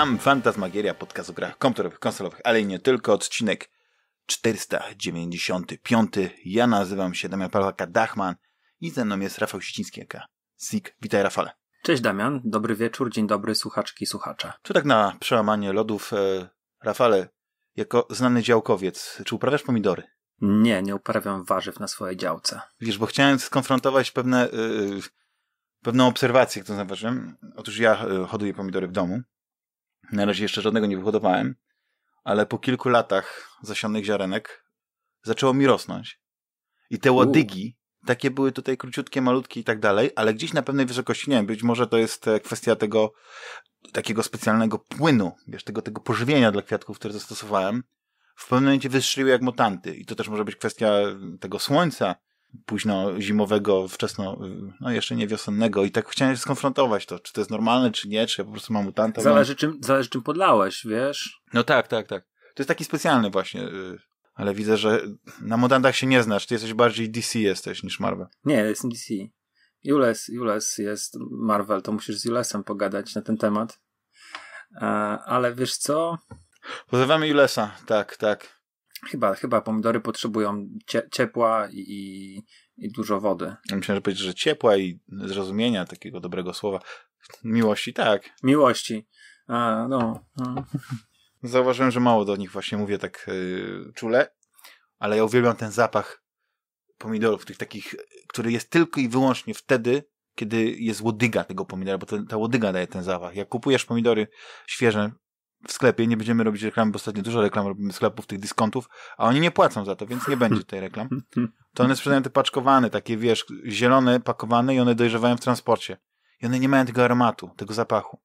Witam, Fantasmagieria, podcast o grach komputerowych, konsolowych, ale i nie tylko, odcinek 495. Ja nazywam się Damian Palwaka-Dachman i ze mną jest Rafał Siciński, aka Zik. Witaj Rafale. Cześć Damian, dobry wieczór, dzień dobry słuchaczki i słuchacza. Tu tak na przełamanie lodów, e, Rafale, jako znany działkowiec, czy uprawiasz pomidory? Nie, nie uprawiam warzyw na swojej działce. Wiesz, bo chciałem skonfrontować pewne, yy, pewną obserwację, którą zauważyłem. Otóż ja y, hoduję pomidory w domu. Na razie jeszcze żadnego nie wyhodowałem, ale po kilku latach zasionych ziarenek zaczęło mi rosnąć. I te łodygi, takie były tutaj króciutkie, malutkie i tak dalej, ale gdzieś na pewnej wysokości, nie wiem, być może to jest e, kwestia tego takiego specjalnego płynu, wiesz, tego, tego pożywienia dla kwiatków, które zastosowałem, w pewnym momencie wystrzeliły jak mutanty. I to też może być kwestia tego słońca, późno zimowego, wczesno, no jeszcze nie wiosennego i tak chciałem się skonfrontować to, czy to jest normalne, czy nie, czy ja po prostu mam mutanta. Zależy, mam... czym, zależy czym podlałeś, wiesz? No tak, tak, tak. To jest taki specjalny właśnie, y, ale widzę, że na mutantach się nie znasz, ty jesteś bardziej DC jesteś niż Marvel. Nie, jestem DC. Jules, Jules jest Marvel, to musisz z Julesem pogadać na ten temat. E, ale wiesz co? Pozywamy Julesa, tak, tak. Chyba, chyba pomidory potrzebują cie, ciepła i, i, dużo wody. Myślę, że powiedzieć, że ciepła i zrozumienia, takiego dobrego słowa. Miłości, tak. Miłości. A, no. no. Zauważyłem, że mało do nich właśnie mówię tak yy, czule, ale ja uwielbiam ten zapach pomidorów, tych takich, który jest tylko i wyłącznie wtedy, kiedy jest łodyga tego pomidora, bo to, ta łodyga daje ten zapach. Jak kupujesz pomidory świeże w sklepie, nie będziemy robić reklamy, bo ostatnio dużo reklam robimy sklepów, tych dyskontów, a oni nie płacą za to, więc nie będzie tej reklam. To one sprzedają te paczkowane, takie wiesz, zielone, pakowane i one dojrzewają w transporcie. I one nie mają tego aromatu, tego zapachu.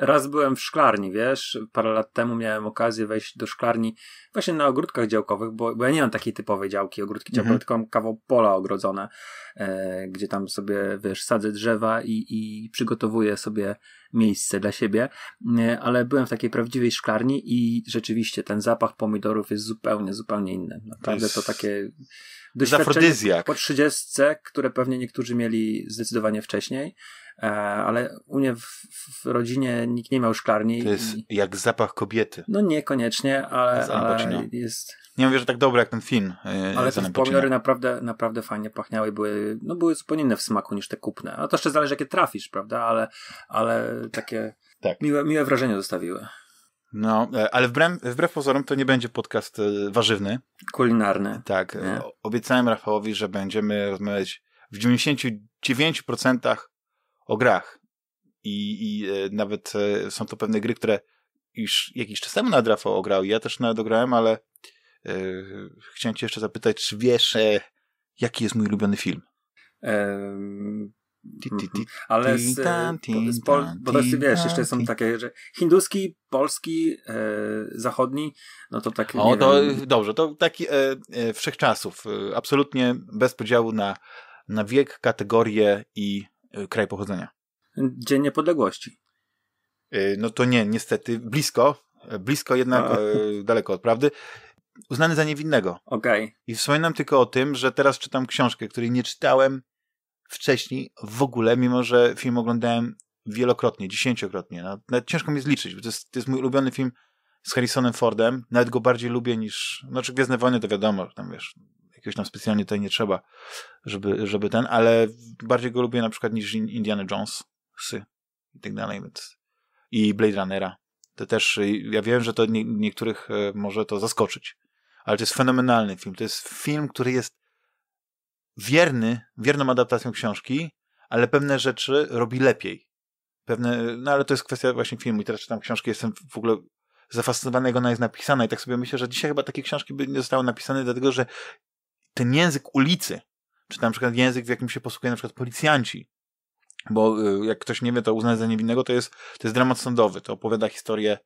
Raz byłem w szklarni, wiesz, parę lat temu miałem okazję wejść do szklarni właśnie na ogródkach działkowych, bo, bo ja nie mam takiej typowej działki ogródki działkowe, mhm. tylko mam kawał pola ogrodzone, e, gdzie tam sobie, wiesz, sadzę drzewa i, i przygotowuję sobie miejsce dla siebie, e, ale byłem w takiej prawdziwej szklarni i rzeczywiście ten zapach pomidorów jest zupełnie, zupełnie inny. Naprawdę to, jest... to takie doświadczenie po trzydziestce, które pewnie niektórzy mieli zdecydowanie wcześniej, ale u mnie w, w, rodzinie nikt nie miał szklarni. To jest i... jak zapach kobiety. No niekoniecznie, ale, ale jest... Nie mówię, że tak dobry jak ten film. Yy, ale te pomidory naprawdę, naprawdę fajnie pachniały, były, no były zupełnie inne w smaku niż te kupne. A to jeszcze zależy jakie trafisz, prawda? Ale, ale takie tak. miłe, miłe wrażenie zostawiły. No, e, ale wbrew, wbrew pozorom to nie będzie podcast warzywny. Kulinarny. Tak. Nie? Obiecałem Rafałowi, że będziemy rozmawiać w 99% o grach. I, i e, nawet e, są to pewne gry, które już jakiś czas temu nawet Rafał ograł. Ja też nawet ograłem, ale e, chciałem cię jeszcze zapytać, czy wiesz, e, jaki jest mój ulubiony film? Um, ale z, z Pol, bo to wiesz, jeszcze są takie, że hinduski, polski, e, zachodni, no to tak. O, to wiem. dobrze, to taki e, e, wszechczasów. Absolutnie bez podziału na, na wiek, kategorię i kraj pochodzenia. Dzień Niepodległości. E, no to nie, niestety. Blisko. Blisko jednak daleko od prawdy. Uznany za niewinnego. Okej. Okay. I wspominam tylko o tym, że teraz czytam książkę, której nie czytałem wcześniej w ogóle, mimo że film oglądałem wielokrotnie, dziesięciokrotnie. No, nawet ciężko mi zliczyć, bo to jest, to jest mój ulubiony film z Harrisonem Fordem. Nawet go bardziej lubię niż, znaczy Gwiezdne Wojny to wiadomo, tam wiesz, jakiegoś tam specjalnie tutaj nie trzeba, żeby, żeby ten, ale bardziej go lubię na przykład niż Indiana Jones sy i tak dalej, więc i Blade Runnera. To też, ja wiem, że to nie, niektórych e, może to zaskoczyć, ale to jest fenomenalny film. To jest film, który jest wierny, wierną adaptacją książki, ale pewne rzeczy robi lepiej. Pewne, no ale to jest kwestia właśnie filmu i teraz czytam książkę, jestem w ogóle zafascynowany, jak ona jest napisana i tak sobie myślę, że dzisiaj chyba takie książki by nie zostały napisane, dlatego że ten język ulicy, czy na przykład język, w jakim się posługują na przykład policjanci, bo y, jak ktoś nie wie, to uznać za niewinnego to jest, to jest dramat sądowy, to opowiada historię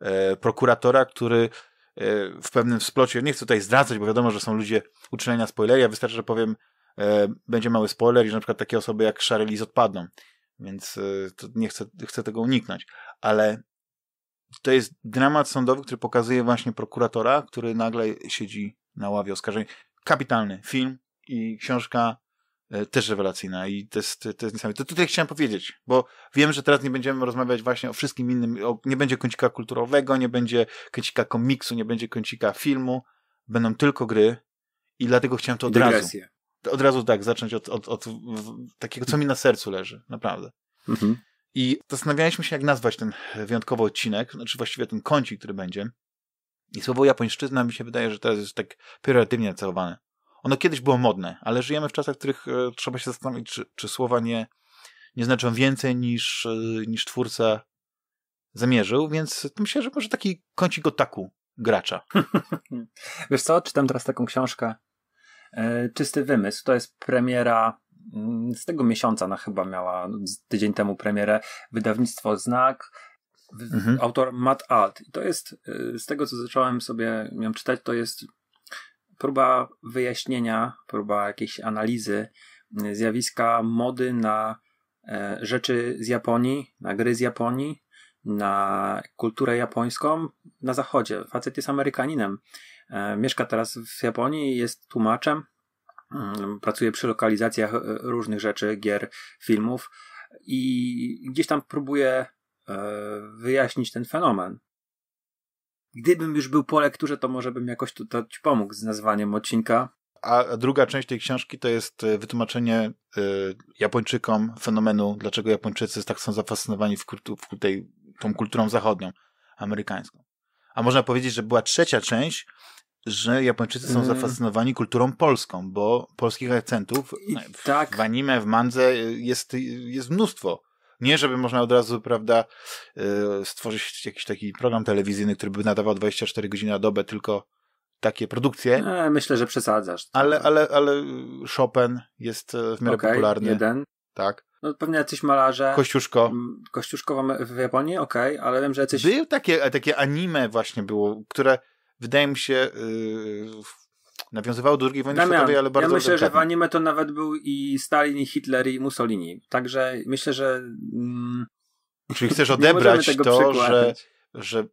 e, prokuratora, który e, w pewnym splocie, nie chcę tutaj zdradzać, bo wiadomo, że są ludzie uczulenia spoileria, ja wystarczy, że powiem, e, będzie mały spoiler i że na przykład takie osoby jak Shirley odpadną, więc e, nie chcę, chcę tego uniknąć, ale to jest dramat sądowy, który pokazuje właśnie prokuratora, który nagle siedzi na ławie oskarżeń kapitalny film i książka e, też rewelacyjna i to jest, to jest niesamowite. To tutaj chciałem powiedzieć, bo wiem, że teraz nie będziemy rozmawiać właśnie o wszystkim innym, o, nie będzie kącika kulturowego, nie będzie kącika komiksu, nie będzie kącika filmu, będą tylko gry i dlatego chciałem to od Dygresję. razu. Od razu tak, zacząć od, od, od, od takiego, co mi na sercu leży, naprawdę. Mhm. I zastanawialiśmy się, jak nazwać ten wyjątkowy odcinek, znaczy właściwie ten kącik, który będzie. I słowo japońszczyzna mi się wydaje, że teraz jest tak pejoratywnie nacelowane. Ono kiedyś było modne, ale żyjemy w czasach, w których e, trzeba się zastanowić, czy, czy słowa nie, nie znaczą więcej niż, e, niż twórca zamierzył, więc myślę, że może taki kącik otaku gracza. Wiesz co, czytam teraz taką książkę e, Czysty Wymysł. To jest premiera mm, z tego miesiąca, ona chyba miała tydzień temu premierę, wydawnictwo Znak, mhm. autor Matt Alt. I to jest, z tego co zacząłem sobie ją czytać, to jest próba wyjaśnienia, próba jakiejś analizy mm, zjawiska mody na e, rzeczy z Japonii, na gry z Japonii, na kulturę japońską na zachodzie. Facet jest Amerykaninem. E, mieszka teraz w Japonii, jest tłumaczem, mm, pracuje przy lokalizacjach e, różnych rzeczy, gier, filmów i gdzieś tam próbuje wyjaśnić ten fenomen. Gdybym już był po lekturze, to może bym jakoś tu to ci pomógł z nazwaniem odcinka. A druga część tej książki to jest e, wytłumaczenie y, Japończykom fenomenu, dlaczego Japończycy tak są zafascynowani w, w tej, tą kulturą zachodnią, amerykańską. A można powiedzieć, że była trzecia część, że Japończycy są mm. zafascynowani kulturą polską, bo polskich akcentów w, tak. w anime, w mandze jest, jest mnóstwo. Nie, żeby można od razu, prawda, y, stworzyć jakiś taki program telewizyjny, który by nadawał 24 godziny na dobę, tylko takie produkcje. E, myślę, że przesadzasz. Ale, ale, ale Chopin jest e, w miarę okay, popularny. jeden. Tak. No pewnie jacyś malarze. Kościuszko. Kościuszko w Japonii, okej, okay, ale wiem, że jacyś... Był takie, takie anime właśnie było, które wydaje mi się yy, nawiązywało do II wojny światowej, ale bardzo Ja myślę, delikatnie. że w anime to nawet był i Stalin, i Hitler, i Mussolini. Także myślę, że... Mm, Czyli chcesz odebrać to, że, że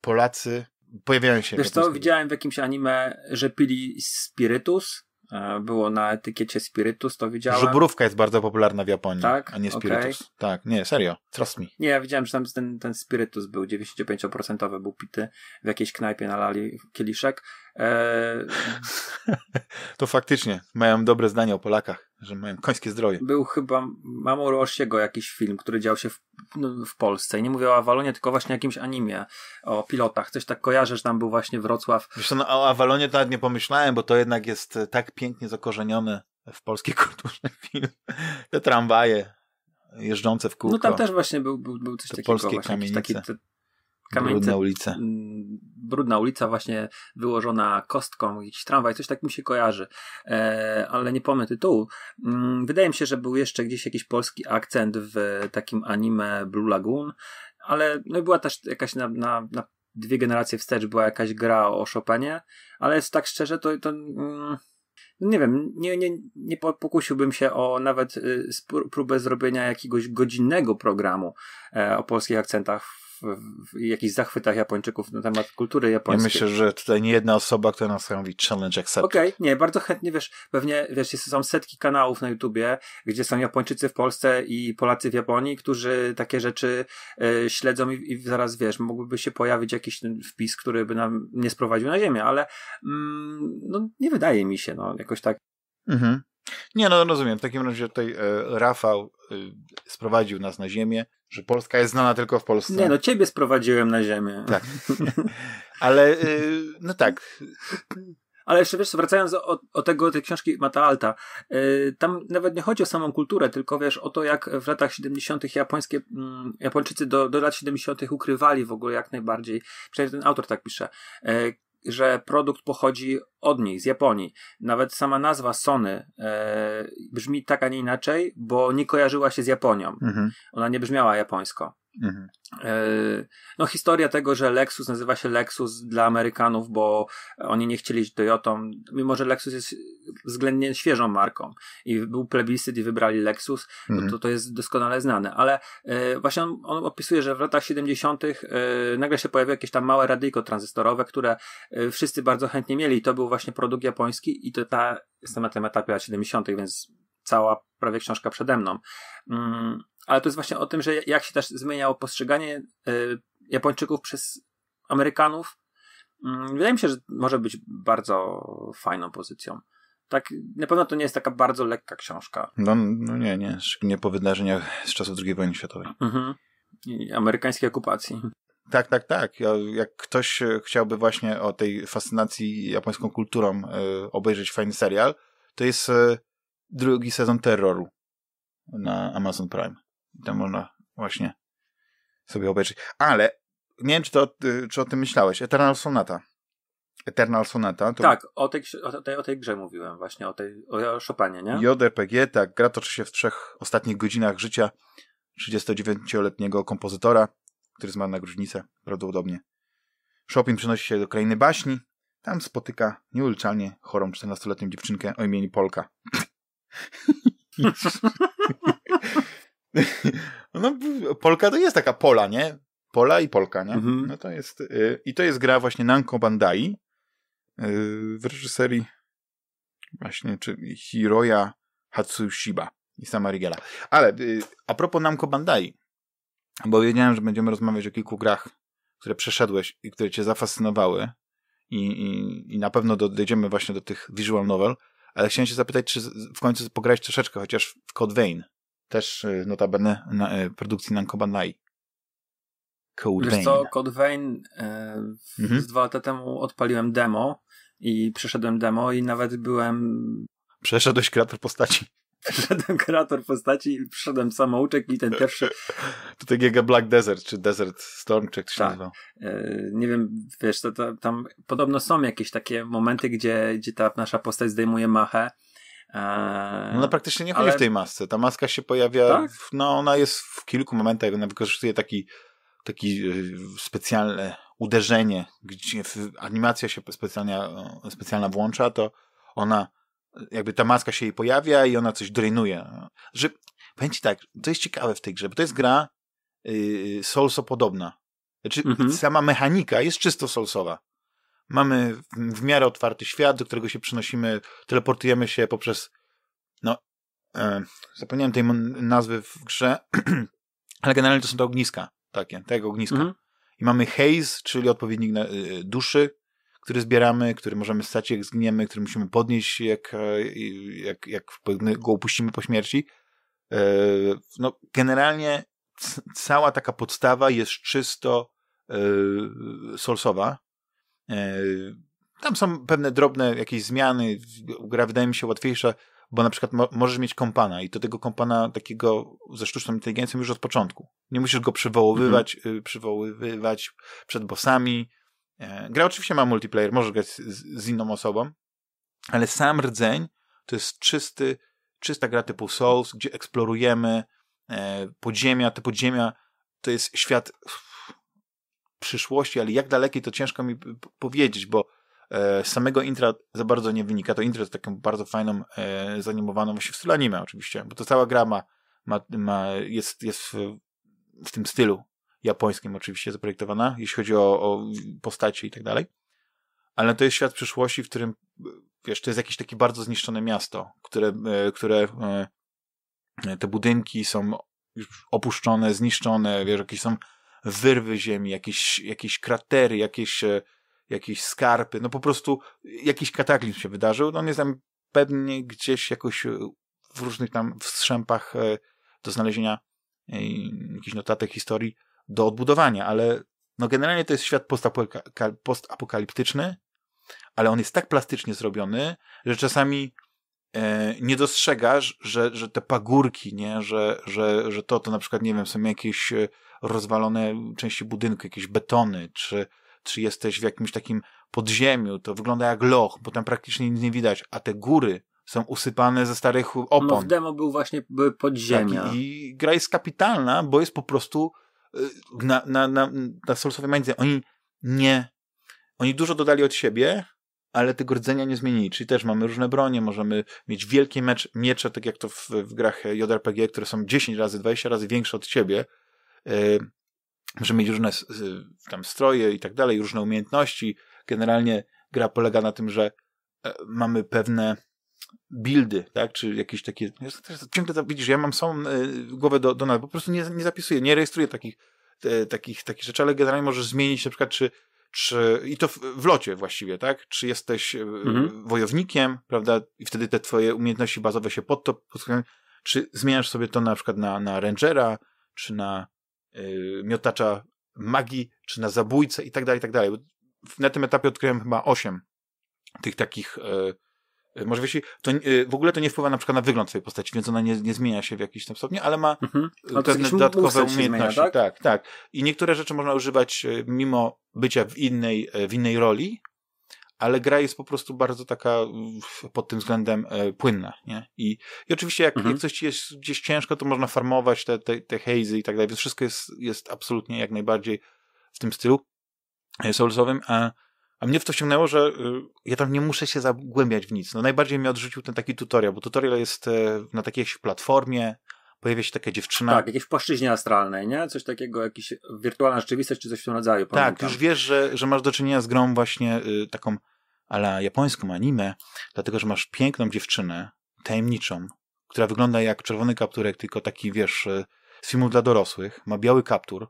Polacy pojawiają się... Wiesz co, widziałem w jakimś anime, że pili spirytus, e, było na etykiecie spirytus, to widziałem. Żubrówka jest bardzo popularna w Japonii, tak? a nie spirytus. Okay. Tak, nie, serio, trust me. Nie, ja widziałem, że tam ten, ten spirytus był 95% był pity w jakiejś knajpie nalali kieliszek E... to faktycznie mają dobre zdanie o Polakach, że mają końskie zdrowie. Był chyba Mamo Rosiego jakiś film, który dział się w, no, w Polsce. I nie mówię o Avalonie, tylko właśnie jakimś animie o pilotach. Coś tak kojarzę, że tam był właśnie Wrocław. Wiesz co, no, o Avalonie to nawet nie pomyślałem, bo to jednak jest e, tak pięknie zakorzeniony w polskiej kulturze film. Te tramwaje jeżdżące w kółko. No tam też właśnie był, był, był coś takiego. polskie kamienice. Taki, te, kamienice. Brudna ulica. Mm, brudna ulica właśnie wyłożona kostką, jakiś tramwaj, coś tak mi się kojarzy, e, ale nie pomnę tytułu. Mm, wydaje mi się, że był jeszcze gdzieś jakiś polski akcent w takim anime Blue Lagoon, ale no była też jakaś na, na, na dwie generacje wstecz była jakaś gra o Chopinie, ale jest tak szczerze, to, to mm, nie wiem, nie, nie, nie pokusiłbym się o nawet y, próbę zrobienia jakiegoś godzinnego programu e, o polskich akcentach w jakichś zachwytach Japończyków na temat kultury japońskiej. Ja myślę, że tutaj nie jedna osoba, która nas mówi challenge accepted. Okej, okay, nie, bardzo chętnie, wiesz, pewnie, wiesz, są setki kanałów na YouTubie, gdzie są Japończycy w Polsce i Polacy w Japonii, którzy takie rzeczy y, śledzą i, i, zaraz, wiesz, mógłby się pojawić jakiś wpis, który by nam nie sprowadził na ziemię, ale mm, no, nie wydaje mi się, no, jakoś tak. Mhm. Nie, no rozumiem. W takim razie tutaj e, Rafał e, sprowadził nas na ziemię, że Polska jest znana tylko w Polsce. Nie, no ciebie sprowadziłem na ziemię. Tak. Ale, e, no tak. Ale jeszcze wiesz, wracając o, o tego, tej książki Mata Alta, yy, tam nawet nie chodzi o samą kulturę, tylko wiesz o to, jak w latach 70. japońskie, mm, Japończycy do, do lat 70. ukrywali w ogóle jak najbardziej, przynajmniej ten autor tak pisze, yy, że produkt pochodzi od niej, z Japonii. Nawet sama nazwa Sony e, brzmi tak, a nie inaczej, bo nie kojarzyła się z Japonią. Mhm. Ona nie brzmiała japońsko. Mhm. E, no, historia tego, że Lexus nazywa się Lexus dla Amerykanów, bo oni nie chcieli iść Toyotą, mimo że Lexus jest względnie świeżą marką i był plebiscyt i wybrali Lexus, mhm. to, to jest doskonale znane. Ale e, właśnie on, on, opisuje, że w latach 70. E, nagle się pojawiły jakieś tam małe radyjko tranzystorowe, które e, wszyscy bardzo chętnie mieli i to był właśnie produkt japoński i to ta, jestem na tym etapie lat 70., więc cała prawie książka przede mną. Mm, ale to jest właśnie o tym, że jak się też zmieniało postrzeganie y, Japończyków przez Amerykanów. Mm, wydaje mi się, że może być bardzo fajną pozycją. Tak, na pewno to nie jest taka bardzo lekka książka. No, no nie, nie. Szczególnie po wydarzeniach z czasów II wojny światowej. Mhm. I amerykańskiej okupacji. Tak, tak, tak. Jak ktoś chciałby właśnie o tej fascynacji japońską kulturą e, obejrzeć fajny serial, to jest e, drugi sezon Terroru na Amazon Prime. Tam można właśnie sobie obejrzeć. Ale nie wiem, czy, to, e, czy o tym myślałeś. Eternal Sonata. Eternal Sonata. To... Tak, o tej, o, tej, o tej grze mówiłem właśnie, o, tej, o Chopinie, nie? JRPG, tak. Gra toczy się w trzech ostatnich godzinach życia 39-letniego kompozytora, który zmarł na gruźnicę, prawdopodobnie. Chopin przenosi się do krainy baśni. Tam spotyka nieuleczalnie chorą 14-letnią dziewczynkę o imieniu Polka. no, Polka to jest taka pola, nie? Pola i Polka, nie? Mhm. No to jest, y, I to jest gra właśnie Nanko Bandai y, w reżyserii właśnie, czy Hiroya Hatsushiba i sama Rigela. Ale y, a propos Namco Bandai, bo wiedziałem, że będziemy rozmawiać o kilku grach, które przeszedłeś i które cię zafascynowały i, i, i na pewno dojdziemy właśnie do tych visual novel, ale chciałem się zapytać, czy w końcu pograłeś troszeczkę, chociaż w Code Vein, też y, notabene na y, produkcji Namco Bandai. Code Wiesz Vein. co, Code Vein e, mhm. z dwa lata temu odpaliłem demo i przeszedłem demo i nawet byłem... Przeszedłeś kreator postaci. Wszedłem kreator postaci i przyszedłem samouczek i ten pierwszy... To tak jak Black Desert, czy Desert Storm, czy jak to się tak. E, nie wiem, wiesz, to, to, tam podobno są jakieś takie momenty, gdzie, gdzie ta nasza postać zdejmuje machę. E, no, ona praktycznie nie chodzi ale... w tej masce. Ta maska się pojawia, tak? w, no ona jest w kilku momentach, ona wykorzystuje taki, taki e, specjalne uderzenie, gdzie animacja się specjalna, specjalna włącza, to ona jakby ta maska się jej pojawia i ona coś drainuje. Że, powiem ci tak, to jest ciekawe w tej grze, bo to jest gra yy, Soulso podobna. Znaczy, mhm. sama mechanika jest czysto Soulsowa. Mamy w, w miarę otwarty świat, do którego się przenosimy, teleportujemy się poprzez no, e, zapomniałem tej nazwy w grze, ale generalnie to są te ogniska, takie, tego ogniska. Mhm. I mamy haze, czyli odpowiednik na, y, duszy, który zbieramy, który możemy stać jak zgniemy, który musimy podnieść jak, e, jak, jak go upuścimy po śmierci. E, no, generalnie cała taka podstawa jest czysto e, solsowa. Tam są pewne drobne jakieś zmiany. Gra wydaje mi się łatwiejsza, bo na przykład mo możesz mieć kompana i do tego kompana takiego ze sztuczną inteligencją już od początku. Nie musisz go przywoływać, mhm. przywoływać przed bossami, gra oczywiście ma multiplayer, możesz grać z, z, inną osobą, ale sam rdzeń to jest czysty, czysta gra typu Souls, gdzie eksplorujemy e, podziemia. Te podziemia to jest świat przyszłości, ale jak dalekie to ciężko mi powiedzieć, bo e, z samego intra za bardzo nie wynika. To intro jest taką bardzo fajną, e, zanimowaną, właśnie w stylu anime oczywiście, bo to cała gra ma, ma, ma jest, jest w, w tym stylu japońskim oczywiście zaprojektowana, jeśli chodzi o, o postacie i tak dalej. Ale to jest świat przyszłości, w którym, wiesz, to jest jakieś takie bardzo zniszczone miasto, które, e, które e, te budynki są opuszczone, zniszczone, wiesz, jakieś są wyrwy ziemi, jakieś, jakieś kratery, jakieś, e, jakieś skarpy, no po prostu jakiś kataklizm się wydarzył, no on jest tam pewnie gdzieś jakoś w różnych tam wstrzępach do znalezienia jakichś notatek historii do odbudowania, ale no generalnie to jest świat postapokaliptyczny, ale on jest tak plastycznie zrobiony, że czasami e, nie dostrzegasz, że, że te pagórki, nie, że, że, że to, to na przykład, nie wiem, są jakieś e, rozwalone części budynku, jakieś betony, czy, czy jesteś w jakimś takim podziemiu, to wygląda jak loch, bo tam praktycznie nic nie widać, a te góry są usypane ze starych opon. No w demo był właśnie były podziemia. Tak, i, gra jest kapitalna, bo jest po prostu Y, na, na, na, na Mindze oni nie, oni dużo dodali od siebie, ale tego rdzenia nie zmienili, czyli też mamy różne bronie, możemy mieć wielkie mecz, miecze, tak jak to w, w grach JRPG, które są 10 razy, 20 razy większe od siebie, yy, możemy mieć różne yy, tam stroje i tak dalej, różne umiejętności, generalnie gra polega na tym, że yy, mamy pewne buildy, tak, czy jakieś takie, ciągle to widzisz, ja mam samą głowę do, do po prostu nie, nie zapisuję, nie rejestruję takich, te, takich, takich rzeczy, ale generalnie możesz zmienić na przykład, czy czy, i to w, w locie właściwie, tak? Czy jesteś mhm. wojownikiem, prawda? I wtedy te twoje umiejętności bazowe się pod to podstawiają. Czy zmieniasz sobie to na przykład na, na rangera, czy na y, miotacza magii, czy na zabójcę i tak dalej, i tak dalej. Na tym etapie odkryłem chyba osiem tych takich Y, możliwości, to y, w ogóle to nie wpływa na przykład na wygląd swojej postaci, więc ona nie, nie zmienia się w jakiś tam stopniu, ale ma mhm. pewne dodatkowe umiejętności. Zmienia, tak? tak, tak. I niektóre rzeczy można używać y, mimo bycia w innej, w innej roli, ale gra jest po prostu bardzo taka pod tym względem płynna, nie? I, i oczywiście jak, mhm. jak coś jest gdzieś ciężko, to można farmować te, te, te hazy i tak dalej, więc wszystko jest, jest absolutnie jak najbardziej w tym stylu soulsowym, a a mnie w to ściągnęło, że y, ja tam nie muszę się zagłębiać w nic. No najbardziej mnie odrzucił ten taki tutorial, bo tutorial jest e, na takiej platformie, pojawia się taka dziewczyna. Tak, jakieś płaszczyźnie astralnej, nie? Coś takiego, jakiś wirtualna rzeczywistość, czy coś w tym rodzaju. Pamiętam. Tak, już wiesz, że, że masz do czynienia z grą właśnie y, taką ala japońską anime, dlatego, że masz piękną dziewczynę, tajemniczą, która wygląda jak czerwony kapturek, tylko taki, wiesz, y, z filmu dla dorosłych, ma biały kaptur,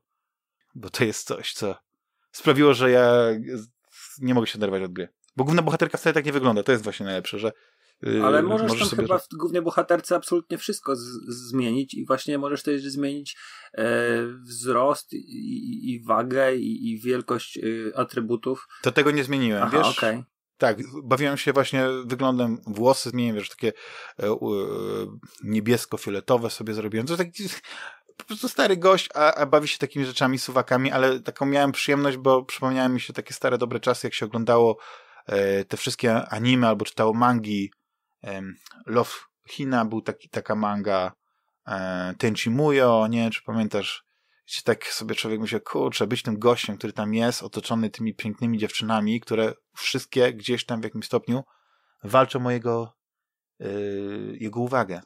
bo to jest coś, co sprawiło, że ja nie mogę się oderwać od gry. Bo główna bohaterka wcale tak nie wygląda. To jest właśnie najlepsze, że yy, ale możesz, możesz tam chyba w głównej bohaterce absolutnie wszystko zmienić i właśnie możesz też zmienić e, wzrost i, i wagę i, i wielkość y, atrybutów. To tego nie zmieniłem, Aha, wiesz? Okay. Tak, bawiłem się właśnie wyglądem włosy, zmieniłem, wiesz, takie e, e, niebiesko-fioletowe sobie zrobiłem. To taki po prostu stary gość, a, a bawi się takimi rzeczami, suwakami, ale taką miałem przyjemność, bo przypomniały mi się takie stare, dobre czasy, jak się oglądało e, te wszystkie anime albo czytało mangi. E, Love Hina był taki, taka manga e, Tenchi Muyo, nie czy pamiętasz, gdzie tak sobie człowiek myśli, kurczę, być tym gościem, który tam jest, otoczony tymi pięknymi dziewczynami, które wszystkie gdzieś tam w jakimś stopniu walczą o jego, e, jego uwagę.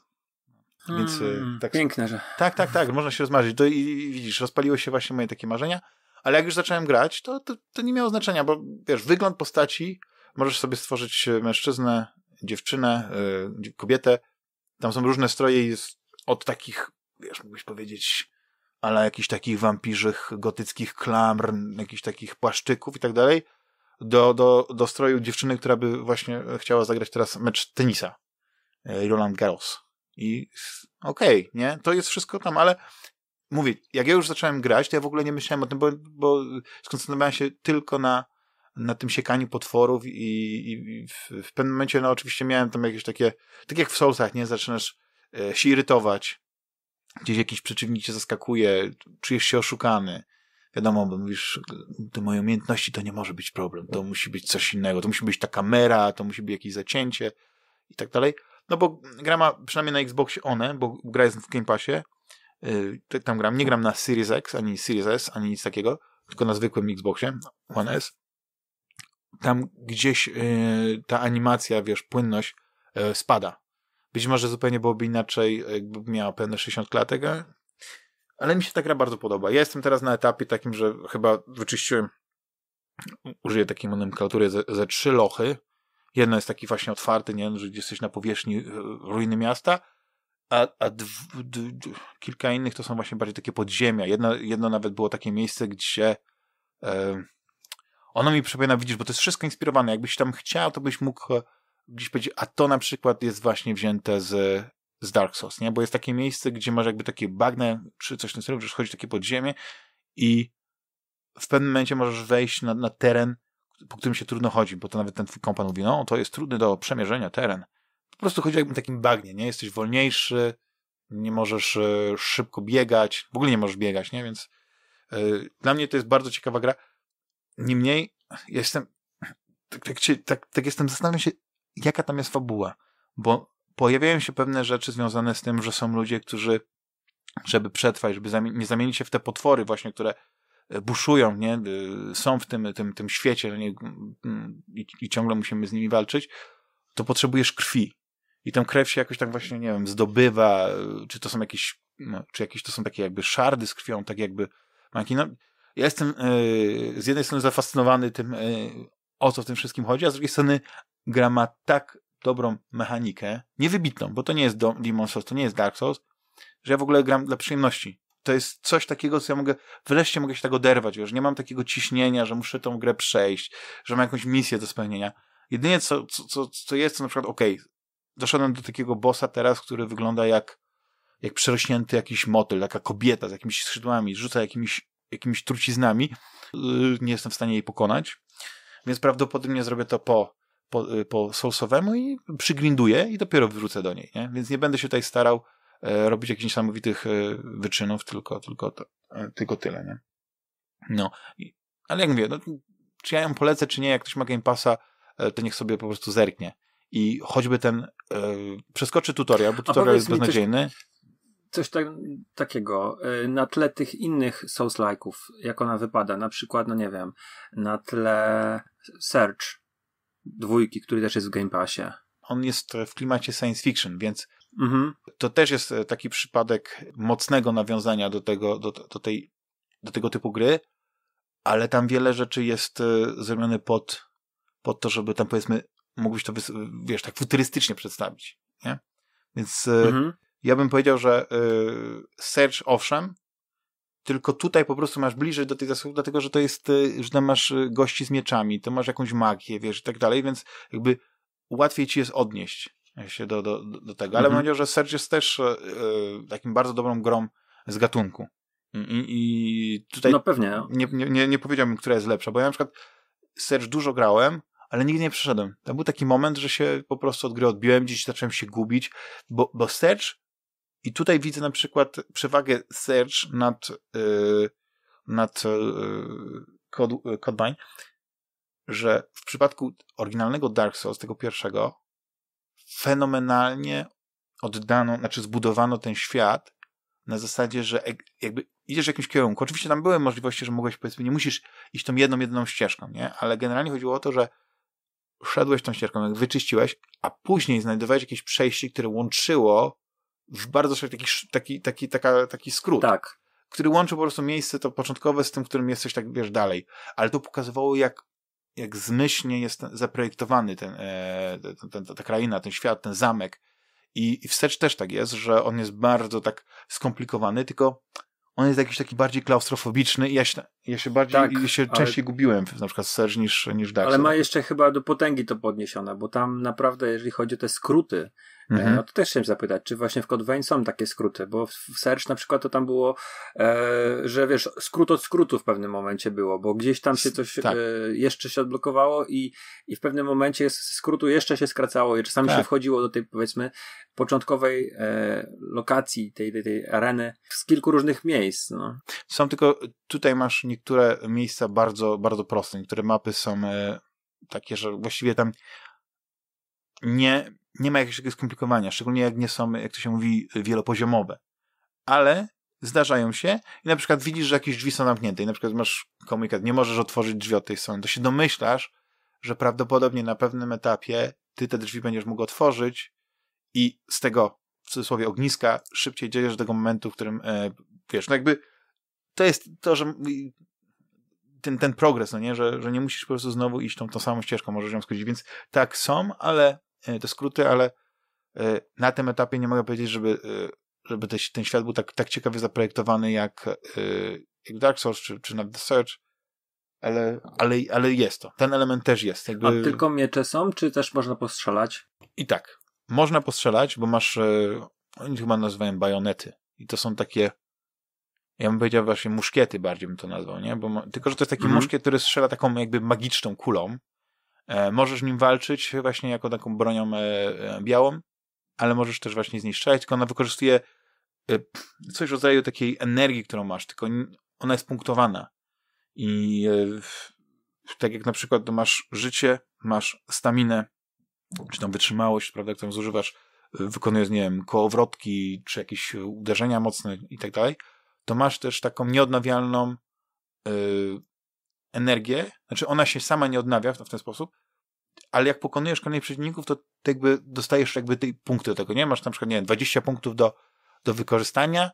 Więc hmm, tak, piękne, że. Tak, tak, tak, można się rozmarzyć. To i, i widzisz, rozpaliły się właśnie moje takie marzenia, ale jak już zacząłem grać, to, to, to nie miało znaczenia, bo wiesz, wygląd postaci, możesz sobie stworzyć e, mężczyznę, dziewczynę, yy, kobietę. Tam są różne stroje jest od takich, wiesz, mógłbyś powiedzieć, ale jakichś takich wampirzych, gotyckich klamr, jakichś takich płaszczyków i tak dalej, do, do, do stroju dziewczyny, która by właśnie chciała zagrać teraz mecz tenisa. E, Roland Garros. I okej, okay, nie? To jest wszystko tam, ale mówię, jak ja już zacząłem grać, to ja w ogóle nie myślałem o tym, bo, bo skoncentrowałem się tylko na, na tym siekaniu potworów i, i w, w, pewnym momencie, no oczywiście miałem tam jakieś takie, tak jak w Soulsach, nie? Zaczynasz e, się irytować, gdzieś jakiś przeciwnik cię zaskakuje, czujesz się oszukany. Wiadomo, bo mówisz, te moje umiejętności to nie może być problem, to musi być coś innego, to musi być ta kamera, to musi być jakieś zacięcie i tak dalej. No bo gra ma przynajmniej na Xboxie one, bo gra jest w Game Passie. Yy, tam gram. Nie gram na Series X, ani Series S, ani nic takiego, tylko na zwykłym Xboxie One S. Tam gdzieś yy, ta animacja, wiesz, płynność yy, spada. Być może zupełnie byłoby inaczej, jakby miała pewne 60 klatek, ale mi się ta gra bardzo podoba. Ja jestem teraz na etapie takim, że chyba wyczyściłem, użyję takiej nomenklatury, ze, ze trzy lochy, Jedno jest taki właśnie otwarty, nie, że jesteś na powierzchni e, ruiny miasta, a, a kilka innych to są właśnie bardziej takie podziemia. Jedno, jedno nawet było takie miejsce, gdzie e, ono mi przypomina, widzisz, bo to jest wszystko inspirowane. Jakbyś tam chciał, to byś mógł e, gdzieś powiedzieć, a to na przykład jest właśnie wzięte z, z Dark Souls, nie? Bo jest takie miejsce, gdzie masz jakby takie bagne, czy coś w tym stylu, że chodzi takie podziemie i w pewnym momencie możesz wejść na, na teren, po którym się trudno chodzi, bo to nawet ten twój kompan mówi, no to jest trudny do przemierzenia teren. Po prostu chodzi jakbym takim bagnie, nie? Jesteś wolniejszy, nie możesz e, szybko biegać, w ogóle nie możesz biegać, nie? Więc e, dla mnie to jest bardzo ciekawa gra. Niemniej jestem, tak, tak, tak, tak jestem, zastanawiam się, jaka tam jest fabuła, bo pojawiają się pewne rzeczy związane z tym, że są ludzie, którzy żeby przetrwać, żeby nie zamienić się w te potwory właśnie, które buszują, nie? Y, są w tym, tym, tym świecie nie? I, i ciągle musimy z nimi walczyć, to potrzebujesz krwi. I tę krew się jakoś tak właśnie, nie wiem, zdobywa, czy to są jakieś, no, czy jakieś to są takie jakby szardy z krwią, tak jakby manki. No, ja jestem yy, z jednej strony zafascynowany tym, yy, o co w tym wszystkim chodzi, a z drugiej strony gra ma tak dobrą mechanikę, niewybitną, bo to nie jest Demon Souls, to nie jest Dark Souls, że ja w ogóle gram dla przyjemności. To jest coś takiego, co ja mogę, wreszcie mogę się tak oderwać, wiesz, nie mam takiego ciśnienia, że muszę tą grę przejść, że mam jakąś misję do spełnienia. Jedynie co, co, co, co jest, to na przykład, okej, okay, doszedłem do takiego bossa teraz, który wygląda jak, jak przerośnięty jakiś motyl, taka kobieta z jakimiś skrzydłami, rzuca jakimiś, jakimiś truciznami. Yy, nie jestem w stanie jej pokonać. Więc prawdopodobnie zrobię to po, po, po soulsowemu i przygrinduję i dopiero wrócę do niej, nie? Więc nie będę się tutaj starał robić jakichś niesamowitych e, wyczynów, tylko, tylko, e, tylko tyle, nie? No. Ale jak mówię, no, czy ja ją polecę, czy nie, jak ktoś ma Game Passa, e, to niech sobie po prostu zerknie i choćby ten e, przeskoczy tutorial, bo tutorial jest beznadziejny. Coś, coś tak, takiego e, na tle tych innych Souls-like'ów, jak ona wypada, na przykład, no nie wiem, na tle Search dwójki, który też jest w Game Passie. On jest w klimacie science fiction, więc mhm. to też jest e, taki przypadek mocnego nawiązania do tego, do, do, tej, do tego typu gry, ale tam wiele rzeczy jest e, zrobione pod, pod to, żeby tam powiedzmy mógłbyś to, wiesz, tak futurystycznie przedstawić, nie? Więc e, mhm. ja bym powiedział, że Search owszem, tylko tutaj po prostu masz bliżej do tych zasobów, dlatego że to jest, że tam masz gości z mieczami, to masz jakąś magię, wiesz, i tak dalej, więc jakby łatwiej ci jest odnieść się do, do, do tego. Ale mhm. bym powiedział, że Search jest też y, takim bardzo dobrą grą z gatunku. I, i, tutaj no pewnie. Nie, nie, nie powiedziałbym, która jest lepsza, bo ja na przykład Search dużo grałem, ale nigdy nie przeszedłem. To był taki moment, że się po prostu od gry odbiłem, gdzieś zacząłem się gubić, bo, bo Search i tutaj widzę na przykład przewagę Search nad, yy, nad yy, Codebine, że w przypadku oryginalnego Dark Souls, tego pierwszego, fenomenalnie oddano, znaczy zbudowano ten świat na zasadzie, że jakby idziesz w jakimś kierunku. Oczywiście tam były możliwości, że mogłeś, powiedzmy, nie musisz iść tą jedną, jedyną ścieżką, nie? Ale generalnie chodziło o to, że szedłeś tą ścieżką, jak wyczyściłeś, a później znajdowałeś jakieś przejście, które łączyło w bardzo taki, taki, taki, taka, taki skrót. Tak. Który łączył po prostu miejsce to początkowe z tym, którym jesteś tak, wiesz, dalej. Ale to pokazywało, jak, jak zmyślnie jest zaprojektowany ten, e, ten, ten, ta kraina, ten świat, ten zamek. I, I wstecz też tak jest, że on jest bardzo tak skomplikowany, tylko on jest jakiś taki bardziej klaustrofobiczny i ja się, ja się bardziej, tak, ja się ale... częściej gubiłem na przykład Serge niż, niż Dark Ale ma jeszcze chyba do potęgi to podniesione, bo tam naprawdę, jeżeli chodzi o te skróty, Mhm. No to też chciałem zapytać, czy właśnie w Code są takie skróty, bo w Search na przykład to tam było, e, że wiesz, skrót od skrótu w pewnym momencie było, bo gdzieś tam się coś tak. e, jeszcze się odblokowało i, i w pewnym momencie skrótu jeszcze się skracało i czasami tak. się wchodziło do tej powiedzmy początkowej e, lokacji tej, tej, tej areny z kilku różnych miejsc. No. Są tylko, tutaj masz niektóre miejsca bardzo, bardzo proste, niektóre mapy są e, takie, że właściwie tam nie, nie ma jakiegoś skomplikowania, szczególnie jak nie są, jak to się mówi, wielopoziomowe. Ale zdarzają się i na przykład widzisz, że jakieś drzwi są zamknięte i na przykład masz komunikat, nie możesz otworzyć drzwi od tej strony, to się domyślasz, że prawdopodobnie na pewnym etapie ty te drzwi będziesz mógł otworzyć i z tego, w cudzysłowie, ogniska szybciej dziejesz do tego momentu, w którym, e, wiesz, no jakby to jest to, że ten, ten progres, no nie, że, że nie musisz po prostu znowu iść tą, tą samą ścieżką, możesz ją skrócić, więc tak są, ale te skróty, ale e, na tym etapie nie mogę powiedzieć, żeby, e, żeby ten świat był tak, tak ciekawie zaprojektowany jak, jak Dark Souls czy, czy nawet The Search, ale, ale, ale jest to. Ten element też jest. Jakby... A tylko miecze są, czy też można postrzelać? I tak. Można postrzelać, bo masz, oni chyba nazywają bajonety. I to są takie, ja bym powiedział właśnie muszkiety bardziej bym to nazwał, nie? Bo, tylko, że to jest taki mm. muszkiet, który strzela taką jakby magiczną kulą E, możesz nim walczyć właśnie jako taką bronią e, e, białą, ale możesz też właśnie zniszczać, tylko ona wykorzystuje coś w rodzaju takiej energii, którą masz, tylko ona jest punktowana. I tak jak na przykład masz życie, masz staminę, czy tam wytrzymałość, prawda, którą zużywasz, wykonując, nie wiem, kołowrotki, czy jakieś uderzenia mocne i tak dalej, to masz też taką nieodnawialną energię, znaczy ona się sama nie odnawia w ten sposób, ale jak pokonujesz kolejnych przeciwników, to jakby dostajesz jakby tej punkty do tego, nie? Masz na przykład, nie wiem, 20 punktów do, do wykorzystania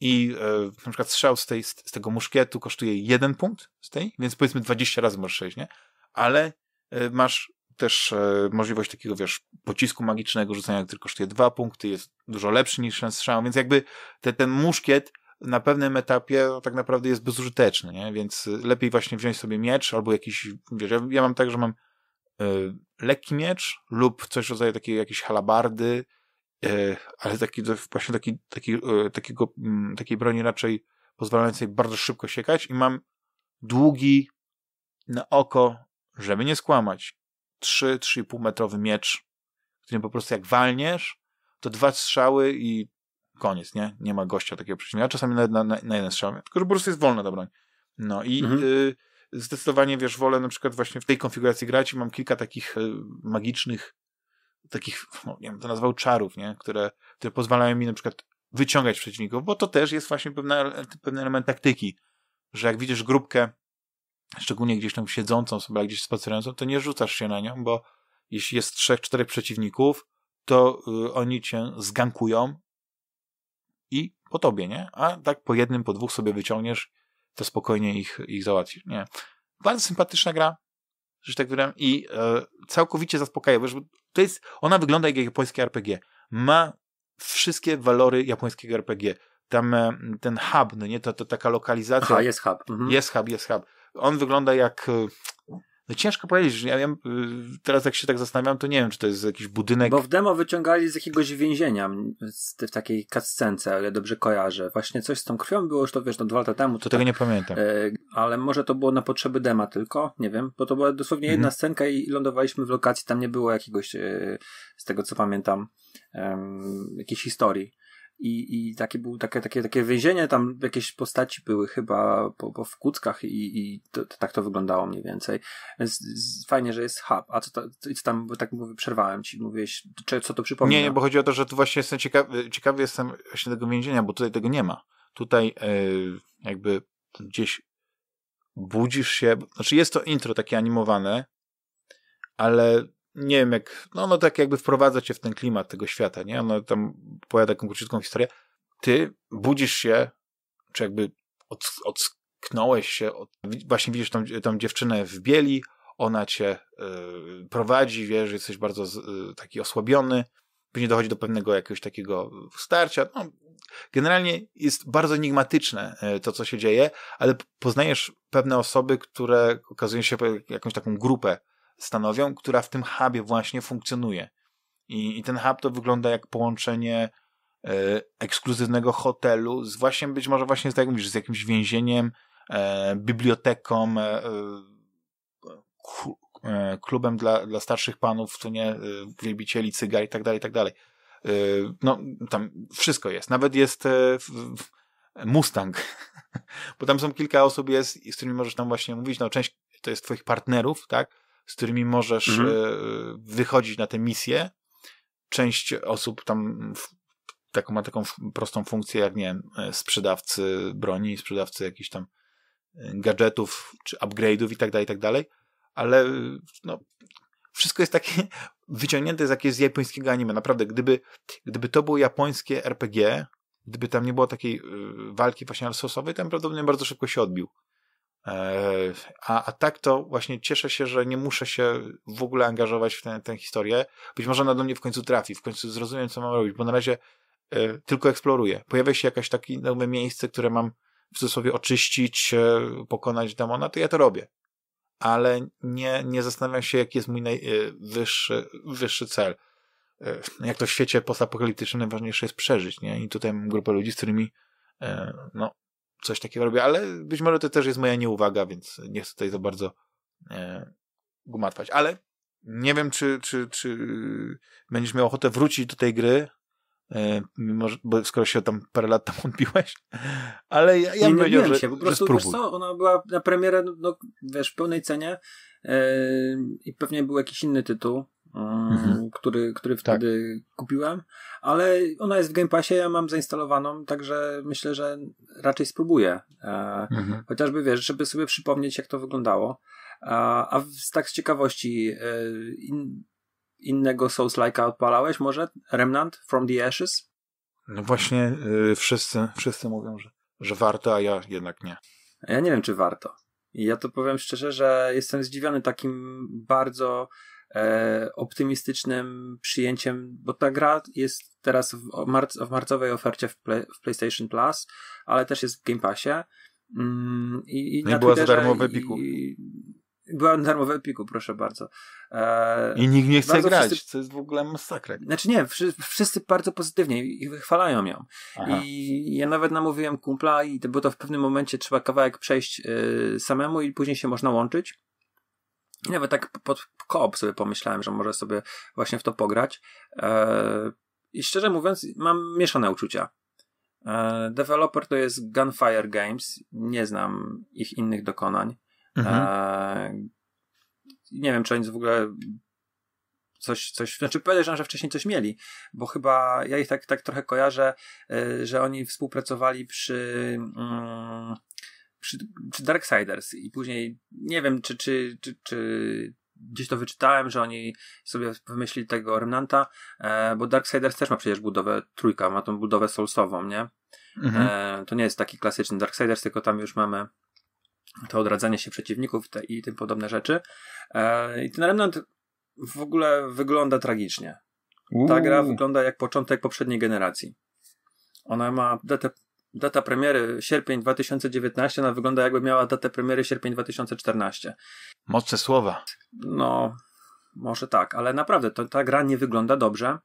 i e, na przykład strzał z, tej, z, tego muszkietu kosztuje jeden punkt z tej, więc powiedzmy 20 razy możesz przejść, nie? Ale e, masz też e, możliwość takiego, wiesz, pocisku magicznego, rzucania, który kosztuje dwa punkty, jest dużo lepszy niż ten strzał, więc jakby te, ten muszkiet na pewnym etapie tak naprawdę jest bezużyteczny, nie? Więc lepiej właśnie wziąć sobie miecz albo jakiś, wiesz, ja, ja mam tak, że mam y, lekki miecz lub coś w rodzaju takiej jakiejś halabardy, y, ale taki, właśnie taki, taki, y, takiego, mm, takiej broni raczej pozwalającej bardzo szybko siekać i mam długi na oko, żeby nie skłamać, 3-3,5 metrowy miecz, którym po prostu jak walniesz, to dwa strzały i koniec, nie? Nie ma gościa takiego przeciwnika. Czasami nawet na, na, na jeden strzał, tylko że po prostu jest wolna ta broń. No i mhm. y, zdecydowanie, wiesz, wolę na przykład właśnie w tej konfiguracji grać i mam kilka takich y, magicznych, takich, no, nie wiem, to nazwał czarów, nie? Które, które pozwalają mi na przykład wyciągać przeciwników, bo to też jest właśnie pewna, pewien element taktyki, że jak widzisz grupkę, szczególnie gdzieś tam siedzącą sobie, gdzieś spacerującą, to nie rzucasz się na nią, bo jeśli jest trzech, czterech przeciwników, to y, oni cię zgankują i po tobie, nie? A tak po jednym, po dwóch sobie wyciągniesz, to spokojnie ich, ich załatwisz, nie? Bardzo sympatyczna gra, że tak powiem, i e, całkowicie zaspokaja, bo to jest, ona wygląda jak japońskie RPG. Ma wszystkie walory japońskiego RPG. Tam e, ten hub, no nie, to, to taka lokalizacja. Aha, jest hub. Mhm. Jest hub, jest hub. On wygląda jak e, no ciężko powiedzieć, ja, ja, teraz jak się tak zastanawiam, to nie wiem, czy to jest jakiś budynek. Bo w demo wyciągali z jakiegoś więzienia w takiej cutscence, ale dobrze kojarzę. Właśnie coś z tą krwią było już to, wiesz, no dwa lata temu. To, to tego tak, nie pamiętam. E, ale może to było na potrzeby dema tylko, nie wiem, bo to była dosłownie jedna mhm. scenka i lądowaliśmy w lokacji, tam nie było jakiegoś, e, z tego co pamiętam, jakiejś historii. I, i takie, było, takie, takie, takie więzienie, tam jakieś postaci były chyba po, po w kuckach i, i to, to, tak to wyglądało mniej więcej. Więc fajnie, że jest hub. A co, co tam, bo tak mówię, przerwałem ci, mówiłeś, czy, co to przypomina? Nie, nie, bo chodzi o to, że tu właśnie jestem ciekawy, ciekawy jestem właśnie tego więzienia, bo tutaj tego nie ma. Tutaj yy, jakby gdzieś budzisz się, znaczy jest to intro takie animowane, ale nie wiem, jak, no, no tak jakby wprowadza cię w ten klimat tego świata, nie? Ono tam opowiada taką króciutką historię. Ty budzisz się, czy jakby od, ocknąłeś się, od, właśnie widzisz tą, tą dziewczynę w bieli, ona cię y, prowadzi, wiesz, jesteś bardzo y, taki osłabiony, później dochodzi do pewnego jakiegoś takiego starcia. No, generalnie jest bardzo enigmatyczne y, to, co się dzieje, ale poznajesz pewne osoby, które okazują się jakąś taką grupę stanowią, która w tym hubie właśnie funkcjonuje. I, i ten hub to wygląda jak połączenie e, ekskluzywnego hotelu z właśnie być może właśnie, tak jak mówisz, z jakimś więzieniem, e, biblioteką, e, klubem dla, dla starszych panów, co nie, wielbicieli cygar i tak dalej, i tak dalej. No, tam wszystko jest. Nawet jest Mustang, bo tam są kilka osób jest, z którymi możesz tam właśnie mówić, no część to jest twoich partnerów, tak, z którymi możesz mhm. E, wychodzić na tę misję. Część osób tam taką ma taką prostą funkcję, jak nie wiem, e, sprzedawcy broni, sprzedawcy jakichś tam e, gadżetów, czy upgrade'ów i tak dalej, i tak dalej, ale no, wszystko jest takie wyciągnięte z jakiegoś z japońskiego anime. Naprawdę, gdyby, gdyby to było japońskie RPG, gdyby tam nie było takiej walki właśnie sosowej, to prawdopodobnie bardzo szybko się odbił. E, a, a tak to właśnie cieszę się, że nie muszę się w ogóle angażować w tę, historię. Być może ona do mnie w końcu trafi, w końcu zrozumiem, co mam robić, bo na razie e, tylko eksploruję. Pojawia się jakieś takie nowe miejsce, które mam w cudzysłowie oczyścić, e, pokonać demona, to ja to robię. Ale nie, nie zastanawiam się, jaki jest mój najwyższy wyższy cel. Jak to w świecie postapokaliptycznym najważniejsze jest przeżyć, nie? I tutaj mam grupę ludzi, z którymi no, coś takiego robię, ale być może to też jest moja nieuwaga, więc nie chcę tutaj za bardzo e, gmatwać. Ale nie wiem, czy, czy, czy będziesz miał ochotę wrócić do tej gry, e, mimo, bo skoro się tam parę lat temu odbiłeś, ale ja, ja bym powiedział, że, się, po prostu, że spróbuj. Co, ona była na premierę, no, no, wiesz, w pełnej cenie e, i pewnie był jakiś inny tytuł, mhm. który, który tak. wtedy tak. kupiłem, ale ona jest w Game Passie, ja mam zainstalowaną, także myślę, że raczej spróbuję. E, mhm. Chociażby wiesz, żeby sobie przypomnieć, jak to wyglądało. A, a tak z ciekawości, e, in, innego Souls-like'a odpalałeś może? Remnant from the Ashes? No właśnie, yy, wszyscy, wszyscy mówią, że, że warto, a ja jednak nie. Ja nie wiem, czy warto. I ja to powiem szczerze, że jestem zdziwiony takim bardzo e, optymistycznym przyjęciem, bo ta gra jest teraz w, marc, w marcowej ofercie w, play, w, PlayStation Plus, ale też jest w Game Passie. Mm, I, i, no i była za darmo w Epiku. I, była darmo w Epiku, proszę bardzo. E, I nikt nie chce grać, wszyscy... co jest w ogóle masakra. Znaczy nie, wszyscy bardzo pozytywnie i wychwalają ją. Aha. I ja nawet namówiłem kumpla i bo to w pewnym momencie trzeba kawałek przejść y, samemu i później się można łączyć. I nawet tak pod koop sobie pomyślałem, że może sobie właśnie w to pograć. E, I szczerze mówiąc, mam mieszane uczucia. E, developer to jest Gunfire Games. Nie znam ich innych dokonań. Mhm. E, nie wiem, czy oni w ogóle coś, coś, znaczy podejrzewam, że wcześniej coś mieli, bo chyba ja ich tak, tak trochę kojarzę, że oni współpracowali przy, mm, przy, przy Darksiders i później nie wiem, czy, czy, czy, czy gdzieś to wyczytałem, że oni sobie wymyślili tego Remnanta, e, bo Darksiders też ma przecież budowę trójka, ma tą budowę soulsową, nie? Mhm. to nie jest taki klasyczny Darksiders, tylko tam już mamy to odradzanie się przeciwników te, i tym podobne rzeczy. E, I ten Remnant w ogóle wygląda tragicznie. Uuu. Ta gra wygląda jak początek poprzedniej generacji. Ona ma datę, data premiery sierpień 2019, ona wygląda jakby miała datę premiery sierpień 2014. Mocne słowa. No, może tak, ale naprawdę to, ta gra nie wygląda dobrze.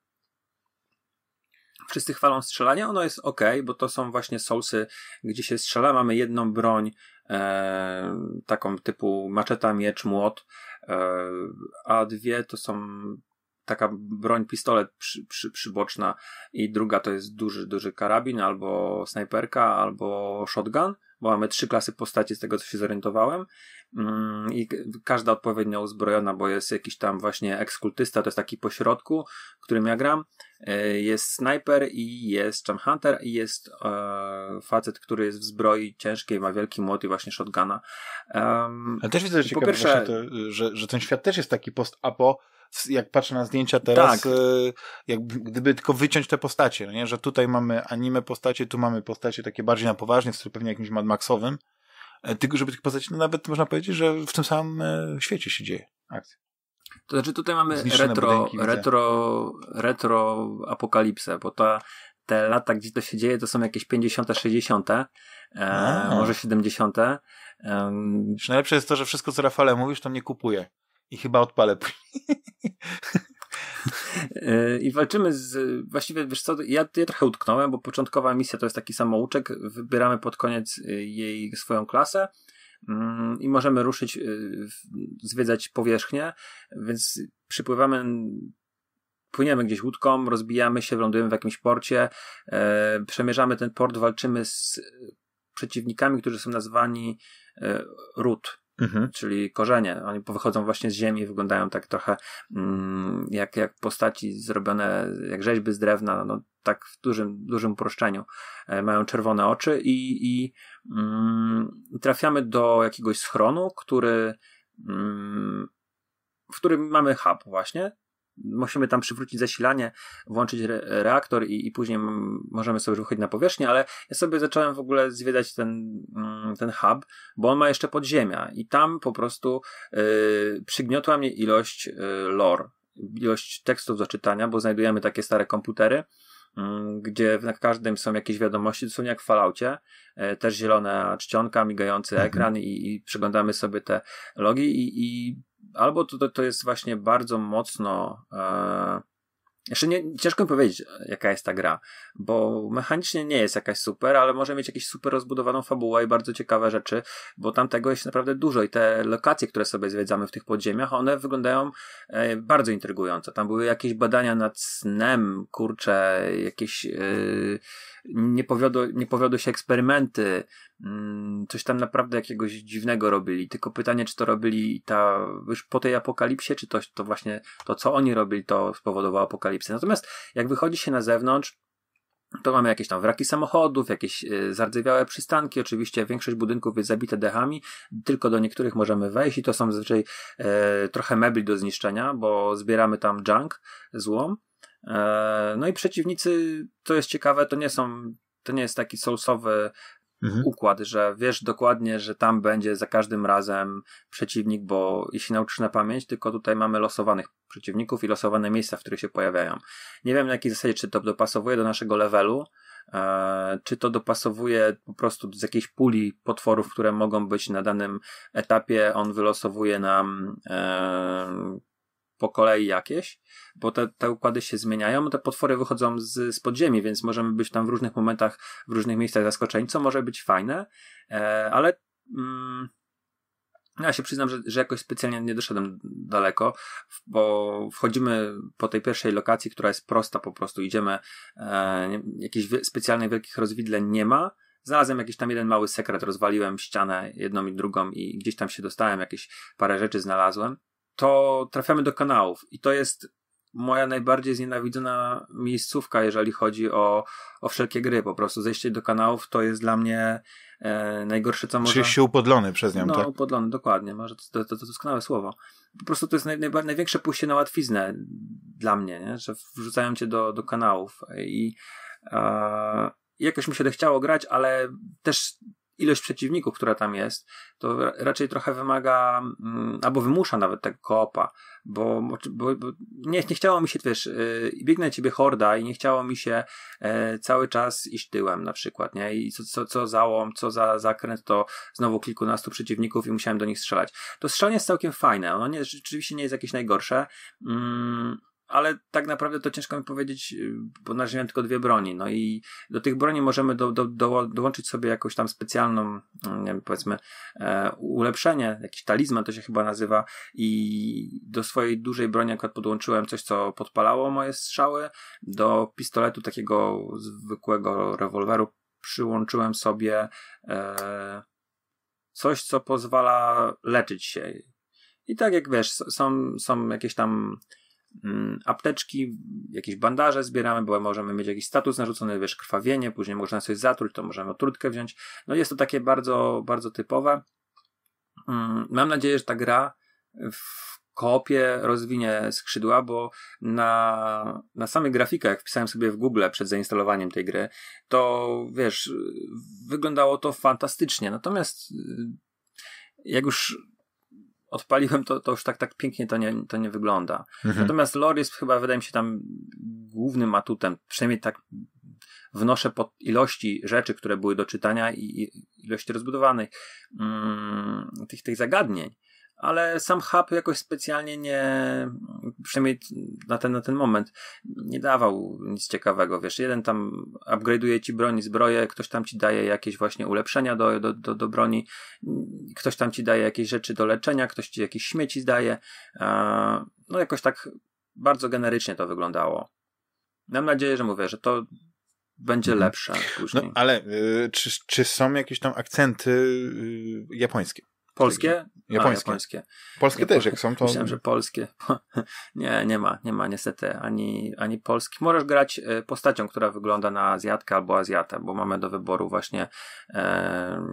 Wszyscy chwalą strzelanie, ono jest ok, bo to są właśnie soulsy, gdzie się strzela, mamy jedną broń, e, taką typu maczeta, miecz, młot, e, a dwie to są taka broń, pistolet przy, przy, przyboczna i druga to jest duży, duży karabin albo snajperka, albo shotgun, bo mamy trzy klasy postaci z tego, co się zorientowałem mm, i każda odpowiednio uzbrojona, bo jest jakiś tam właśnie ekskultysta, to jest taki pośrodku, którym ja gram, e, jest snajper i jest Jam Hunter i jest e, facet, który jest w zbroi ciężkiej, ma wielki młot i właśnie shotguna. Um, Ale też widzę, że, ciekawe, pierwsze... to, że, że ten świat też jest taki post-apo, jak patrzę na zdjęcia teraz, tak. E, jak gdyby tylko wyciąć te postacie, no nie? że tutaj mamy anime postacie, tu mamy postacie takie bardziej na poważnie, w stylu pewnie jakimś Mad Maxowym, e, tylko żeby tych postaci, no nawet można powiedzieć, że w tym samym e, świecie się dzieje akcja. To znaczy tutaj mamy retro, budynki, retro, retro apokalipsę, bo ta, te lata, gdzie to się dzieje, to są jakieś 50., 60., e, może 70. Um, najlepsze jest to, że wszystko, co Rafale mówisz, to mnie kupuje i chyba odpalę I walczymy z, właściwie wiesz co, ja, ja trochę utknąłem, bo początkowa misja to jest taki samouczek, wybieramy pod koniec y, jej swoją klasę mm, i możemy ruszyć, y, zwiedzać powierzchnię, więc przypływamy płyniemy gdzieś łódką, rozbijamy się, lądujemy w jakimś porcie, e, przemierzamy ten port, walczymy z przeciwnikami, którzy są nazwani e, Rut mhm. czyli korzenie. Oni wychodzą właśnie z ziemi, wyglądają tak trochę mm, jak, jak postaci zrobione, jak rzeźby z drewna, no tak w dużym, dużym uproszczeniu. E, mają czerwone oczy i, i mm, trafiamy do jakiegoś schronu, który mm, w którym mamy hub właśnie, musimy tam przywrócić zasilanie, włączyć re reaktor i, i później możemy sobie wychodzić na powierzchnię, ale ja sobie zacząłem w ogóle zwiedzać ten, mm, ten hub, bo on ma jeszcze podziemia i tam po prostu yy, przygniotła mnie ilość yy, lore, ilość tekstów do czytania, bo znajdujemy takie stare komputery, mm, gdzie na każdym są jakieś wiadomości, są jak w Falloutie, yy, też zielona czcionka, migający mhm. ekran i, i przeglądamy sobie te logi i, i albo to, to jest właśnie bardzo mocno. E, jeszcze nie, ciężko mi powiedzieć, jaka jest ta gra, bo mechanicznie nie jest jakaś super, ale może mieć jakąś super rozbudowaną fabułę i bardzo ciekawe rzeczy, bo tam tego jest naprawdę dużo i te lokacje, które sobie zwiedzamy w tych podziemiach, one wyglądają e, bardzo intrygująco. Tam były jakieś badania nad snem, kurcze, jakieś e, nie, powiodło, nie się eksperymenty, mm, coś tam naprawdę jakiegoś dziwnego robili. Tylko pytanie, czy to robili ta, już po tej apokalipsie, czy to, to właśnie to, co oni robili, to spowodowało apokalipsę. Natomiast jak wychodzi się na zewnątrz, to mamy jakieś tam wraki samochodów, jakieś y, zardzewiałe przystanki. Oczywiście większość budynków jest zabite dechami, tylko do niektórych możemy wejść i to są zazwyczaj e, trochę mebli do zniszczenia, bo zbieramy tam junk, złom. E, no i przeciwnicy, co jest ciekawe, to nie są, to nie jest taki soulsowy mhm. układ, że wiesz dokładnie, że tam będzie za każdym razem przeciwnik, bo jeśli nauczysz na pamięć, tylko tutaj mamy losowanych przeciwników i losowane miejsca, w których się pojawiają. Nie wiem na jakiej zasadzie, czy to dopasowuje do naszego levelu, e, czy to dopasowuje po prostu z jakiejś puli potworów, które mogą być na danym etapie, on wylosowuje nam e, po kolei jakieś, bo te, te układy się zmieniają, te potwory wychodzą z, z podziemi, więc możemy być tam w różnych momentach, w różnych miejscach zaskoczeni, co może być fajne, e, ale mm, ja się przyznam, że, że jakoś specjalnie nie doszedłem daleko, bo wchodzimy po tej pierwszej lokacji, która jest prosta, po prostu idziemy, e, jakichś specjalnych wielkich rozwidleń nie ma, Znalazłem jakiś tam jeden mały sekret, rozwaliłem ścianę jedną i drugą i gdzieś tam się dostałem, jakieś parę rzeczy znalazłem to trafiamy do kanałów i to jest moja najbardziej znienawidzona miejscówka, jeżeli chodzi o, o wszelkie gry. Po prostu zejście do kanałów to jest dla mnie e, najgorsze, co może... Czyli się upodlony przez nią, no, tak? No, upodlony, dokładnie. Może to, to, to, to doskonałe słowo. Po prostu to jest naj, naj, największe pójście na łatwiznę dla mnie, nie? że wrzucają cię do, do kanałów i e, jakoś mi się chciało grać, ale też ilość przeciwników, która tam jest, to raczej trochę wymaga, mm, albo wymusza nawet tego koopa, bo, bo, bo nie, nie chciało mi się, wiesz, yy, biegnę ciebie horda i nie chciało mi się yy, cały czas iść tyłem na przykład, nie? I co, co, co załom, co za zakręt, to znowu kilkunastu przeciwników i musiałem do nich strzelać. To strzelanie jest całkiem fajne, ono nie, rzeczywiście nie jest jakieś najgorsze, yy, ale tak naprawdę to ciężko mi powiedzieć, y, bo nażyłem tylko dwie broni. No i do tych broni możemy do, do, do, dołączyć sobie jakąś tam specjalną, mm, nie wiem, powiedzmy, e, ulepszenie, jakiś talizman to się chyba nazywa. I do swojej dużej broni akurat podłączyłem coś, co podpalało moje strzały. Do pistoletu takiego zwykłego rewolweru przyłączyłem sobie e, coś, co pozwala leczyć się. I tak jak wiesz, są, są jakieś tam apteczki, jakieś bandaże zbieramy, bo możemy mieć jakiś status narzucony, wiesz, krwawienie, później można coś zatruć, to możemy otrutkę wziąć. No jest to takie bardzo, bardzo typowe. Mm, mam nadzieję, że ta gra w koopie rozwinie skrzydła, bo na, na samych grafikach, jak wpisałem sobie w Google przed zainstalowaniem tej gry, to wiesz, wyglądało to fantastycznie. Natomiast jak już odpaliłem, to, to już tak, tak pięknie to nie, to nie wygląda. Mhm. Natomiast lore jest chyba, wydaje mi się, tam głównym atutem. Przynajmniej tak wnoszę pod ilości rzeczy, które były do czytania i ilości rozbudowanych mm, tych, tych zagadnień ale sam hub jakoś specjalnie nie, przynajmniej na ten, na ten moment, nie dawał nic ciekawego. Wiesz, jeden tam upgrade'uje ci broń, zbroję, ktoś tam ci daje jakieś właśnie ulepszenia do, do, do, do broni, ktoś tam ci daje jakieś rzeczy do leczenia, ktoś ci jakieś śmieci zdaje. No jakoś tak bardzo generycznie to wyglądało. Mam nadzieję, że mówię, że to będzie mhm. lepsze później. No, ale y, czy, czy są jakieś tam akcenty y, japońskie? Polskie? Japońskie. A, japońskie. Polskie też, jak są to. Myślałem, że polskie. nie, nie ma, nie ma niestety ani, ani polskich. Możesz grać e, postacią, która wygląda na Azjatkę albo Azjatę, bo mamy do wyboru właśnie e,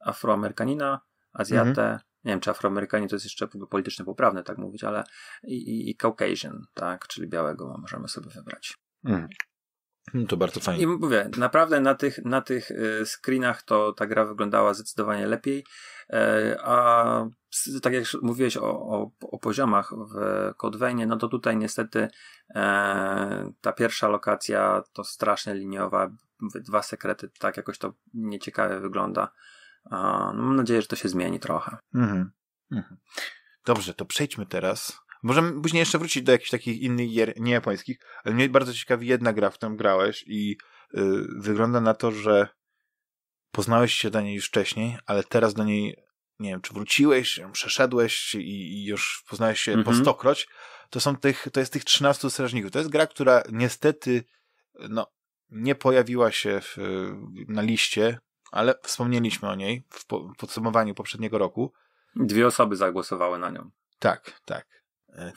Afroamerykanina, Azjatę. Mhm. Nie wiem, czy Afroamerykanie to jest jeszcze politycznie poprawne, tak mówić, ale i, i, i Caucasian, tak, czyli białego możemy sobie wybrać. Mhm. No to bardzo fajnie. I mówię, naprawdę na tych, na tych e, screenach to ta gra wyglądała zdecydowanie lepiej. E, a tak jak mówiłeś o, o, o poziomach w Code no to tutaj niestety e, ta pierwsza lokacja to strasznie liniowa, dwa sekrety, tak jakoś to nieciekawie wygląda. no mam nadzieję, że to się zmieni trochę. Mhm. Mhm. Dobrze, to przejdźmy teraz. Możemy później jeszcze wrócić do jakichś takich innych gier, nie japońskich, ale mnie bardzo ciekawi jedna gra, w którą grałeś i yy, wygląda na to, że poznałeś się do niej już wcześniej, ale teraz do niej, nie wiem, czy wróciłeś, przeszedłeś i, i już poznałeś się mm -hmm. po mhm. stokroć, to są tych, to jest tych 13 strażników. To jest gra, która niestety, no, nie pojawiła się w, na liście, ale wspomnieliśmy o niej w podsumowaniu poprzedniego roku. Dwie osoby zagłosowały na nią. Tak, tak.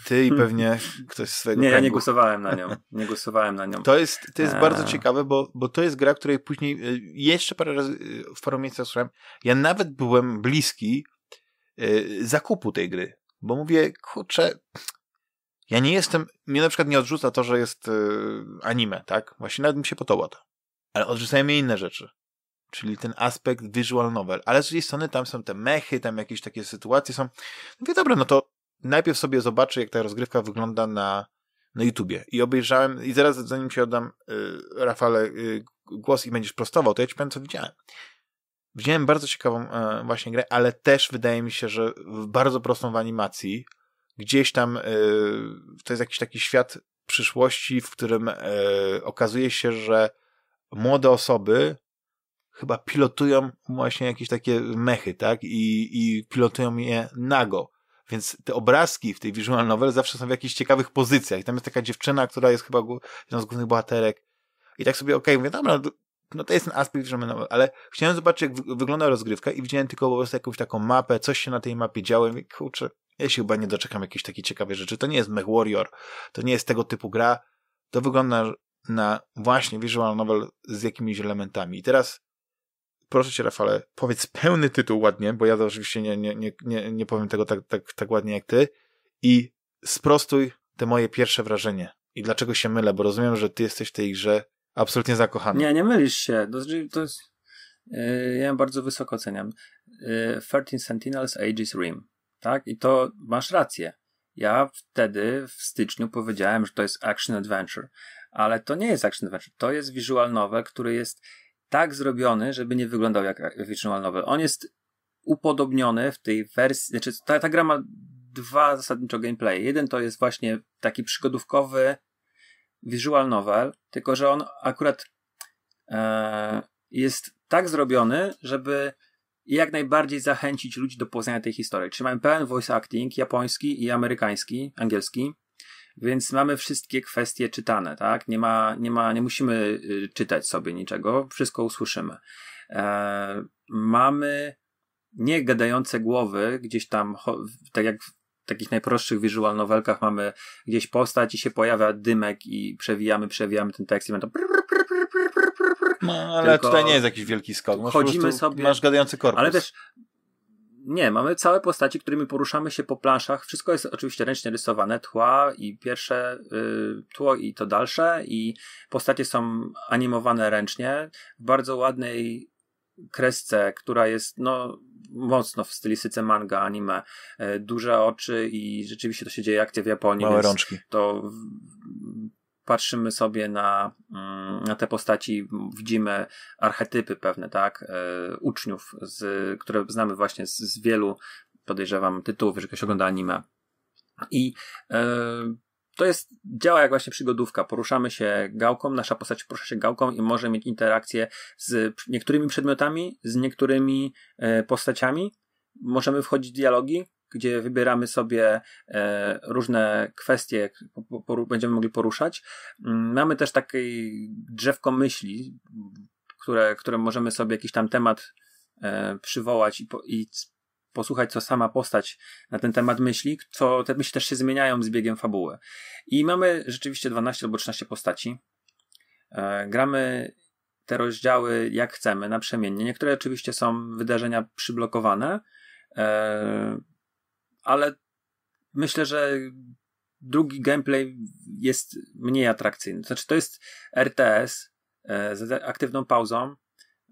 Ty i pewnie ktoś z swojego Nie, ja nie głosowałem na nią. Nie głosowałem na nią. To jest, to jest bardzo ciekawe, bo, bo to jest gra, której później e, jeszcze parę razy e, w paru miejscach słyszałem. Ja nawet byłem bliski e, zakupu tej gry, bo mówię, kurczę, ja nie jestem, mnie na przykład nie odrzuca to, że jest anime, tak? Właśnie nawet mi się podoba to. Ale odrzucają mnie inne rzeczy. czyli ten aspekt visual novel, ale z drugiej strony tam są te mechy, tam jakieś takie sytuacje są. Mówię, dobra, no to najpierw sobie zobaczę, jak ta rozgrywka wygląda na, na YouTubie. I obejrzałem, i zaraz zanim się oddam, y, Rafale, y, głos i będziesz prostował, to ja ci powiem, co widziałem. Widziałem bardzo ciekawą e, właśnie grę, ale też wydaje mi się, że bardzo prostą w animacji, gdzieś tam e, to jest jakiś taki świat przyszłości, w którym e, okazuje się, że młode osoby chyba pilotują właśnie jakieś takie mechy, tak? I, i pilotują je nago. Więc te obrazki w tej visual novel zawsze są w jakichś ciekawych pozycjach. I tam jest taka dziewczyna, która jest chyba jedną z głównych bohaterek. I tak sobie, okej, okay, mówię, dobra, no to jest ten aspekt visual ale chciałem zobaczyć, jak wygląda rozgrywka i widziałem tylko po prostu jakąś taką mapę, coś się na tej mapie działo i kurczę, ja się chyba nie doczekam jakiejś takiej ciekawej rzeczy. To nie jest Mech Warrior, to nie jest tego typu gra. To wygląda na właśnie visual novel z jakimiś elementami. I teraz proszę cię, Rafale, powiedz pełny tytuł ładnie, bo ja to oczywiście nie, nie, nie, nie, powiem tego tak, tak, tak ładnie jak ty i sprostuj te moje pierwsze wrażenie. I dlaczego się mylę, bo rozumiem, że ty jesteś w tej grze absolutnie zakochany. Nie, nie mylisz się. To, znaczy, to jest, yy, ja ją bardzo wysoko oceniam. Yy, 13 Sentinels Aegis Rim. Tak? I to masz rację. Ja wtedy w styczniu powiedziałem, że to jest action adventure, ale to nie jest action adventure. To jest visual novel, który jest tak zrobiony, żeby nie wyglądał jak visual novel. On jest upodobniony w tej wersji, znaczy ta, ta gra ma dwa zasadniczo gameplay. Jeden to jest właśnie taki przygodówkowy visual novel, tylko że on akurat e, jest tak zrobiony, żeby jak najbardziej zachęcić ludzi do poznania tej historii. Czyli mamy pełen voice acting japoński i amerykański, angielski, więc mamy wszystkie kwestie czytane, tak? Nie ma, nie ma, nie musimy y, czytać sobie niczego, wszystko usłyszymy. E, mamy nie gadające głowy, gdzieś tam, tak jak w takich najprostszych visual novelkach mamy gdzieś postać i się pojawia dymek i przewijamy, przewijamy ten tekst i to no, ale Tylko tutaj nie jest jakiś wielki skok. Masz chodzimy sobie. Masz gadający korpus. Ale też nie, mamy całe postaci, którymi poruszamy się po planszach. Wszystko jest oczywiście ręcznie rysowane, tła i pierwsze y, tło i to dalsze i postacie są animowane ręcznie w bardzo ładnej kresce, która jest no mocno w stylistyce manga, anime, y, duże oczy i rzeczywiście to się dzieje akcja w Japonii. Małe rączki. To patrzymy sobie na, mm, na te postaci, widzimy archetypy pewne, tak, e, uczniów, z, które znamy właśnie z, z wielu, podejrzewam, tytułów, jeżeli ktoś ogląda anime. I e, to jest, działa jak właśnie przygodówka. Poruszamy się gałką, nasza postać porusza się gałką i może mieć interakcję z niektórymi przedmiotami, z niektórymi e, postaciami. Możemy wchodzić w dialogi, gdzie wybieramy sobie e, różne kwestie, będziemy mogli poruszać. Mm, mamy też takie drzewko myśli, które, które możemy sobie jakiś tam temat e, przywołać i, i posłuchać, co sama postać na ten temat myśli, co te myśli też się zmieniają z biegiem fabuły. I mamy rzeczywiście 12 albo 13 postaci. E, gramy te rozdziały jak chcemy, naprzemiennie. Niektóre oczywiście są wydarzenia przyblokowane, ale myślę, że drugi gameplay jest mniej atrakcyjny. Znaczy, to jest RTS e, z aktywną pauzą.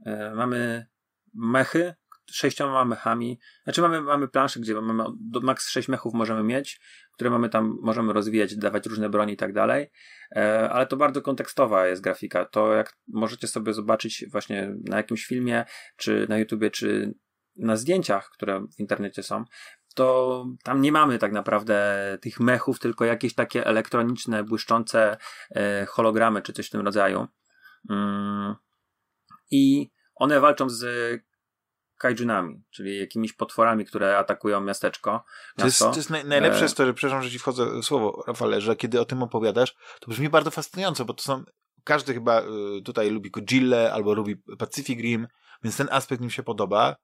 E, mamy mechy, sześcioma mechami. Znaczy, mamy, mamy planszę, gdzie mamy do max sześć mechów możemy mieć, które mamy tam, możemy rozwijać, dawać różne broni i tak dalej. E, ale to bardzo kontekstowa jest grafika. To jak możecie sobie zobaczyć właśnie na jakimś filmie, czy na YouTubie, czy na zdjęciach, które w internecie są, to tam nie mamy tak naprawdę tych mechów, tylko jakieś takie elektroniczne, błyszczące e, hologramy czy coś w tym rodzaju. Mm. I one walczą z kaijunami, czyli jakimiś potworami, które atakują miasteczko. To jest, to jest naj, najlepsze e... to, że przepraszam, że ci wchodzę w słowo, Rafale, że kiedy o tym opowiadasz, to brzmi bardzo fascynująco, bo to są, każdy chyba y, tutaj lubi Godzilla albo lubi Pacific Rim, więc ten aspekt mi się podoba.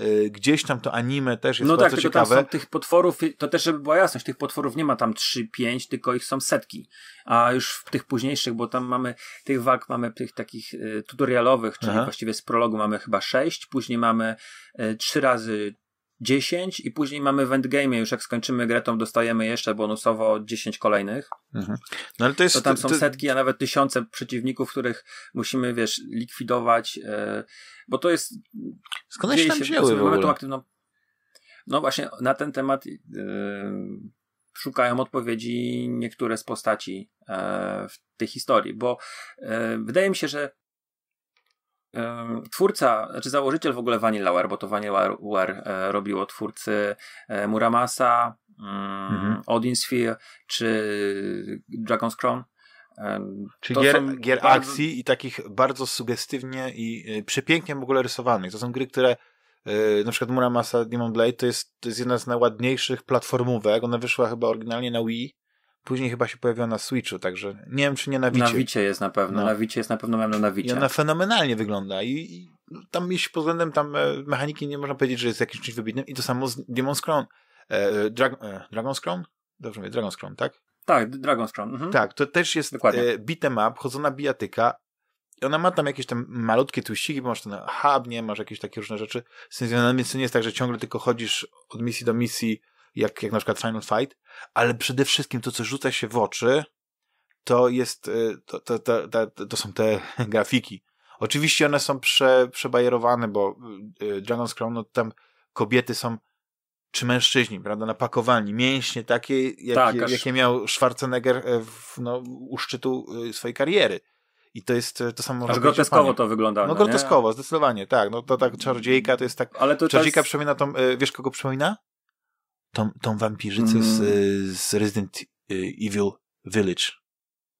Y, gdzieś tam to anime też jest no bardzo tak, ciekawe. Tam są tych potworów, to też żeby była jasność, tych potworów nie ma tam 3-5, tylko ich są setki. A już w tych późniejszych, bo tam mamy tych walk, mamy tych takich y, tutorialowych, czyli Aha. właściwie z prologu mamy chyba 6, później mamy y, 3 razy 10 i później mamy w endgame, już jak skończymy grę, to dostajemy jeszcze bonusowo 10 kolejnych. Mhm. No ale to jest... To tam są to... setki, a nawet tysiące przeciwników, których musimy, wiesz, likwidować, e, bo to jest... Skąd się tam wzięły w ogóle? Aktywną... No właśnie, na ten temat yy, szukają odpowiedzi niektóre z postaci e, w tej historii, bo wydaje mi się, że twórca, znaczy założyciel w ogóle Vanillaware, bo to Vanillaware e, robiło twórcy e, Muramasa, mm, mhm. Odin Sphere czy Dragon's Crown. Czy gier, gier bardzo... akcji i takich bardzo sugestywnie i y, przepięknie w ogóle rysowanych. To są gry, które na przykład Muramasa Demon Blade to jest, to jest jedna z najładniejszych platformówek. Ona wyszła chyba oryginalnie na Wii. Później chyba się pojawiła na Switchu, także nie wiem, czy nie na Wicie. Na Wicie jest na pewno. No. Na Wicie jest na pewno, miałem na Wicie. I ona fenomenalnie wygląda i, i tam jeśli pod względem tam e, mechaniki nie można powiedzieć, że jest jakimś czymś wybitnym i to samo z Demon's Crown. E, Drag, e, Dragon's Crown? Dobrze mówię, Dragon's Crown, tak? Tak, Dragon's Crown. Mhm. Tak, to też jest Dokładnie. e, beat'em up, chodzona bijatyka. I ona ma tam jakieś tam malutkie twiściki, bo masz ten hub, nie, masz jakieś takie różne rzeczy z tym związane, więc to nie jest tak, że ciągle tylko chodzisz od misji do misji, jak, jak na przykład Final Fight, ale przede wszystkim to, co rzuca się w oczy, to jest, e, to, to, to, to, są te grafiki. Oczywiście one są prze, przebajerowane, bo e, Dragon's Crown, no tam kobiety są czy mężczyźni, prawda, napakowani, mięśnie takie, jakie, tak, aż... jakie miał Schwarzenegger e, w, no, u szczytu e, swojej kariery. I to jest e, to samo. Aż groteskowo to wygląda. No groteskowo, nie? zdecydowanie, tak. No to tak czarodziejka to jest tak. Ale to czarodziejka jest... przypomina tą, wiesz kogo przypomina? Tą, tą wampirzycę mm. z, z Resident Evil Village.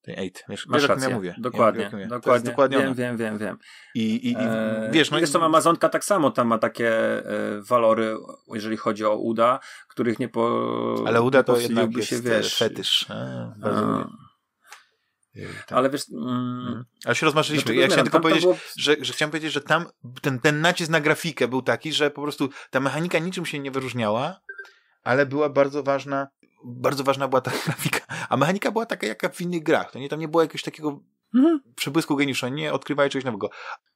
Tej Eight. Wiesz, Masz rację. ja mówię. Dokładnie. Ja, dokładnie. dokładnie wiem, wiem, wiem, wiem. I, i, i eee, wiesz, no Zresztą Amazonka tak samo tam ma takie e, walory, jeżeli chodzi o uda, których nie po Ale uda to jednak jest się, wiesz, fetysz. A, bardzo tak. Ale wiesz. Mm, mhm. Ale się rozmarzyliśmy. Ja chciałem tylko powiedzieć, było... że, że chciałem powiedzieć, że tam ten, ten nacisk na grafikę był taki, że po prostu ta mechanika niczym się nie wyróżniała, ale była bardzo ważna bardzo ważna była ta grafika. A mechanika była taka jak w innych grach. To nie, tam nie było jakiegoś takiego mhm. przebłysku geniusza, nie odkrywaj czegoś nowego.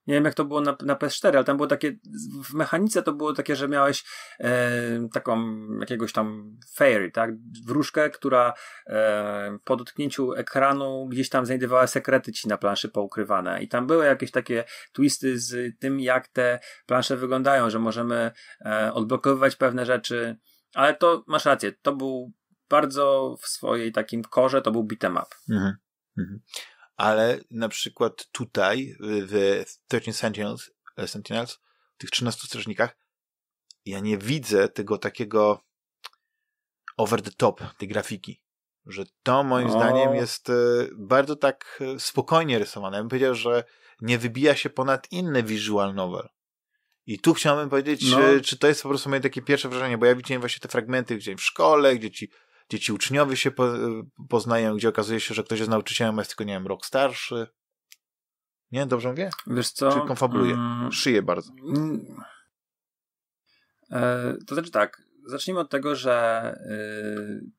Nie wiem jak to było na, na PS4, ale tam było takie, w mechanice to było takie, że miałeś e, taką jakiegoś tam fairy, tak? Wróżkę, która e, po dotknięciu ekranu gdzieś tam znajdowała sekrety ci na planszy poukrywane. I tam były jakieś takie twisty z tym, jak te plansze wyglądają, że możemy e, odblokowywać pewne rzeczy. Ale to masz rację, to był bardzo w swojej takim korze to był beat'em up. Mhm. Mhm. Ale na przykład tutaj w 13 Sentinels, e, Sentinels, w tych 13 strażnikach, ja nie widzę tego takiego over the top, tej grafiki. Że to moim o. zdaniem jest e, bardzo tak e, spokojnie rysowane. Ja bym powiedział, że nie wybija się ponad inny visual novel. I tu chciałbym powiedzieć, no. czy, czy to jest po prostu moje takie pierwsze wrażenie, bo ja widziałem właśnie te fragmenty gdzie w szkole, gdzie ci gdzie ci uczniowie się po, poznają, gdzie okazuje się, że ktoś jest nauczycielem, a jest tylko, nie wiem, rok starszy. Nie? Dobrze mówię? Wiesz co? Czy konfabuluje? Mm, Szyję bardzo. Mm, e, to znaczy tak, zacznijmy od tego, że yy,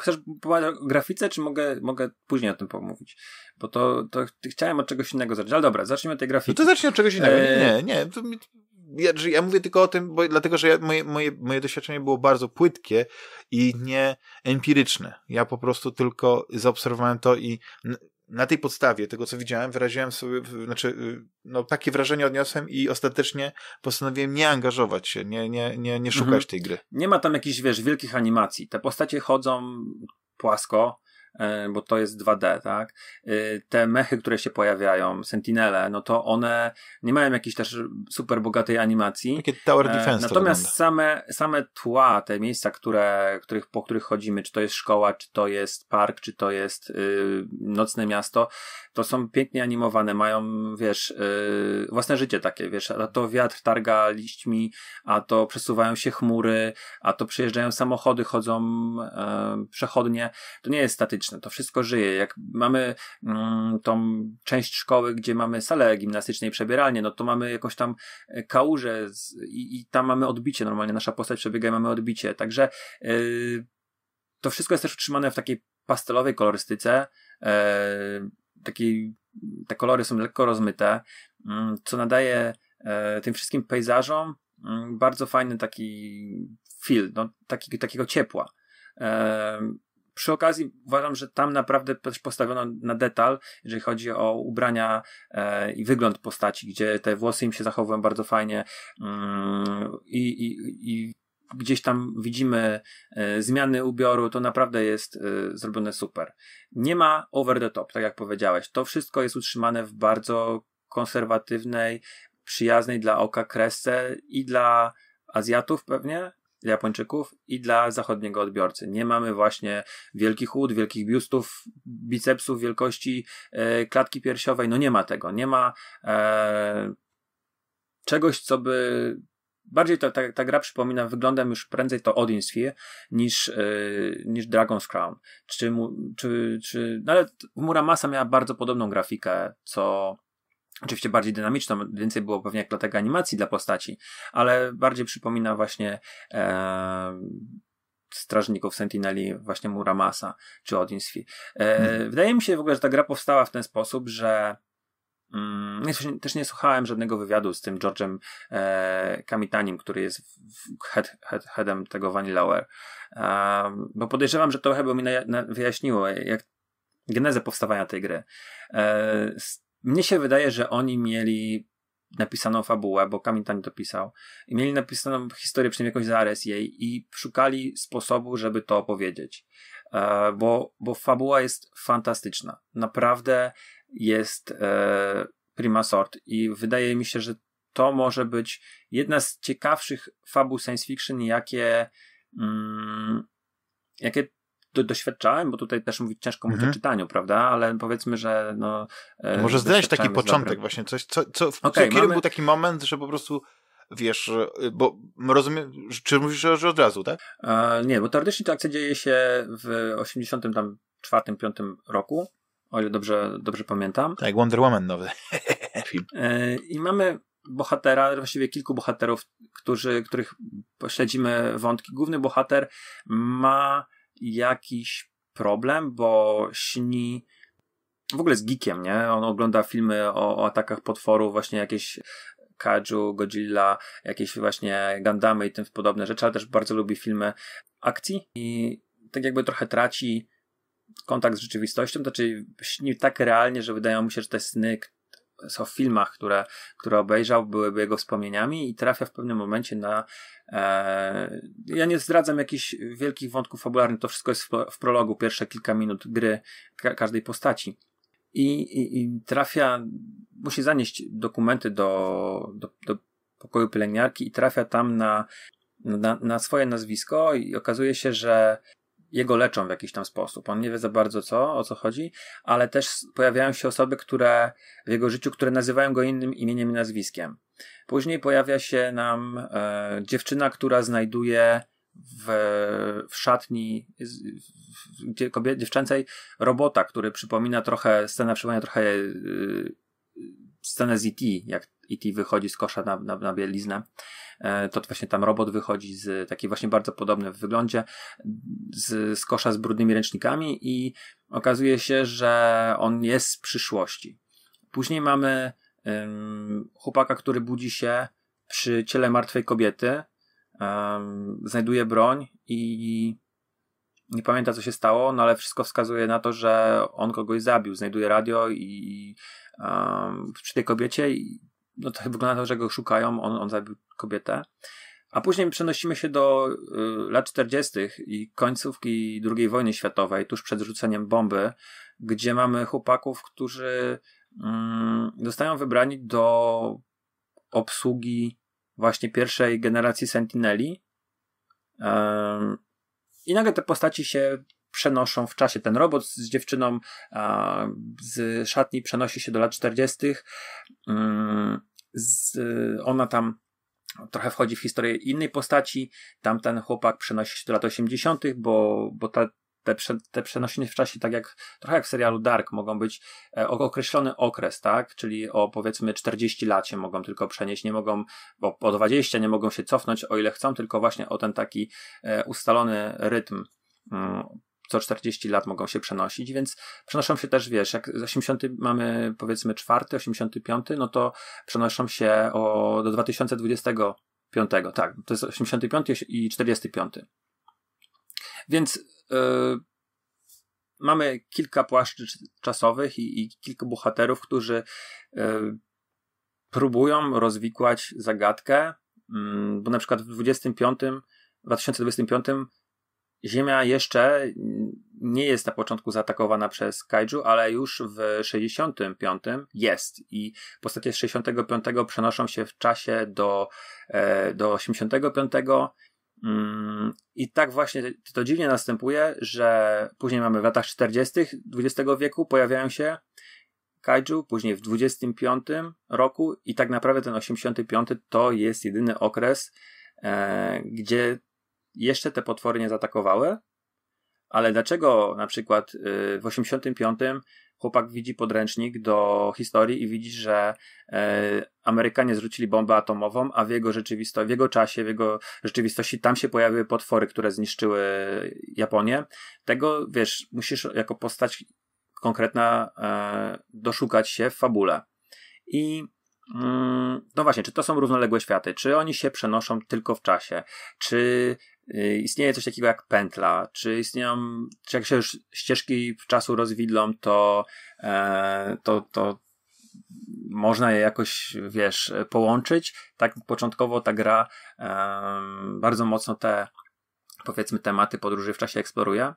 chcesz powiedzieć o grafice, czy mogę, mogę później o tym pomówić? Bo to, to chciałem od czegoś innego zacząć. Ale dobra, zacznijmy od tej grafiki. No to zacznij od czegoś innego. E... Nie, nie. To, ja, ja mówię tylko o tym, bo, dlatego że ja, moje, moje, moje doświadczenie było bardzo płytkie i nie empiryczne. Ja po prostu tylko zaobserwowałem to i na tej podstawie tego, co widziałem, wyraziłem sobie, znaczy, y, no, takie wrażenie odniosłem i ostatecznie postanowiłem nie angażować się, nie, nie, nie, nie szukać mhm. tej gry. Nie ma tam jakichś, wiesz, wielkich animacji. Te postacie chodzą płasko, bo to jest 2D, tak? E, te mechy, które się pojawiają, Sentinele, no to one nie mają jakiejś też super bogatej animacji. Takie tower e, defense. Natomiast same, same tła, te miejsca, które, których, po których chodzimy, czy to jest szkoła, czy to jest park, czy to jest y, nocne miasto, to są pięknie animowane, mają, wiesz, y, własne życie takie, wiesz, a to wiatr targa liśćmi, a to przesuwają się chmury, a to przyjeżdżają samochody, chodzą y, przechodnie. To nie jest statyczne gimnastyczne, to wszystko żyje. Jak mamy mm, tą część szkoły, gdzie mamy salę gimnastyczną i przebieralnię, no to mamy jakąś tam e, kałużę z, i, i, tam mamy odbicie. Normalnie nasza postać przebiega i mamy odbicie. Także yy, to wszystko jest też utrzymane w takiej pastelowej kolorystyce. Yy, te kolory są lekko rozmyte, yy, co nadaje tym wszystkim pejzażom mm, bardzo fajny taki feel, no, taki, takiego ciepła. Przy okazji uważam, że tam naprawdę też postawiono na detal, jeżeli chodzi o ubrania e, i wygląd postaci, gdzie te włosy im się zachowują bardzo fajnie mm, i, gdzieś tam widzimy e, zmiany ubioru, to naprawdę jest e, zrobione super. Nie ma over the top, tak jak powiedziałeś. To wszystko jest utrzymane w bardzo konserwatywnej, przyjaznej dla oka kresce i dla Azjatów pewnie, dla Japończyków i dla zachodniego odbiorcy. Nie mamy właśnie wielkich łód, wielkich biustów, bicepsów wielkości e, klatki piersiowej. No nie ma tego. Nie ma e, czegoś, co by bardziej ta, ta, ta gra przypomina wyglądem już prędzej to Odin Sphere niż, yy, niż Dragon's Crown. Czy, czy, czy, no ale Muramasa miała bardzo podobną grafikę, co Oczywiście bardziej dynamiczną, więcej było pewnie jak klatek animacji dla postaci, ale bardziej przypomina właśnie e, strażników Sentineli, właśnie Muramasa czy Odin Sphere. E, hmm. Wydaje mi się w ogóle, że ta gra powstała w ten sposób, że Mm, też nie słuchałem żadnego wywiadu z tym George'em e, Kamitanim, który jest head, head, headem tego Vanillaware, e, bo podejrzewam, że to by mi na, na, wyjaśniło, jak genezę powstawania tej gry. E, mnie się wydaje, że oni mieli napisaną fabułę, bo Kamitani to pisał, i mieli napisaną historię, przynajmniej jakąś zarys jej i szukali sposobu, żeby to opowiedzieć. E, bo, bo fabuła jest fantastyczna. Naprawdę jest e, prima sort i wydaje mi się, że to może być jedna z ciekawszych fabuł science fiction, jakie, mm, jakie do, doświadczałem, bo tutaj też mówić ciężko mówić o mhm. czytaniu, prawda? Ale powiedzmy, że no. E, może zdać taki początek właśnie, coś, co, co, w okay, kiedy mamy... był taki moment, że po prostu wiesz, bo rozumiem, czy mówisz, że od razu, tak? E, nie, bo teoretycznie ta akcja dzieje się w 84 5 roku o ile dobrze, dobrze pamiętam. Tak, Wonder Woman nowy film. E, I mamy bohatera, właściwie kilku bohaterów, którzy, których śledzimy wątki. Główny bohater ma jakiś problem, bo śni w ogóle z geekiem, nie? On ogląda filmy o, o atakach potworów, właśnie jakieś Kaju, Godzilla, jakieś właśnie Gundamy i tym podobne rzeczy, ale też bardzo lubi filmy akcji i tak jakby trochę traci kontakt z rzeczywistością, to znaczy śni tak realnie, że wydają mu się, że te sny są w filmach, które, które obejrzał, byłyby jego wspomnieniami i trafia w pewnym momencie na e, ja nie zdradzam jakichś wielkich wątków fabularnych, to wszystko jest w, w prologu, pierwsze kilka minut gry ka każdej postaci. I, i, I, trafia, musi zanieść dokumenty do, do, do pokoju pielęgniarki i trafia tam na, na, na swoje nazwisko i okazuje się, że jego leczą w jakiś tam sposób. On nie wie za bardzo co, o co chodzi, ale też pojawiają się osoby, które w jego życiu, które nazywają go innym imieniem i nazwiskiem. Później pojawia się nam e, dziewczyna, która znajduje w, w szatni w, kobiet, dziewczęcej robota, który przypomina trochę, scena przypomina trochę e, scenę z E.T., jak E.T. wychodzi z kosza na, na, na bieliznę. E, to właśnie tam robot wychodzi z taki właśnie bardzo podobny w wyglądzie, z, z kosza z brudnymi ręcznikami i okazuje się, że on jest z przyszłości. Później mamy um, chłopaka, który budzi się przy ciele martwej kobiety, um, znajduje broń i nie pamięta co się stało, no ale wszystko wskazuje na to, że on kogoś zabił. Znajduje radio i przy tej kobiecie i no to wygląda to, że go szukają, on, on zabił kobietę. A później przenosimy się do y, lat 40. i końcówki II wojny światowej, tuż przed rzuceniem bomby, gdzie mamy chłopaków, którzy y, zostają wybrani do obsługi właśnie pierwszej generacji Sentineli. Y, I nagle te postaci się przenoszą w czasie. Ten robot z dziewczyną a, z szatni przenosi się do lat 40. Mm, z, ona tam trochę wchodzi w historię innej postaci. Tamten chłopak przenosi się do lat 80., bo, bo ta, te, te przenoszenie w czasie, tak jak trochę jak w serialu Dark, mogą być e, określony okres, tak? Czyli o powiedzmy 40 lat się mogą tylko przenieść, nie mogą, bo po 20 nie mogą się cofnąć o ile chcą, tylko właśnie o ten taki e, ustalony rytm. Mm, co 40 lat mogą się przenosić, więc przenoszą się też, wiesz, jak z 80 mamy powiedzmy 4, 85, no to przenoszą się o, do 2025 tak. To jest 85 i 45. Więc yy, mamy kilka płaszczy czasowych i, i kilku bohaterów, którzy yy, próbują rozwikłać zagadkę, yy, bo na przykład w 25, 2025 Ziemia jeszcze nie jest na początku zaatakowana przez kaiju, ale już w 65 jest i postacie z 65 przenoszą się w czasie do, e, do 85 mm, i tak właśnie to dziwnie następuje, że później mamy w latach 40. XX wieku pojawiają się kaiju, później w 25 roku i tak naprawdę ten 85 to jest jedyny okres, e, gdzie jeszcze te potwory nie zaatakowały, ale dlaczego na przykład y, w 85 chłopak widzi podręcznik do historii i widzi, że e, Amerykanie zrzucili bombę atomową, a w jego rzeczywistości, w jego czasie, w jego rzeczywistości tam się pojawiły potwory, które zniszczyły Japonię. Tego, wiesz, musisz jako postać konkretna e, doszukać się w fabule. I mm, no właśnie, czy to są równoległe światy? Czy oni się przenoszą tylko w czasie? Czy istnieje coś takiego jak pętla, czy istnieją, czy jak się już ścieżki czasu rozwidlą, to, e, to, to można je jakoś, wiesz, połączyć. Tak początkowo ta gra e, bardzo mocno te, powiedzmy, tematy podróży w czasie eksploruje.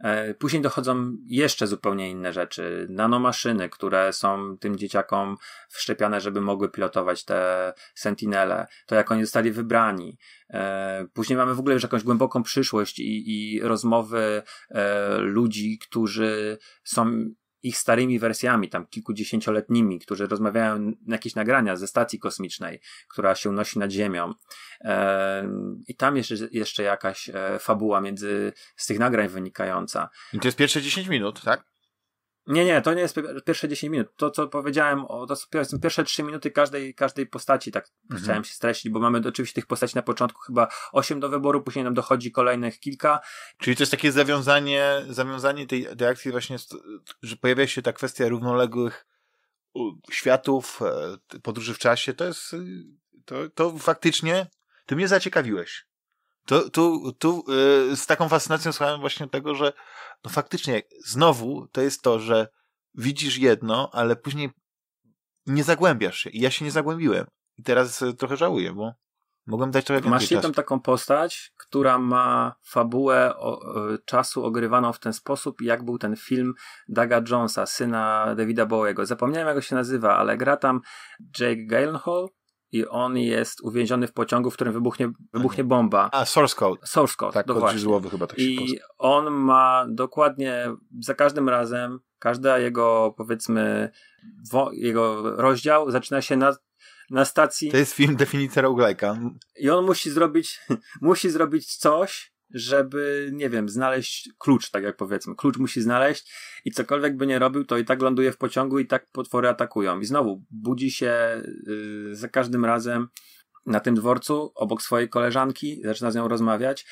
E, później dochodzą jeszcze zupełnie inne rzeczy. Nanomaszyny, które są tym dzieciakom wszczepiane, żeby mogły pilotować te sentinele. To jak oni zostali wybrani. E, później mamy w ogóle już jakąś głęboką przyszłość i, i rozmowy e, ludzi, którzy są ich starymi wersjami, tam kilkudziesięcioletnimi, którzy rozmawiają na jakieś nagrania ze stacji kosmicznej, która się unosi nad Ziemią. I tam jeszcze, jeszcze jakaś e, fabuła między z tych nagrań wynikająca. I to jest pierwsze 10 minut, tak? Nie, nie, to nie jest pierwsze 10 minut. To, co powiedziałem, o, to są pierwsze 3 minuty każdej, każdej postaci, tak mhm. chciałem się streścić, bo mamy oczywiście tych postaci na początku chyba 8 do wyboru, później nam dochodzi kolejnych kilka. Czyli to jest takie zawiązanie, zawiązanie tej, tej akcji właśnie, że pojawia się ta kwestia równoległych światów, e, podróży w czasie, to jest, to, to faktycznie, ty mnie zaciekawiłeś. Tu, tu, tu yy, z taką fascynacją słuchałem właśnie tego, że no faktycznie znowu to jest to, że widzisz jedno, ale później nie zagłębiasz się. I ja się nie zagłębiłem. I teraz y, trochę żałuję, bo mogłem dać trochę więcej Masz jedną taką postać, która ma fabułę o, y, czasu ogrywaną w ten sposób, jak był ten film Daga Jonesa, syna Davida Bowiego. Zapomniałem, jak go się nazywa, ale gra tam Jake Gyllenhaal, i on jest uwięziony w pociągu, w którym wybuchnie, wybuchnie bomba. A, source code. Source code, tak, dokładnie. Chyba tak się I on ma dokładnie za każdym razem, każda jego, powiedzmy, wo, jego rozdział zaczyna się na, na stacji. To jest film definicja roguelike'a. I on musi zrobić, musi zrobić coś, żeby, nie wiem, znaleźć klucz, tak jak powiedzmy. Klucz musi znaleźć i cokolwiek by nie robił, to i tak ląduje w pociągu i tak potwory atakują. I znowu budzi się yy, za każdym razem na tym dworcu obok swojej koleżanki, zaczyna z nią rozmawiać.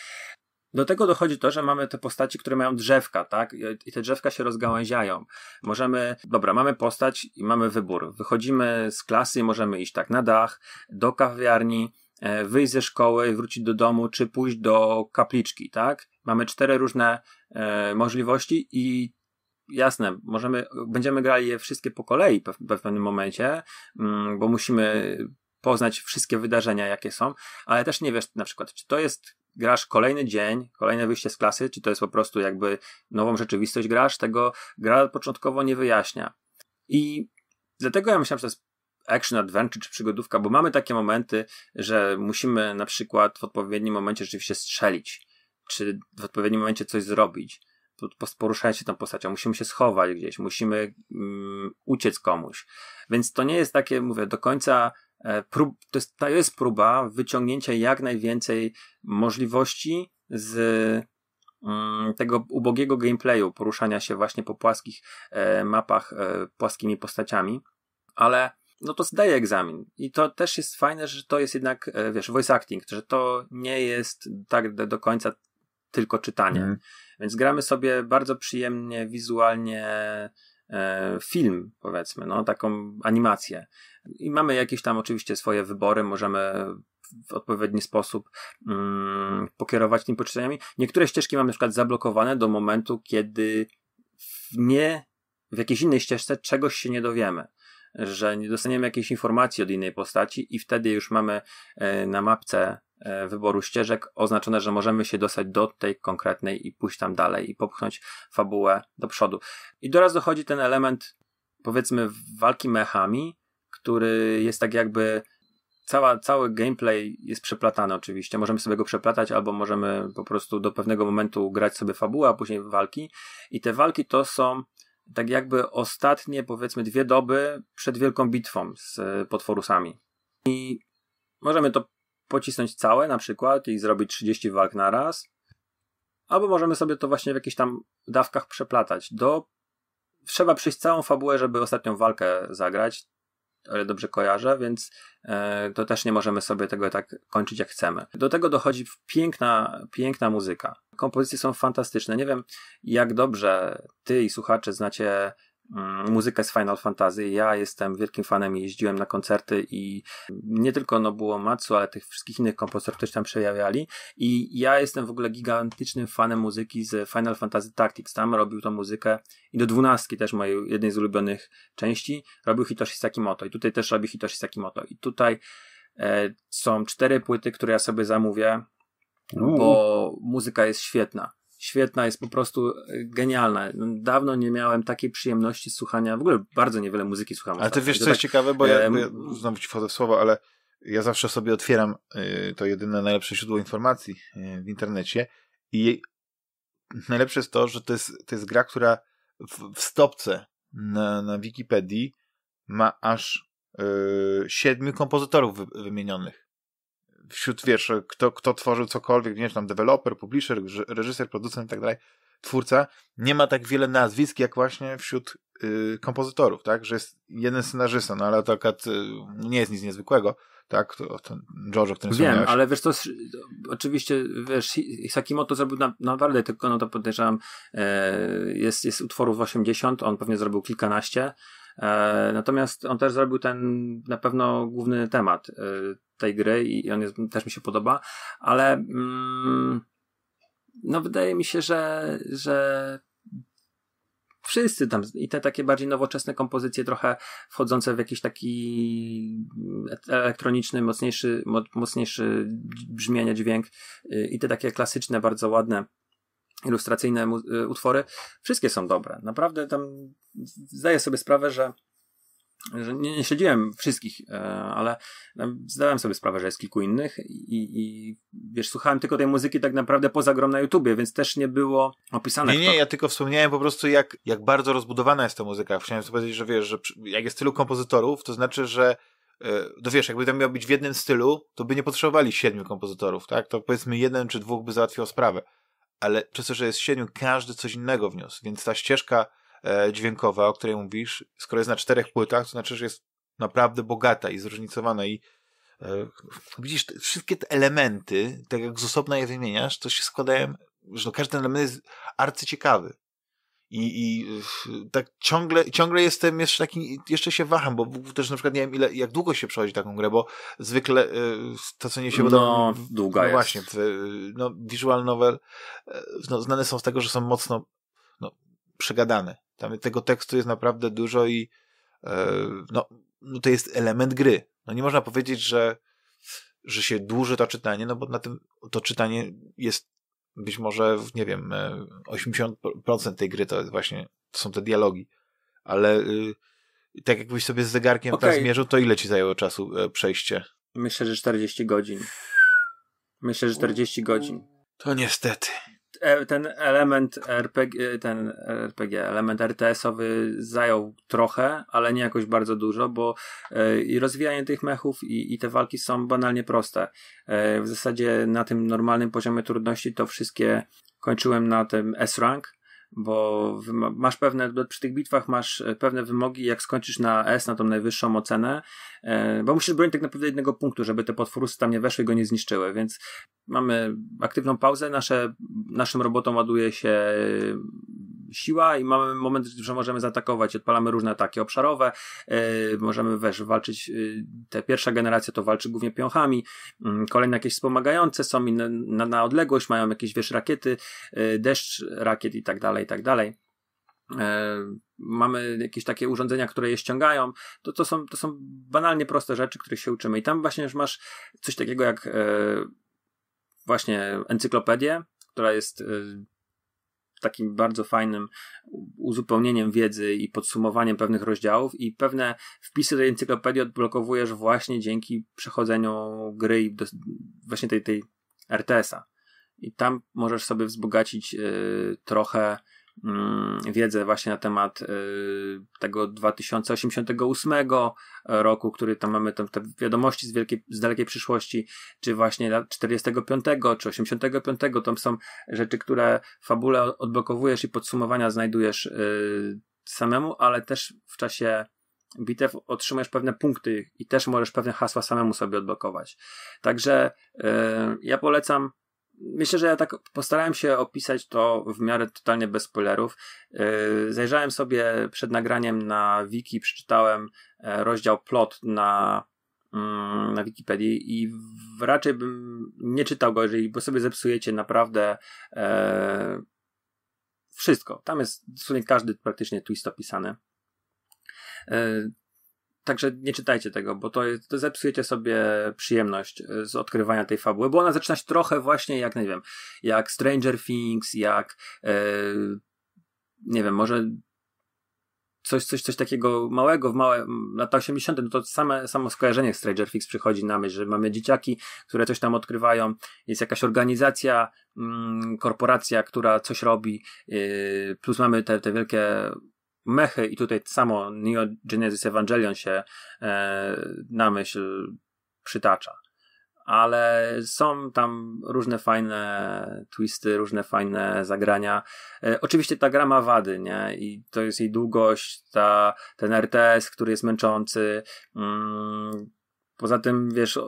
Do tego dochodzi to, że mamy te postaci, które mają drzewka, tak? I te drzewka się rozgałęziają. Możemy, dobra, mamy postać i mamy wybór. Wychodzimy z klasy możemy iść tak na dach, do kawiarni, wyjść ze szkoły, wrócić do domu, czy pójść do kapliczki, tak? Mamy cztery różne e, możliwości i jasne, możemy, będziemy grali je wszystkie po kolei w pewnym momencie, mm, bo musimy poznać wszystkie wydarzenia, jakie są, ale też nie wiesz na przykład, czy to jest grasz kolejny dzień, kolejne wyjście z klasy, czy to jest po prostu jakby nową rzeczywistość grasz, tego gra początkowo nie wyjaśnia. I dlatego ja myślałem, że to jest action adventure czy przygodówka, bo mamy takie momenty, że musimy na przykład w odpowiednim momencie rzeczywiście strzelić, czy w odpowiednim momencie coś zrobić. Poruszając się tą postacią, musimy się schować gdzieś, musimy um, uciec komuś. Więc to nie jest takie, mówię, do końca e, prób, to, jest, to jest próba wyciągnięcia jak najwięcej możliwości z um, tego ubogiego gameplayu, poruszania się właśnie po płaskich e, mapach, e, płaskimi postaciami, ale no to zdaje egzamin. I to też jest fajne, że to jest jednak, e, wiesz, voice acting, że to nie jest tak do końca tylko czytanie. Mm. Więc gramy sobie bardzo przyjemnie, wizualnie, e, film, powiedzmy, no, taką animację. I mamy jakieś tam oczywiście swoje wybory, możemy w odpowiedni sposób mm, pokierować tymi poczytaniami. Niektóre ścieżki mamy na przykład zablokowane do momentu, kiedy nie w jakiejś innej ścieżce czegoś się nie dowiemy że nie dostaniemy jakiejś informacji od innej postaci i wtedy już mamy e, na mapce e, wyboru ścieżek oznaczone, że możemy się dostać do tej konkretnej i pójść tam dalej i popchnąć fabułę do przodu. I doraz dochodzi ten element, powiedzmy, walki mechami, który jest tak jakby cała, cały gameplay jest przeplatany oczywiście. Możemy sobie go przeplatać, albo możemy po prostu do pewnego momentu grać sobie fabułę, a później walki. I te walki to są tak jakby ostatnie, powiedzmy, dwie doby przed wielką bitwą z e, potworusami. I możemy to pocisnąć całe na przykład i zrobić 30 walk na raz, albo możemy sobie to właśnie w jakichś tam dawkach przeplatać. Do... Trzeba przyjść całą fabułę, żeby ostatnią walkę zagrać ale dobrze kojarzę, więc e, to też nie możemy sobie tego tak kończyć jak chcemy. Do tego dochodzi piękna, piękna muzyka. Kompozycje są fantastyczne. Nie wiem, jak dobrze ty i słuchacze znacie muzykę z Final Fantasy. Ja jestem wielkim fanem i jeździłem na koncerty i nie tylko Nobuo Matsu, ale tych wszystkich innych kompozytorów też tam przejawiali. I ja jestem w ogóle gigantycznym fanem muzyki z Final Fantasy Tactics. Tam robił tą muzykę i do dwunastki też mojej jednej z ulubionych części robił Hitoshi Sakimoto. I tutaj też robi Hitoshi Sakimoto. I tutaj e, są cztery płyty, które ja sobie zamówię, bo muzyka jest świetna świetna, jest po prostu e, genialna. Dawno nie miałem takiej przyjemności słuchania, w ogóle bardzo niewiele muzyki słucham. Ale ty wiesz, co tak, jest ciekawe, bo ja, bo ja znowu ci wchodzę w słowo, ale ja zawsze sobie otwieram y, to jedyne najlepsze źródło informacji y, w internecie i najlepsze jest to, że to jest, to jest gra, która w, w stopce na, na Wikipedii ma aż y, siedmiu kompozytorów wy, wymienionych wśród, wiesz, kto, kto tworzył cokolwiek, nie wiem, tam deweloper, publisher, reżyser, producent i tak dalej, twórca, nie ma tak wiele nazwisk, jak właśnie wśród y, kompozytorów, tak, że jest jeden scenarzysta, no ale to akurat y, nie jest nic niezwykłego, tak, to, ten George, o którym Wiem, ale wiesz, to oczywiście, wiesz, Sakimoto zrobił na, naprawdę tylko, no to podejrzewam, e, jest, jest utworów 80, on pewnie zrobił kilkanaście, e, natomiast on też zrobił ten na pewno główny temat, e, tej gry i on jest, też mi się podoba, ale mm, no wydaje mi się, że, że wszyscy tam i te takie bardziej nowoczesne kompozycje trochę wchodzące w jakiś taki elektroniczny, mocniejszy, mocniejszy brzmienie, dźwięk y, i te takie klasyczne, bardzo ładne ilustracyjne y, utwory, wszystkie są dobre. Naprawdę tam zdaję sobie sprawę, że że nie, nie śledziłem wszystkich, e, ale zdałem sobie sprawę, że jest kilku innych i, i wiesz, słuchałem tylko tej muzyki tak naprawdę poza grom na YouTubie, więc też nie było opisane. Nie, nie, ja tylko wspomniałem po prostu jak, jak bardzo rozbudowana jest ta muzyka. Chciałem sobie powiedzieć, że wiesz, że jak jest tylu kompozytorów, to znaczy, że e, no wiesz, jakby tam miał być w jednym stylu, to by nie potrzebowali siedmiu kompozytorów, tak? To powiedzmy jeden czy dwóch by załatwiło sprawę. Ale przez to, że jest siedmiu, każdy coś innego wniósł, więc ta ścieżka E, dźwiękowa, o której mówisz, skoro jest na czterech płytach, to znaczy, że jest naprawdę bogata i zróżnicowana i e, widzisz, te, wszystkie te elementy, tak jak z osobna je wymieniasz, to się składają, że no, każdy element jest arcyciekawy. I, I tak ciągle, ciągle jestem jeszcze taki, jeszcze się waham, bo też na przykład nie wiem ile, jak długo się przechodzi taką grę, bo zwykle e, to, co nie się podoba. No, długa no jest. właśnie, no, visual novel no, znane są z tego, że są mocno no, przegadane. Tam tego tekstu jest naprawdę dużo i e, no, no to jest element gry. No nie można powiedzieć, że, że się dłuży to czytanie, no bo na tym to czytanie jest być może, nie wiem, 80% e, tej gry to jest właśnie, to są te dialogi. Ale y, tak jakbyś sobie z zegarkiem okay. tam zmierzył, to ile ci zajęło czasu e, przejście? Myślę, że 40 godzin. Myślę, że 40 godzin. To niestety. E, ten element RPG, ten RPG, element RTS-owy zajął trochę, ale nie jakoś bardzo dużo, bo e, i rozwijanie tych mechów i, i te walki są banalnie proste. E, w zasadzie na tym normalnym poziomie trudności to wszystkie kończyłem na tym S-rank, bo masz pewne, przy tych bitwach masz e, pewne wymogi, jak skończysz na S, na tą najwyższą ocenę, e, bo musisz bronić tak naprawdę jednego punktu, żeby te potworusy tam nie weszły i go nie zniszczyły, więc mamy aktywną pauzę, nasze, naszym robotom ładuje się siła i mamy moment, że możemy zaatakować. Odpalamy różne ataki obszarowe, yy, możemy wiesz, walczyć. Yy, te pierwsza generacja to walczy głównie piąchami, yy, kolejne jakieś wspomagające są inne na, na odległość, mają jakieś wiesz, rakiety, yy, deszcz rakiet i tak dalej, i tak dalej. E, mamy jakieś takie urządzenia, które je ściągają, to, to, są, to są banalnie proste rzeczy, których się uczymy. I tam właśnie już masz coś takiego jak e, właśnie encyklopedię, która jest e, takim bardzo fajnym uzupełnieniem wiedzy i podsumowaniem pewnych rozdziałów i pewne wpisy tej encyklopedii odblokowujesz właśnie dzięki przechodzeniu gry i do, właśnie tej, tej RTS-a. I tam możesz sobie wzbogacić y, trochę wiedzę właśnie na temat y, tego 2088 roku, który tam mamy tam te wiadomości z, wielkiej, z dalekiej przyszłości, czy właśnie lat 45 czy 85, tam są rzeczy, które fabule odblokowujesz i podsumowania znajdujesz y, samemu, ale też w czasie bitew otrzymujesz pewne punkty i też możesz pewne hasła samemu sobie odblokować. Także y, ja polecam myślę, że ja tak postarałem się opisać to w miarę totalnie bez spoilerów. Yy, zajrzałem sobie przed nagraniem na wiki, przeczytałem e, rozdział plot na, mm, na Wikipedii i raczej bym nie czytał go, jeżeli bo sobie zepsujecie naprawdę e, wszystko. Tam jest dosłownie każdy praktycznie twist opisany. E, Także nie czytajcie tego, bo to, to zepsujecie sobie przyjemność e, z odkrywania tej fabuły, bo ona zaczyna się trochę właśnie jak, nie wiem, jak Stranger Things, jak e, nie wiem, może coś, coś, coś takiego małego w małe, lata 80., no to same, samo skojarzenie Stranger Things przychodzi na myśl, że mamy dzieciaki, które coś tam odkrywają, jest jakaś organizacja, mm, korporacja, która coś robi, yy, plus mamy te, te wielkie mechy i tutaj samo Neo Genesis Evangelion się e, na myśl przytacza. Ale są tam różne fajne twisty, różne fajne zagrania. E, oczywiście ta gra ma wady, nie? I to jest jej długość, ta, ten RTS, który jest męczący. Mm, poza tym, wiesz,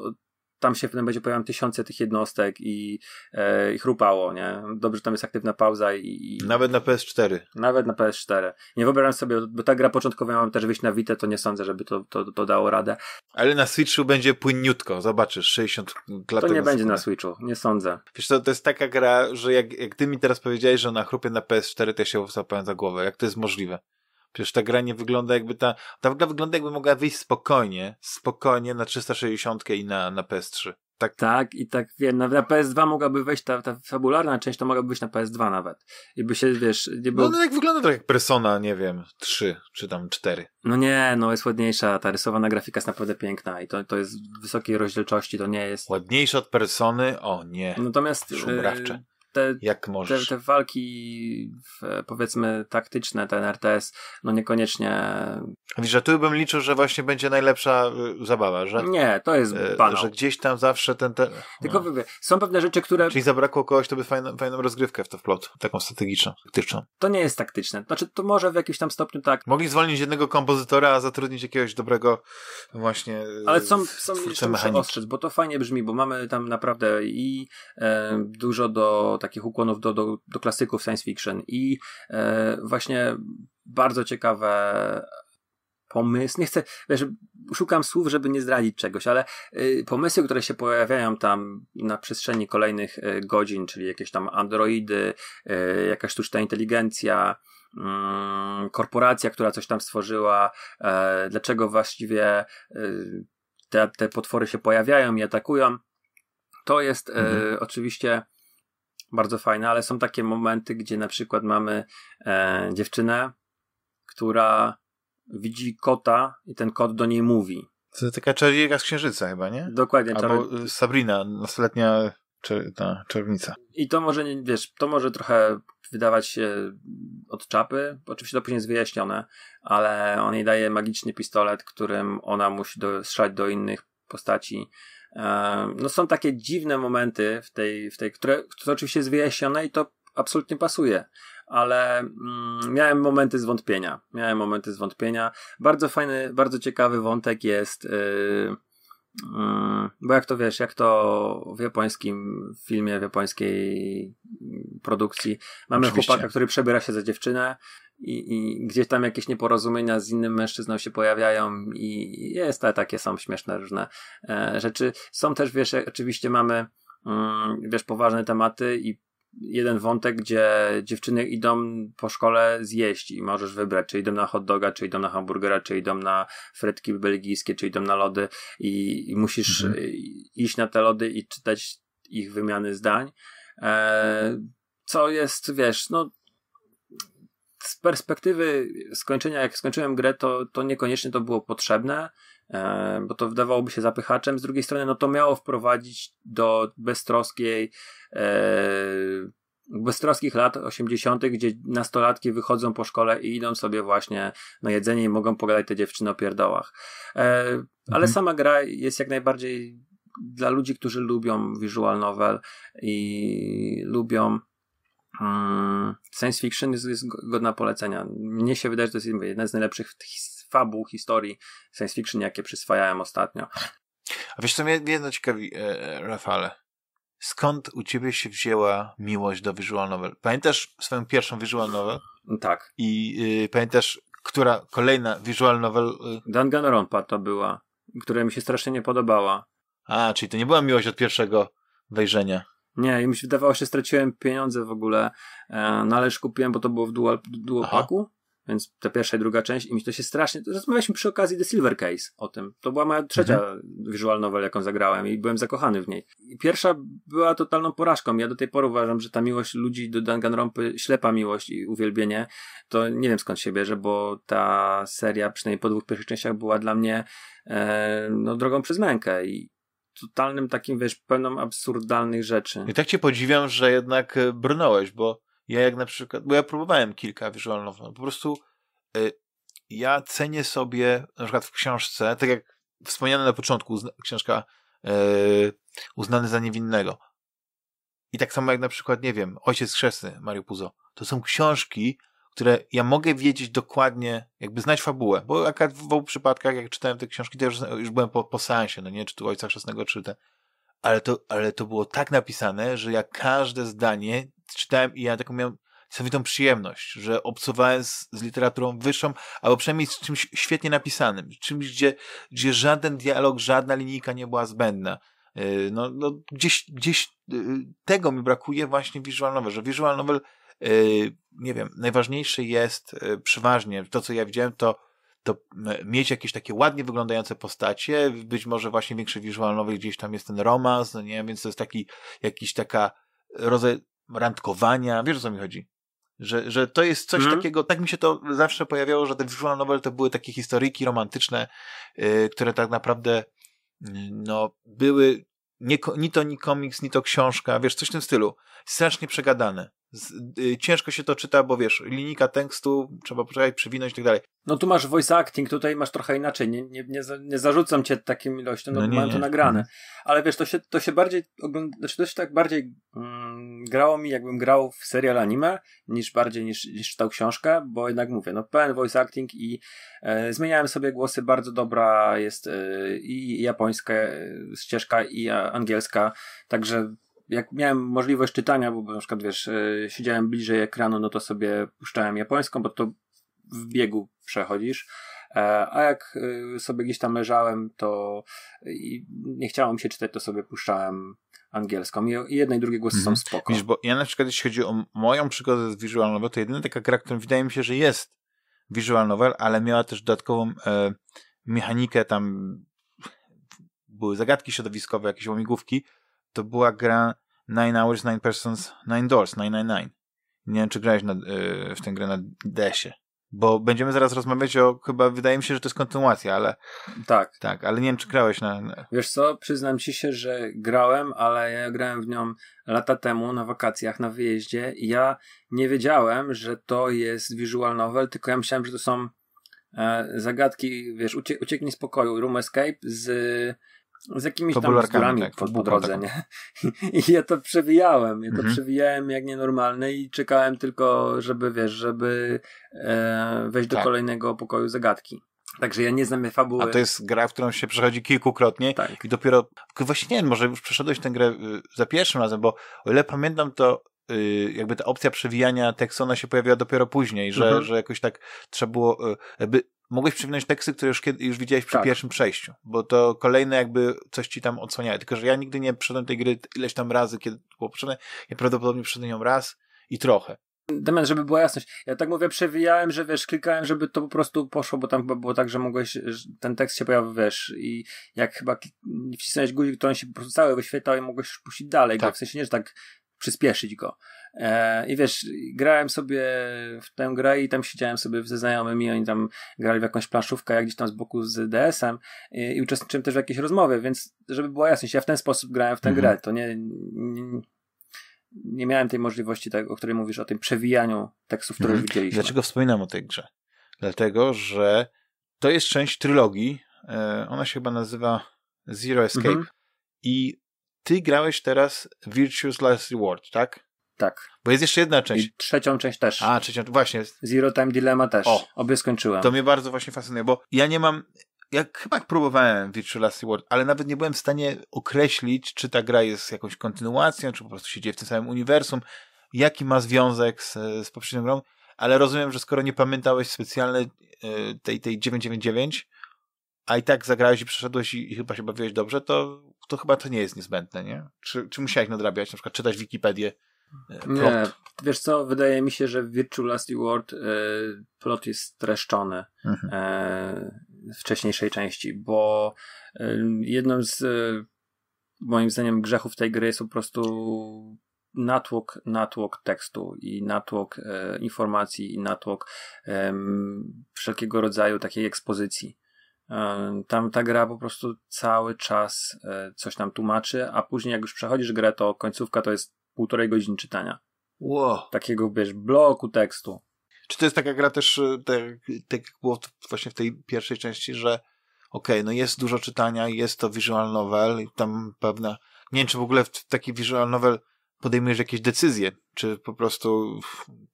tam się potem będzie pojawiają tysiące tych jednostek i, e, i chrupało, nie? Dobrze, tam jest aktywna pauza i, i... Nawet na PS4. Nawet na PS4. Nie wyobrażam sobie, bo ta gra początkowa miała też wyjść na Vita, to nie sądzę, żeby to, to, to dało radę. Ale na Switchu będzie płynniutko, zobaczysz, 60 klatek To nie na będzie na Switchu, nie sądzę. Wiesz to, to jest taka gra, że jak, jak ty mi teraz powiedziałeś, że ona chrupie na PS4, to ja się zapałem za głowę. Jak to jest możliwe? Przecież ta gra nie wygląda jakby ta, ta gra wygląda jakby mogła wyjść spokojnie, spokojnie na 360 i na, na PS3. Tak, tak i tak wiem, na, na PS2 mogłaby wejść ta, ta fabularna część, to mogłaby być na PS2 nawet. I by się, wiesz, nie było... No, no jak wygląda to jak Persona, nie wiem, 3 czy tam 4. No nie, no jest ładniejsza, ta rysowana grafika jest naprawdę piękna i to, to jest wysokiej rozdzielczości, to nie jest... Ładniejsza od Persony? O nie. Natomiast... Szumrawcze te, Jak możesz. Te, te walki, powiedzmy, taktyczne, ten RTS, no niekoniecznie. Wiesz, że tu bym liczył, że właśnie będzie najlepsza y, zabawa, że. Nie, to jest y, banał. Że gdzieś tam zawsze ten. ten Tylko no. są pewne rzeczy, które. Czyli zabrakło kogoś, to by fajną, fajną rozgrywkę w to wplot, taką strategiczną, taktyczną. To nie jest taktyczne. Znaczy, to może w jakimś tam stopniu tak. Mogli zwolnić jednego kompozytora, a zatrudnić jakiegoś dobrego właśnie. Ale są, są jeszcze ostrzec, bo to fajnie brzmi, bo mamy tam naprawdę i e, dużo do takich ukłonów do, do, do klasyków science fiction i e, właśnie bardzo ciekawe pomysł, nie chcę, wiesz, szukam słów, żeby nie zdradzić czegoś, ale y, pomysły, które się pojawiają tam na przestrzeni kolejnych y, godzin, czyli jakieś tam androidy, y, jakaś sztuczna inteligencja, mm, korporacja, która coś tam stworzyła, e, dlaczego właściwie y, te, te potwory się pojawiają i atakują, to jest e, mhm. oczywiście bardzo fajne, ale są takie momenty, gdzie na przykład mamy e, dziewczynę, która widzi kota i ten kot do niej mówi. To taka czarownica z księżyca chyba, nie? Dokładnie. Albo czar... Sabrina, nastoletnia czer... ta czarownica. I to może, wiesz, to może trochę wydawać się od czapy. Oczywiście to później jest wyjaśnione, ale on jej daje magiczny pistolet, którym ona musi do, strzelać do innych postaci no są takie dziwne momenty w tej, w tej które, które oczywiście jest wyjaśnione i to absolutnie pasuje, ale mm, miałem momenty zwątpienia. Miałem momenty zwątpienia. Bardzo fajny, bardzo ciekawy wątek jest yy, bo jak to wiesz, jak to w japońskim filmie, w japońskiej produkcji, mamy Oczywiście. chłopaka, który przebiera się za dziewczynę i, i gdzieś tam jakieś nieporozumienia z innym mężczyzną się pojawiają i jest to takie są śmieszne różne e, rzeczy. Są też, wiesz, oczywiście mamy mm, wiesz, poważne tematy i jeden wątek, gdzie dziewczyny idą po szkole zjeść i możesz wybrać, czy idą na hot doga, czy idą na hamburgera, czy idą na frytki belgijskie, czy idą na lody i, i musisz mhm. iść na te lody i czytać ich wymiany zdań. E, co jest, wiesz, no z perspektywy skończenia, jak skończyłem grę, to, to niekoniecznie to było potrzebne, e, bo to wydawałoby się zapychaczem. Z drugiej strony, no to miało wprowadzić do beztroskiej, e, beztroskich lat 80., gdzie nastolatki wychodzą po szkole i idą sobie właśnie na jedzenie i mogą pogadać te dziewczyny o pierdołach. E, ale mhm. sama gra jest jak najbardziej dla ludzi, którzy lubią visual novel i lubią Mm, science fiction jest, jest godna polecenia. Mnie się wydaje, że to jest jedna z najlepszych fabuł historii science fiction, jakie przyswajałem ostatnio. A wiesz co, mnie jedno ciekawi, e, Rafale. Skąd u ciebie się wzięła miłość do visual novel? Pamiętasz swoją pierwszą visual novel? Tak. I y, pamiętasz, która kolejna visual novel? Y... Danganronpa to była, która mi się strasznie nie podobała. A, czyli to nie była miłość od pierwszego wejrzenia. Nie, i mi się wydawało, że straciłem pieniądze w ogóle, e, no ale już kupiłem, bo to było w dual, dual packu, więc ta pierwsza i druga część i mi to się strasznie, rozmawialiśmy przy okazji The Silver Case o tym. To była moja trzecia mhm. visual novel, jaką zagrałem i byłem zakochany w niej. I pierwsza była totalną porażką. Ja do tej pory uważam, że ta miłość ludzi do Danganronpy, ślepa miłość i uwielbienie, to nie wiem skąd się bierze, bo ta seria, przynajmniej po dwóch pierwszych częściach była dla mnie e, no, drogą przez mękę i totalnym takim, wiesz, pełną absurdalnych rzeczy. I tak cię podziwiam, że jednak e, brnąłeś, bo ja jak na przykład, bo ja próbowałem kilka visual po prostu y, ja cenię sobie na przykład w książce, tak jak wspomniane na początku, książka y, Uznany za niewinnego. I tak samo jak na przykład, nie wiem, Ojciec Chrzestny Mario Puzo. To są książki, które ja mogę wiedzieć dokładnie, jakby znać fabułę, bo w obu przypadkach, jak czytałem te książki, to już, już byłem po, po seansie, no nie, czy tu Ojca Chrzestnego, czy ten, ale to, ale to było tak napisane, że ja każde zdanie czytałem i ja taką miałem niesamowitą przyjemność, że obcowałem z, z literaturą wyższą, albo przynajmniej z czymś świetnie napisanym, czymś, gdzie, gdzie żaden dialog, żadna linijka nie była zbędna. Yy, no, no gdzieś, gdzieś yy, tego mi brakuje właśnie w visual novel, że visual novel Y, nie wiem, najważniejsze jest y, przeważnie, to co ja widziałem, to, to mieć jakieś takie ładnie wyglądające postacie, być może właśnie większy visual gdzieś tam jest ten romans, no nie, więc to jest taki, jakiś taka rodzaj randkowania, wiesz o co mi chodzi? Że, że to jest coś mm. takiego, tak mi się to zawsze pojawiało, że te visual novel to były takie historyjki romantyczne, yy, które tak naprawdę no, były nie, ni to ni komiks, ni to książka, wiesz, coś w tym stylu. Strasznie przegadane. Z, y, ciężko się to czyta, bo wiesz, linijka tekstu, trzeba poczekać, przewinąć i tak dalej. No tu masz voice acting, tutaj masz trochę inaczej. Nie, nie, nie, nie zarzucam cię takim ilością, no, no nie, mam to nagrane. Nie. Ale wiesz, to się, to się bardziej ogląda, znaczy to się tak bardziej mm, grało mi, jakbym grał w serial anime, niż bardziej niż, niż czytał książkę, bo jednak mówię, no pełen voice acting i e, zmieniałem sobie głosy, bardzo dobra jest e, i japońska e, ścieżka i angielska, także jak miałem możliwość czytania, bo na przykład wiesz, e, siedziałem bliżej ekranu, no to sobie puszczałem japońską, bo to w biegu przechodzisz. E, a jak e, sobie gdzieś tam leżałem, to nie chciało mi się czytać, to sobie puszczałem angielską. I jedne i drugie głosy mhm. są spoko. Wiesz, bo ja na przykład, jeśli chodzi o moją przygodę z visual novel, to jedyna taka gra, którą wydaje mi się, że jest visual novel, ale miała też dodatkową e, mechanikę, tam były zagadki środowiskowe, jakieś łamigłówki, to była gra Nine Hours, Nine Persons, Nine Doors, 999. Nie wiem, czy grałeś na, yy, w tę grę na DS-ie. Bo będziemy zaraz rozmawiać o, chyba wydaje mi się, że to jest kontynuacja, ale... Tak. Tak, ale nie wiem, czy grałeś na... na... Wiesz co, przyznam ci się, że grałem, ale ja grałem w nią lata temu na wakacjach, na wyjeździe i ja nie wiedziałem, że to jest visual novel, tylko ja myślałem, że to są e, zagadki, wiesz, ucie ucieknij z pokoju, Room Escape z z jakimiś tam bzdurami tak, po, po drodze, nie? I ja to przewijałem, ja to mhm. przewijałem jak nienormalne i czekałem tylko, żeby, wiesz, żeby e, wejść do tak. kolejnego pokoju zagadki. Także ja nie znam fabuły. A to jest gra, w którą się przechodzi kilkukrotnie tak. i dopiero, właśnie nie wiem, może już przeszedłeś tę grę y, za pierwszym razem, bo o ile pamiętam, to y, jakby ta opcja przewijania tekstu, ona się pojawiła dopiero później, że, mhm. że jakoś tak trzeba było, y, jakby mogłeś przewinąć teksty, które już, kiedy, już widziałeś przy tak. pierwszym przejściu, bo to kolejne jakby coś ci tam odsłaniało. Tylko, że ja nigdy nie przeszedłem tej gry ileś tam razy, kiedy było potrzebne. Ja prawdopodobnie przeszedłem ją raz i trochę. Demian, żeby była jasność. Ja tak mówię, przewijałem, że wiesz, klikałem, żeby to po prostu poszło, bo tam chyba było tak, że mogłeś, ten tekst się pojawił, wiesz, i jak chyba wcisnąłeś guzik, to on się po prostu cały wyświetlał i mogłeś puścić dalej, tak. w sensie nie, że tak przyspieszyć go. E, I wiesz, grałem sobie w tę grę i tam siedziałem sobie ze znajomymi, oni tam grali w jakąś planszówkę, jak gdzieś tam z boku z DS-em i, i uczestniczyłem też w jakiejś rozmowie, więc żeby była jasność, ja w ten sposób grałem w tę mhm. grę, to nie, nie nie miałem tej możliwości, tak, o której mówisz, o tym przewijaniu tekstów, które mhm. już widzieliśmy. Dlaczego wspominam o tej grze? Dlatego, że to jest część trylogii. E, ona się chyba nazywa Zero Escape. Mhm. I ty grałeś teraz Virtuous Last Reward, tak? Tak. Bo jest jeszcze jedna część. I trzecią część też. A, trzecią, właśnie. Zero Time Dilemma też. O, Obie skończyłem. To mnie bardzo właśnie fascynuje, bo ja nie mam, jak chyba próbowałem Virtual Last Reward, ale nawet nie byłem w stanie określić, czy ta gra jest jakąś kontynuacją, czy po prostu się dzieje w tym samym uniwersum, jaki ma związek z, z poprzednią grą, ale rozumiem, że skoro nie pamiętałeś specjalnie tej, tej 999, a i tak zagrałeś i przeszedłeś i, i chyba się bawiłeś dobrze, to, to chyba to nie jest niezbędne, nie? Czy, czy musiałeś nadrabiać, na przykład czytać Wikipedię, e, Plot. Nie, wiesz co, wydaje mi się, że w Virtual Last Reward y, plot jest streszczony. Mhm. Y, wcześniejszej części, bo jedną z moim zdaniem grzechów tej gry jest po prostu natłok, natłok tekstu i natłok e, informacji i natłok e, wszelkiego rodzaju takiej ekspozycji. E, tam ta gra po prostu cały czas e, coś nam tłumaczy, a później jak już przechodzisz grę, to końcówka to jest półtorej godziny czytania. Wow. Takiego, wiesz, bloku tekstu. Czy to jest taka gra też, tak, tak jak było właśnie w tej pierwszej części, że okej, okay, no jest dużo czytania, jest to visual novel i tam pewna, nie wiem, czy w ogóle w taki visual novel podejmujesz jakieś decyzje, czy po prostu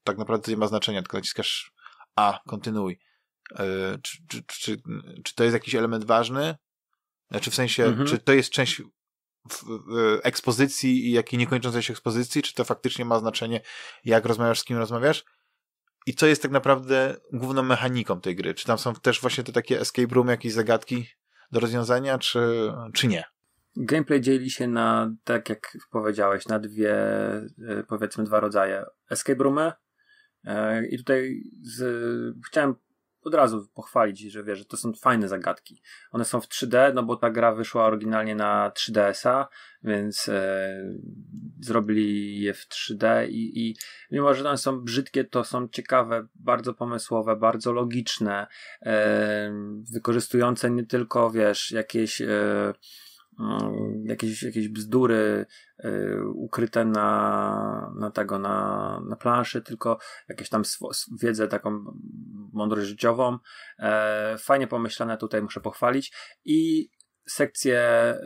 tak naprawdę to nie ma znaczenia, tylko naciskasz A, kontynuuj. Yy, czy, czy, czy, czy to jest jakiś element ważny? Znaczy w sensie, mhm. czy to jest część w ekspozycji i jakiej niekończącej się ekspozycji, czy to faktycznie ma znaczenie, jak rozmawiasz, z kim rozmawiasz? i co jest tak naprawdę główną mechaniką tej gry? Czy tam są też właśnie te takie escape room, jakieś zagadki do rozwiązania, czy, czy nie? Gameplay dzieli się na, tak jak powiedziałeś, na dwie, e, powiedzmy, dwa rodzaje. Escape roomy e, i tutaj z, chciałem od razu pochwalić, że wiesz, że to są fajne zagadki. One są w 3D, no bo ta gra wyszła oryginalnie na 3DS-a, więc e, zrobili je w 3D i, i mimo, że one są brzydkie, to są ciekawe, bardzo pomysłowe, bardzo logiczne, e, wykorzystujące nie tylko, wiesz, jakieś e, jakieś, jakieś bzdury y, ukryte na, na tego, na, na planszy, tylko jakieś tam wiedzę taką mądrość życiową. E, fajnie pomyślane tutaj muszę pochwalić. I sekcję e,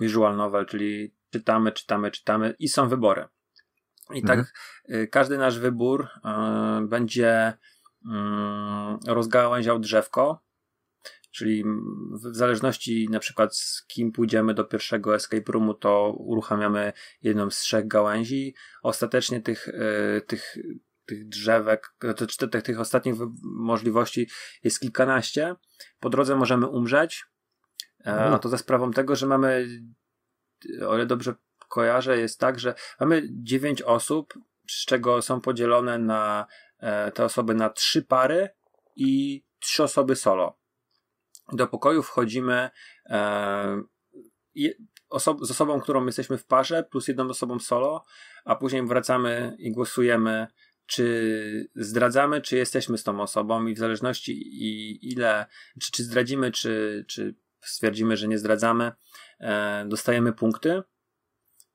visual novel, czyli czytamy, czytamy, czytamy i są wybory. I mhm. tak y, każdy nasz wybór y, będzie mm, rozgałęział drzewko, Czyli w zależności na przykład z kim pójdziemy do pierwszego escape roomu, to uruchamiamy jedną z trzech gałęzi. Ostatecznie tych, e, tych, tych drzewek, to, tych, tych ostatnich możliwości jest kilkanaście. Po drodze możemy umrzeć. E, a to za sprawą tego, że mamy, o ile dobrze kojarzę, jest tak, że mamy dziewięć osób, z czego są podzielone na e, te osoby na trzy pary i trzy osoby solo do pokoju wchodzimy e, oso- z osobą, którą jesteśmy w parze, plus jedną osobą solo, a później wracamy i głosujemy, czy zdradzamy, czy jesteśmy z tą osobą, i w zależności i ile, czy, czy zdradzimy, czy, czy stwierdzimy, że nie zdradzamy, e, dostajemy punkty.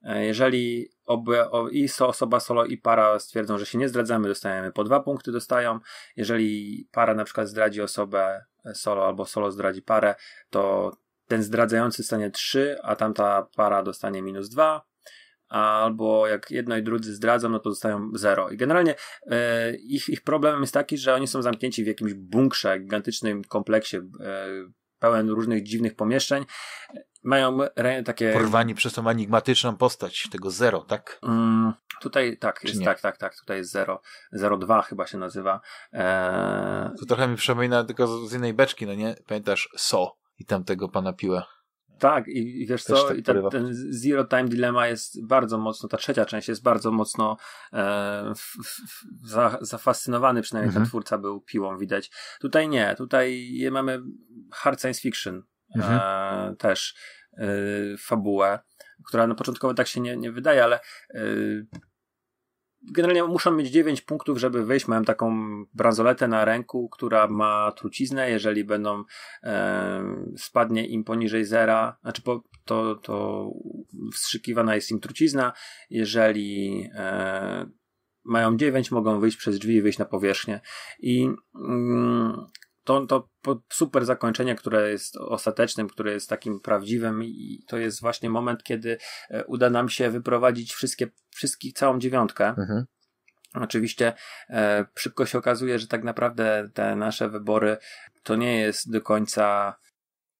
E, jeżeli o, i osoba solo i para stwierdzą, że się nie zdradzamy, dostajemy po dwa punkty dostają. Jeżeli para na przykład zdradzi osobę solo albo solo zdradzi parę, to ten zdradzający stanie 3, a tamta para dostanie minus 2. albo jak jedno i drudzy zdradzą, no to dostają zero. I generalnie e, ich, ich problemem jest taki, że oni są zamknięci w jakimś bunkrze, gigantycznym kompleksie, e, pełen różnych dziwnych pomieszczeń. Mają takie. Porwani przez tą enigmatyczną postać tego zero, tak? Mm, tutaj tak, jest, tak, tak, tak. Tutaj jest zero. Zero dwa chyba się nazywa. Eee... To trochę mi przypomina tylko z innej beczki, no nie? Pamiętasz So i tamtego pana piłę. Tak, i, i wiesz Też co, tak i ten, ten, Zero Time Dilemma jest bardzo mocno, ta trzecia część jest bardzo mocno e, f, f, za, zafascynowany, przynajmniej mhm. ten twórca był piłą, widać. Tutaj nie, tutaj mamy hard science fiction mhm. e, też fabułę, która na początkowo tak się nie, nie wydaje, ale e, generalnie muszą mieć 9 punktów, żeby wyjść. Mają taką bransoletę na ręku, która ma truciznę. Jeżeli będą e, spadnie im poniżej zera, znaczy po, to, to wstrzykiwana jest im trucizna. Jeżeli e, mają 9, mogą wyjść przez drzwi i wyjść na powierzchnię. I mm, to, to super zakończenie, które jest ostatecznym, które jest takim prawdziwym i to jest właśnie moment, kiedy e, uda nam się wyprowadzić wszystkie, wszystkich, całą dziewiątkę. Mhm. Oczywiście e, szybko się okazuje, że tak naprawdę te nasze wybory to nie jest do końca.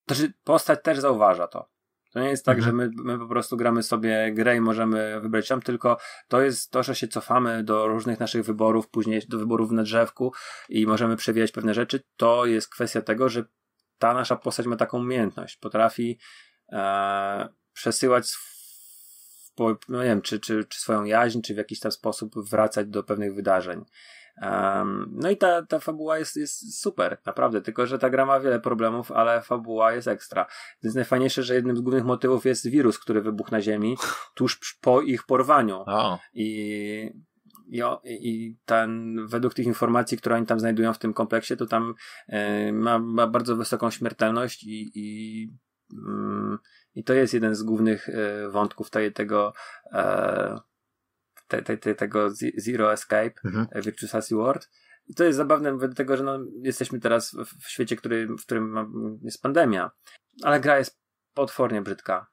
Znaczy, postać też zauważa to. To nie jest tak, mhm. że my, my po prostu gramy sobie grę i możemy wybrać tam, tylko to jest to, że się cofamy do różnych naszych wyborów, później do wyborów na drzewku i możemy przewijać pewne rzeczy. To jest kwestia tego, że ta nasza postać ma taką umiejętność. Potrafi e, przesyłać no nie wiem, czy, czy, czy swoją jaźń, czy w jakiś tam sposób wracać do pewnych wydarzeń. Um, no i ta, ta fabuła jest, jest super, naprawdę, tylko że ta gra ma wiele problemów, ale fabuła jest ekstra. Więc najfajniejsze, że jednym z głównych motywów jest wirus, który wybuchł na Ziemi tuż po ich porwaniu. Oh. I, i, I ten, według tych informacji, które oni tam znajdują w tym kompleksie, to tam e, ma, ma bardzo wysoką śmiertelność i, i, i to jest jeden z głównych e, wątków tej, tego e, te, te, te, tego Zero Escape, mhm. E, Virtuosity World. I to jest zabawne, dlatego że no, jesteśmy teraz w, świecie, który, w którym jest pandemia, ale gra jest potwornie brzydka.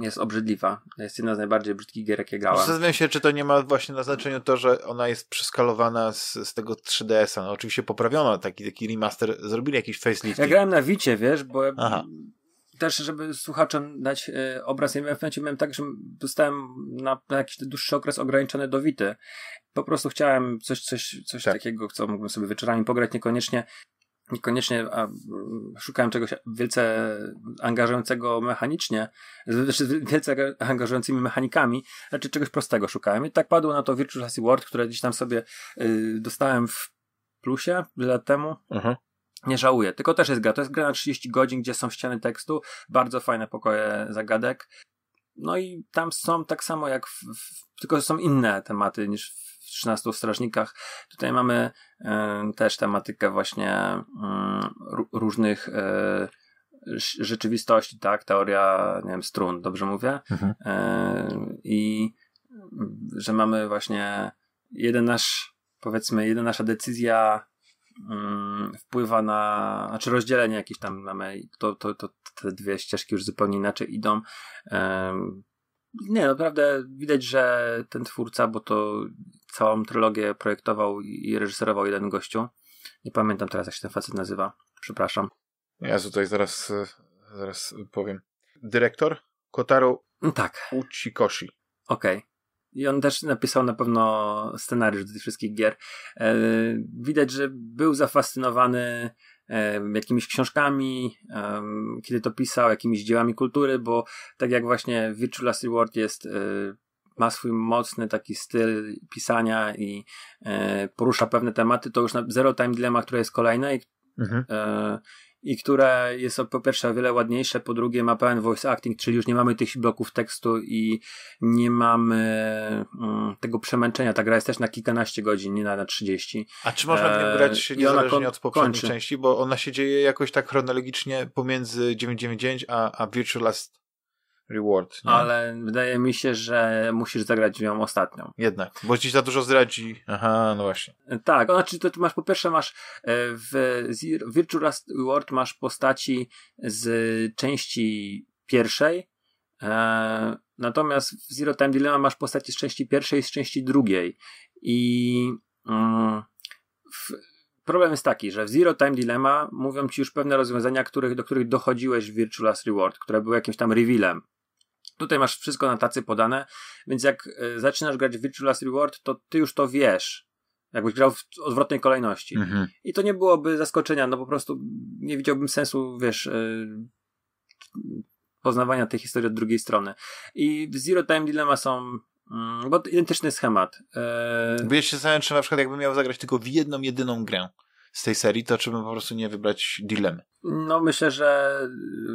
Jest obrzydliwa. Jest jedna z najbardziej brzydkich gier, jakie grałem. Zastanawiam się, czy to nie ma właśnie na znaczeniu to, że ona jest przeskalowana z, z tego 3DS-a. No oczywiście poprawiono taki, taki remaster, zrobili jakiś facelift. Ja grałem na Wicie, wiesz, bo Aha też, żeby słuchaczom dać y, obraz, ja w momencie miałem tak, że dostałem na, na, jakiś dłuższy okres ograniczony do Wity. Po prostu chciałem coś, coś, coś tak. takiego, co mógłbym sobie wieczorami pograć, niekoniecznie niekoniecznie a, szukałem czegoś wielce angażującego mechanicznie, znaczy wielce angażującymi mechanikami, znaczy czegoś prostego szukałem. I tak padło na to Virtual World, które gdzieś tam sobie y, dostałem w plusie lat temu. Mhm. Nie żałuję. Tylko też jest gra. To jest gra na 30 godzin, gdzie są ściany tekstu, bardzo fajne pokoje zagadek. No i tam są tak samo jak w, w, tylko są inne tematy niż w 13 strażnikach. Tutaj mamy y, też tematykę właśnie y, różnych y, rzeczywistości, tak? Teoria, nie wiem, strun, dobrze mówię? Mhm. I że mamy właśnie jeden nasz, powiedzmy, jedna nasza decyzja Mm, wpływa na, znaczy rozdzielenie jakieś tam mamy, to, to, to te dwie ścieżki już zupełnie inaczej idą. Nie, naprawdę widać, że ten twórca, bo to całą trylogię projektował i reżyserował jeden gościu. Nie pamiętam teraz, jak się ten facet nazywa. Przepraszam. Ja tutaj zaraz, zaraz powiem. Dyrektor Kotaro tak. Uchikoshi. Okej. Okay. I on też napisał na pewno scenariusz do tych wszystkich gier. E, widać, że był zafascynowany e, jakimiś książkami, e, kiedy to pisał, jakimiś dziełami kultury, bo tak jak właśnie Virtual Last Reward jest ma swój mocny taki styl pisania i porusza pewne tematy, to już na Zero Time Dilemma, które jest kolejne mhm i które jest po pierwsze o wiele ładniejsze, po drugie ma pełen voice acting, czyli już nie mamy tych bloków tekstu i nie mamy mm, tego przemęczenia. Ta gra jest też na kilkanaście godzin, nie na, na 30. A czy można w nią grać e, niezależnie od poprzedniej kończy. części, bo ona się dzieje jakoś tak chronologicznie pomiędzy 999 a, a Virtual Last reward. Nie? Ale wydaje mi się, że musisz zagrać ją ostatnią. Jednak, bo ci za dużo zdradzi. Aha, no właśnie. Tak, znaczy to, to masz po pierwsze masz e, w Virtual Last Reward masz postaci z części pierwszej, E, natomiast w Zero Time Dilemma masz postacie z części pierwszej i z części drugiej. I mm, w, problem jest taki, że w Zero Time Dilemma mówią ci już pewne rozwiązania, których, do których dochodziłeś w Virtual Last Reward, które były jakimś tam revealem. Tutaj masz wszystko na tacy podane, więc jak y, zaczynasz grać w Virtual Last Reward, to ty już to wiesz. Jakbyś grał w odwrotnej kolejności. Mhm. I to nie byłoby zaskoczenia, no po prostu nie widziałbym sensu, wiesz, y, poznawania tej historii od drugiej strony. I w Zero Time Dilemma są Mm, bo identyczny schemat. Eee... Bo ja się zastanawiam, czy na przykład jakbym miał zagrać tylko w jedną, jedyną grę z tej serii, to czy bym po prostu nie wybrać dilemy? No myślę, że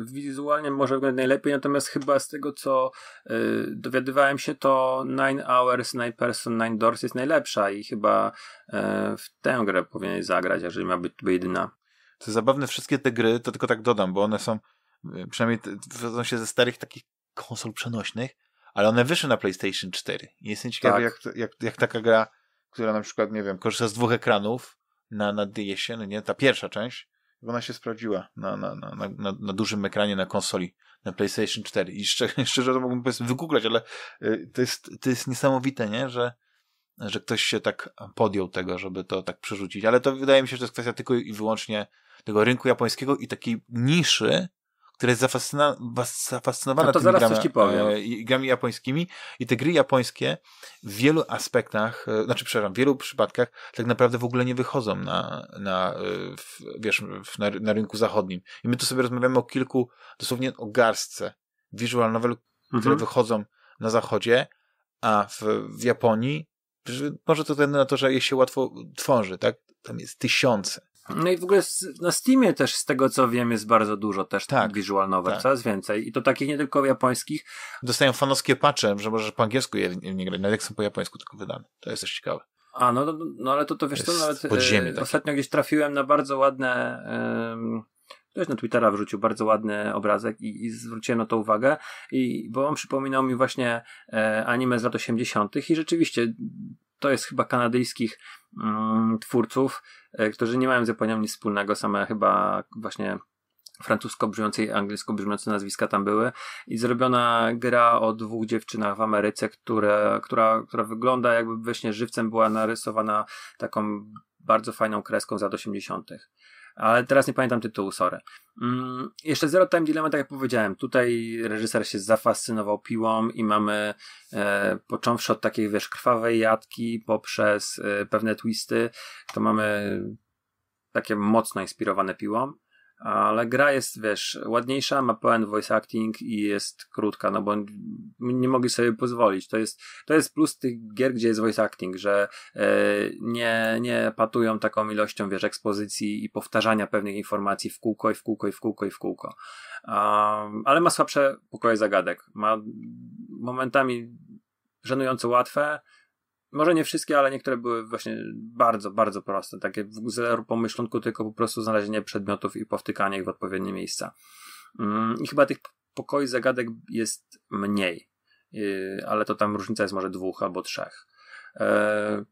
wizualnie może wyglądać najlepiej, natomiast chyba z tego, co yy, dowiadywałem się, to Nine Hours, Nine Person, Nine Doors jest najlepsza i chyba yy, w tę grę powinieneś zagrać, jeżeli ma być jedyna. To zabawne, wszystkie te gry, to tylko tak dodam, bo one są, y, przynajmniej wychodzą się ze starych takich konsol przenośnych, ale one wyszły na PlayStation 4. I jestem ciekawy, tak. jak, jak, jak taka gra, która na przykład, nie wiem, korzysta z dwóch ekranów na, na DS-ie, no nie, ta pierwsza część, ona się sprawdziła na, na, na, na, na dużym ekranie na konsoli, na PlayStation 4. I szczerze, szczerze to mógłbym wygooglać, ale y, to jest, to jest niesamowite, nie, że że ktoś się tak podjął tego, żeby to tak przerzucić. Ale to wydaje mi się, że to jest kwestia tylko i wyłącznie tego rynku japońskiego i takiej niszy, która jest zafascyna zafascynowana no to tymi grami, e, grami japońskimi i te gry japońskie w wielu aspektach, e, znaczy przepraszam, w wielu przypadkach tak naprawdę w ogóle nie wychodzą na, na, e, w, wiesz, w, na, na rynku zachodnim. I my tu sobie rozmawiamy o kilku, dosłownie o garstce visual novel, mhm. które wychodzą na zachodzie, a w, w Japonii może to ten na to, że je się łatwo tworzy, tak? Tam jest tysiące. No i w ogóle na Steamie też z tego co wiem jest bardzo dużo też tak, visual novel, tak. coraz więcej. I to takich nie tylko japońskich. Dostają fanowskie patche, że możesz po angielsku je nie grać, nawet jak są po japońsku tylko wydane. To jest też ciekawe. A, no, no, no ale to, to wiesz to co, nawet podziemie, e, ostatnio gdzieś trafiłem na bardzo ładne ktoś na Twittera wrzucił bardzo ładny obrazek i, i zwróciłem na to uwagę, i, bo on przypominał mi właśnie e, anime z lat 80. i rzeczywiście to jest chyba kanadyjskich mm, twórców, e, którzy nie mają z Japonią nic wspólnego, same chyba właśnie francusko brzmiące i angielsko brzmiące nazwiska tam były. I zrobiona gra o dwóch dziewczynach w Ameryce, które, która, która wygląda jakby właśnie żywcem była narysowana taką bardzo fajną kreską z lat 80 ale teraz nie pamiętam tytułu, sorry. Mm, jeszcze Zero Time Dilemma, tak jak powiedziałem, tutaj reżyser się zafascynował piłą i mamy e, począwszy od takiej, wiesz, krwawej jadki poprzez e, pewne twisty, to mamy takie mocno inspirowane piłą ale gra jest, wiesz, ładniejsza, ma pełen voice acting i jest krótka, no bo nie mogli sobie pozwolić. To jest, to jest plus tych gier, gdzie jest voice acting, że e, nie, nie patują taką ilością, wiesz, ekspozycji i powtarzania pewnych informacji w kółko i w kółko i w kółko i w kółko. Um, ale ma słabsze pokoje zagadek. Ma momentami żenująco łatwe, może nie wszystkie, ale niektóre były właśnie bardzo, bardzo proste. Takie w zero pomyślunku, tylko po prostu znalezienie przedmiotów i powtykanie ich w odpowiednie miejsca. Mm, I chyba tych pokoi zagadek jest mniej. Y, ale to tam różnica jest może dwóch albo trzech. E,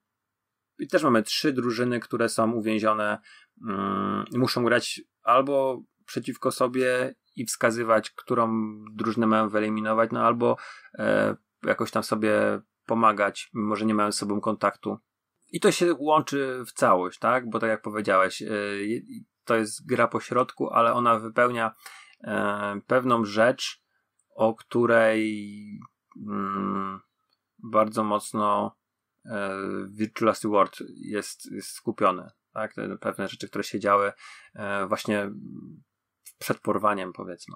I też mamy trzy drużyny, które są uwięzione mm, muszą grać albo przeciwko sobie i wskazywać, którą drużynę mają wyeliminować, no albo e, jakoś tam sobie pomagać, mimo że nie mają z sobą kontaktu. I to się łączy w całość, tak? Bo tak jak powiedziałeś, e, to jest gra po środku, ale ona wypełnia e, pewną rzecz, o której mm, bardzo mocno e, Virtual World jest, jest skupiony. Tak? Pewne rzeczy, które się działy właśnie przed porwaniem, powiedzmy.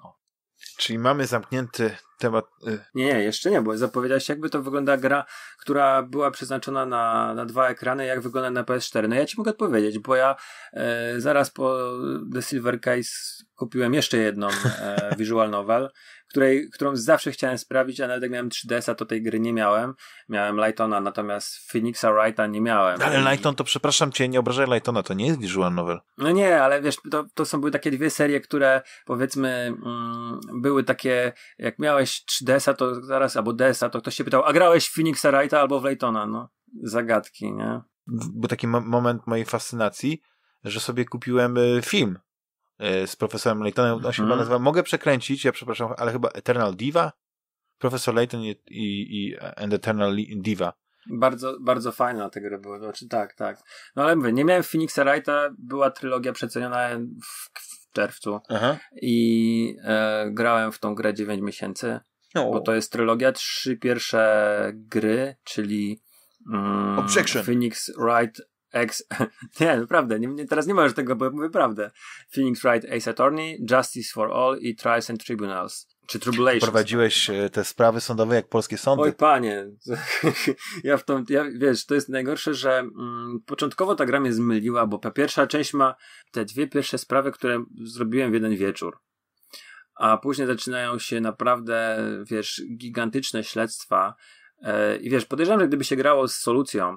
Czyli mamy zamknięty temat. Y, nie, nie, jeszcze nie, bo zapowiadałeś, jakby to wygląda gra, która była przeznaczona na, na dwa ekrany, jak wygląda na PS4. No ja ci mogę odpowiedzieć, bo ja e, zaraz po The Silver Case kupiłem jeszcze jedną e, visual novel, której, którą zawsze chciałem sprawić, a nawet jak miałem 3DS-a, to tej gry nie miałem. Miałem Lightona, natomiast Phoenixa Wrighta nie miałem. Ale Lighton, to przepraszam cię, nie obrażaj Lightona, to nie jest visual novel. No nie, ale wiesz, to, to są były takie dwie serie, które powiedzmy mm, były takie, jak miałeś 3DS-a, to zaraz, albo DS-a, to ktoś się pytał, a grałeś w Phoenixa Wrighta albo w Lightona, no. Zagadki, nie? Był taki moment mojej fascynacji, że sobie kupiłem y, film E, z profesorem Laytonem, on się chyba mhm. nazywa, mogę przekręcić, ja przepraszam, ale chyba Eternal Diva? Professor Layton i, i, i And Eternal Diva. Bardzo, bardzo fajna te gry były, znaczy tak, tak. No ale mówię, nie miałem Phoenixa Wrighta, była trylogia przeceniona w, w czerwcu Aha. i e, grałem w tą grę 9 miesięcy, no. bo to jest trylogia, trzy pierwsze gry, czyli mm, Objection. Phoenix Wright X. nie, naprawdę, nie, nie, teraz nie ma już tego, bo mówię prawdę. Phoenix Wright Ace Attorney, Justice for All i Trials and Tribunals. Czy Tribulations. Prowadziłeś e, te sprawy sądowe jak polskie sądy. Oj panie, ja w tą, ja, wiesz, to jest najgorsze, że mm, początkowo ta gra mnie zmyliła, bo ta pierwsza część ma te dwie pierwsze sprawy, które zrobiłem w jeden wieczór. A później zaczynają się naprawdę, wiesz, gigantyczne śledztwa. E, I wiesz, podejrzewam, że gdyby się grało z solucją,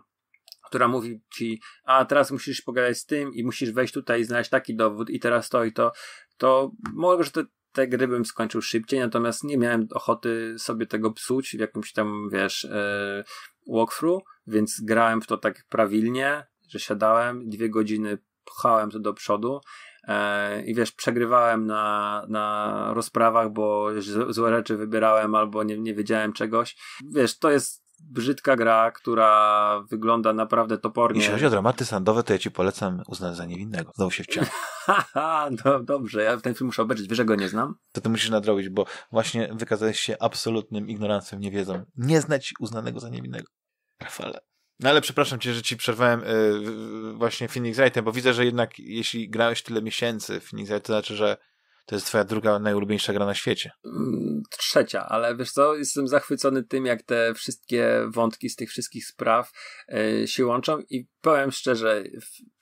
która mówi ci, a teraz musisz pogadać z tym i musisz wejść tutaj i znaleźć taki dowód i teraz to i to, to może te, te gry bym skończył szybciej, natomiast nie miałem ochoty sobie tego psuć w jakimś tam, wiesz, e, walkthrough, więc grałem w to tak prawilnie, że siadałem, dwie godziny pchałem to do przodu e, i wiesz, przegrywałem na, na rozprawach, bo złe rzeczy wybierałem albo nie, nie wiedziałem czegoś. Wiesz, to jest brzydka gra, która wygląda naprawdę topornie. Jeśli chodzi o dramaty sądowe, to ja ci polecam uznać za niewinnego. Znowu się. Haha, no dobrze, ja ten film muszę obejrzeć, wiesz, że go nie znam? To ty musisz nadrobić, bo właśnie wykazałeś się absolutnym ignorancją, niewiedzą. Nie znać uznanego za niewinnego. Rafale. No ale przepraszam cię, że ci przerwałem yy, właśnie Phoenix Wrightem, bo widzę, że jednak jeśli grałeś tyle miesięcy w Phoenix Wright, to znaczy, że to jest twoja druga najulubieńsza gra na świecie. Mm, trzecia, ale wiesz co, jestem zachwycony tym, jak te wszystkie wątki z tych wszystkich spraw yy, się łączą i powiem szczerze,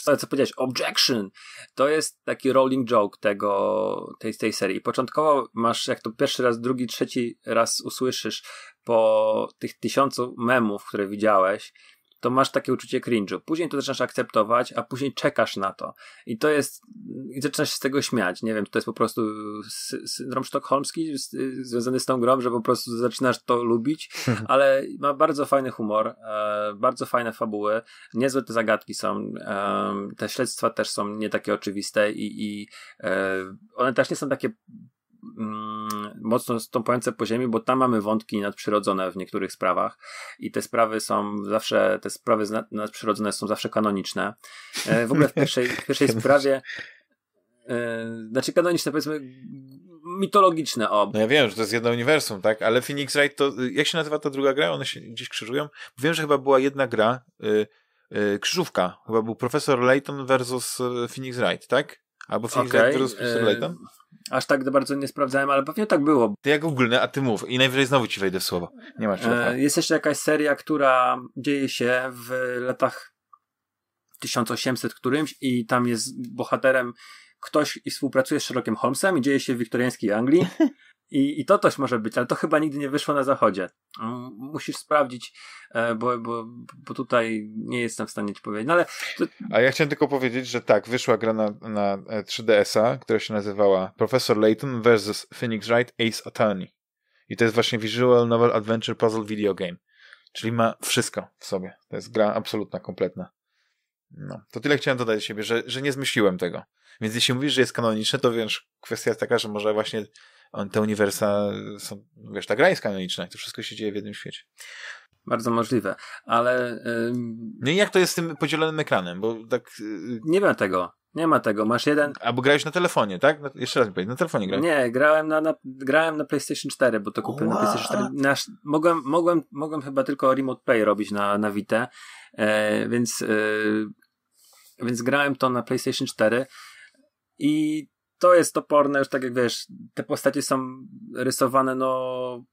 to co powiedziałeś, objection, to jest taki rolling joke tego, tej, tej serii. Początkowo masz, jak to pierwszy raz, drugi, trzeci raz usłyszysz po tych tysiącu memów, które widziałeś, to masz takie uczucie cringe'u. Później to zaczynasz akceptować, a później czekasz na to. I to jest, i zaczynasz się z tego śmiać. Nie wiem, to jest po prostu syndrom sztokholmski związany z tą grą, że po prostu zaczynasz to lubić, ale ma bardzo fajny humor, e, bardzo fajne fabuły, niezłe te zagadki są, e, te śledztwa też są nie takie oczywiste i, i e, one też nie są takie mm, mocno stąpające po ziemi, bo tam mamy wątki nadprzyrodzone w niektórych sprawach i te sprawy są zawsze, te sprawy nadprzyrodzone są zawsze kanoniczne. E, w ogóle w pierwszej, w pierwszej sprawie e, znaczy kanoniczne, powiedzmy mitologiczne o. No ja wiem, że to jest jedno uniwersum, tak? Ale Phoenix Wright to, jak się nazywa ta druga gra? One się gdzieś krzyżują? Wiem, że chyba była jedna gra, y, y, krzyżówka. Chyba był Profesor Layton versus y, Phoenix Wright, tak? Albo Phoenix okay. Wright versus Profesor Layton? Aż tak bardzo nie sprawdzałem, ale pewnie tak było. Ty ja googlnę, a ty mów i najwyżej znowu ci wejdę w słowo. Nie masz e, Jest jeszcze jakaś seria, która dzieje się w latach 1800 którymś i tam jest bohaterem ktoś i współpracuje z Sherlockiem Holmesem i dzieje się w wiktoriańskiej Anglii I, I to też może być, ale to chyba nigdy nie wyszło na zachodzie. Mm, musisz sprawdzić, e, bo, bo, bo tutaj nie jestem w stanie ci powiedzieć. No ale to... A ja chciałem tylko powiedzieć, że tak, wyszła gra na, na 3DS-a, która się nazywała Professor Layton vs. Phoenix Wright Ace Attorney. I to jest właśnie Visual Novel Adventure Puzzle Video Game. Czyli ma wszystko w sobie. To jest gra absolutna, kompletna. No, to tyle chciałem dodać do siebie, że, że nie zmyśliłem tego. Więc jeśli mówisz, że jest kanoniczne, to wiesz, kwestia jest taka, że może właśnie on, te uniwersa są, wiesz, ta gra jest kanoniczna, to wszystko się dzieje w jednym świecie. Bardzo możliwe, ale... No i jak to jest z tym podzielonym ekranem, bo tak... Y, nie ma tego. Nie ma tego. Masz jeden. Albo grałeś na telefonie, tak? jeszcze raz mi na telefonie grałem. Nie, grałem na, na, grałem na PlayStation 4, bo to kupiłem na PlayStation 4. Nasz, mogłem, mogłem, mogłem chyba tylko Remote Play robić na, na Vita, e, więc, e, więc grałem to na PlayStation 4 i to jest toporne, już tak jak wiesz, te postacie są rysowane, no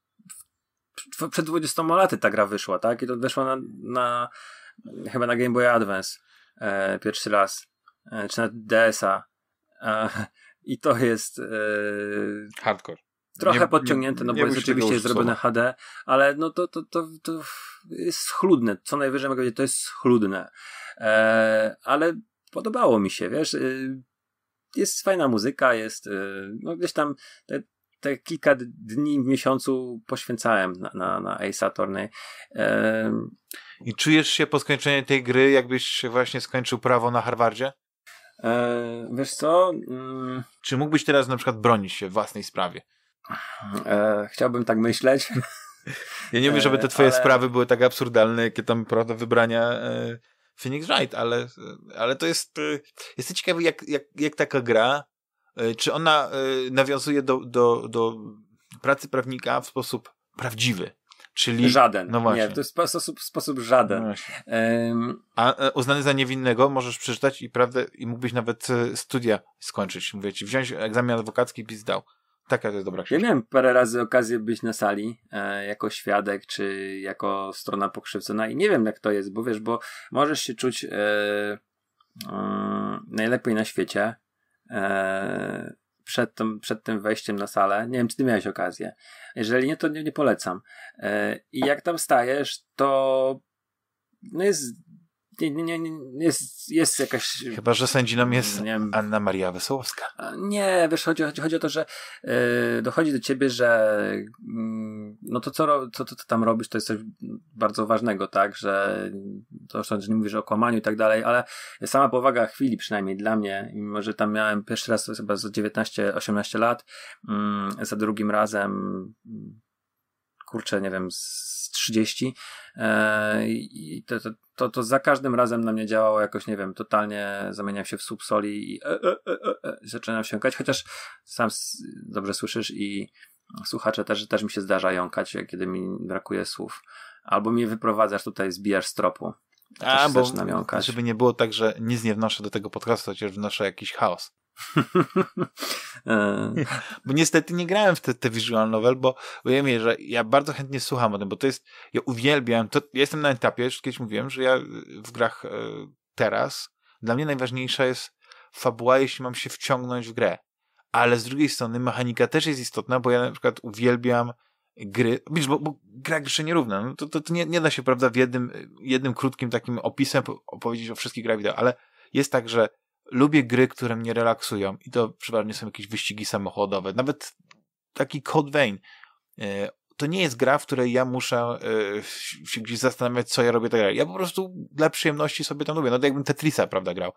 przed 20 laty ta gra wyszła, tak? I to wyszła na, na chyba na Game Boy Advance e, pierwszy raz, e, czy na DS-a. E, I to jest e, hardcore. Trochę nie, podciągnięte, no nie, bo jest oczywiście jest zrobione HD, ale no to, to, to, to jest schludne. Co najwyżej mogę powiedzieć, to jest schludne. E, ale podobało mi się, wiesz. Jest fajna muzyka, jest y, no gdzieś tam te, te kilka dni w miesiącu poświęcałem na, na, na Ace Attorney. I czujesz się po skończeniu tej gry, jakbyś właśnie skończył prawo na Harvardzie? E, wiesz co? Mm. Czy mógłbyś teraz na przykład bronić się w własnej sprawie? E, chciałbym tak myśleć. Ja nie mówię, żeby te twoje ale... sprawy były tak absurdalne, jakie tam, prawda, wybrania e, Phoenix Wright, ale, ale to jest, e, jestem ciekawy, jak, jak, jak taka gra, e, czy ona e, nawiązuje do, do, do pracy prawnika w sposób prawdziwy. Czyli... Żaden. No właśnie. Nie, to jest sposób, sposób żaden. No um... A e, uznany za niewinnego możesz przeczytać i prawdę, i mógłbyś nawet studia skończyć. Mówię ci, wziąć egzamin adwokacki i zdał. Taka to jest dobra książka. Ja miałem parę razy okazję być na sali e, jako świadek, czy jako strona pokrzywdzona i nie wiem jak to jest, bo wiesz, bo możesz się czuć e, e, najlepiej na świecie e, przed, tym, przed tym wejściem na salę. Nie wiem, czy ty miałeś okazję. Jeżeli nie, to nie, nie polecam. E, I jak tam stajesz, to no jest nie, nie, nie, jest, jest jakaś... Chyba, że sędziną jest nie Anna Maria Wesołowska. Nie, wiesz, chodzi, chodzi, chodzi o to, że yy, dochodzi do ciebie, że yy, no to co, co, co ty tam robisz, to jest coś bardzo ważnego, tak, że to, że nie mówisz o kłamaniu i tak dalej, ale sama powaga chwili przynajmniej dla mnie, mimo że tam miałem pierwszy raz chyba za 19-18 lat, yy, za drugim razem kurczę, nie wiem, z 30 e, i to, to, to, to, za każdym razem na mnie działało jakoś, nie wiem, totalnie zamieniam się w subsoli i e, e, e, e zaczynam się jąkać, chociaż sam dobrze słyszysz i słuchacze też, też mi się zdarza jąkać, kiedy mi brakuje słów. Albo mnie wyprowadzasz tutaj, zbijasz z tropu. A, bo żeby nie było tak, że nic nie wnoszę do tego podcastu, chociaż wnoszę jakiś chaos. E. bo niestety nie grałem w te, te visual novel, bo, wiem, że ja bardzo chętnie słucham o tym, bo to jest, ja uwielbiam, to, ja jestem na etapie, już kiedyś mówiłem, że ja w grach e, teraz, dla mnie najważniejsza jest fabuła, jeśli mam się wciągnąć w grę. Ale z drugiej strony mechanika też jest istotna, bo ja na przykład uwielbiam gry, wiesz, bo, bo gra jeszcze nierówna, no to, to, to nie, nie da się, prawda, w jednym, jednym krótkim takim opisem opowiedzieć o wszystkich grach wideo, ale jest tak, że lubię gry, które mnie relaksują i to przeważnie są jakieś wyścigi samochodowe, nawet taki Code Vein. E, to nie jest gra, w której ja muszę e, się gdzieś zastanawiać, co ja robię tak Ja po prostu dla przyjemności sobie tam lubię. No to jakbym Tetrisa, prawda, grał.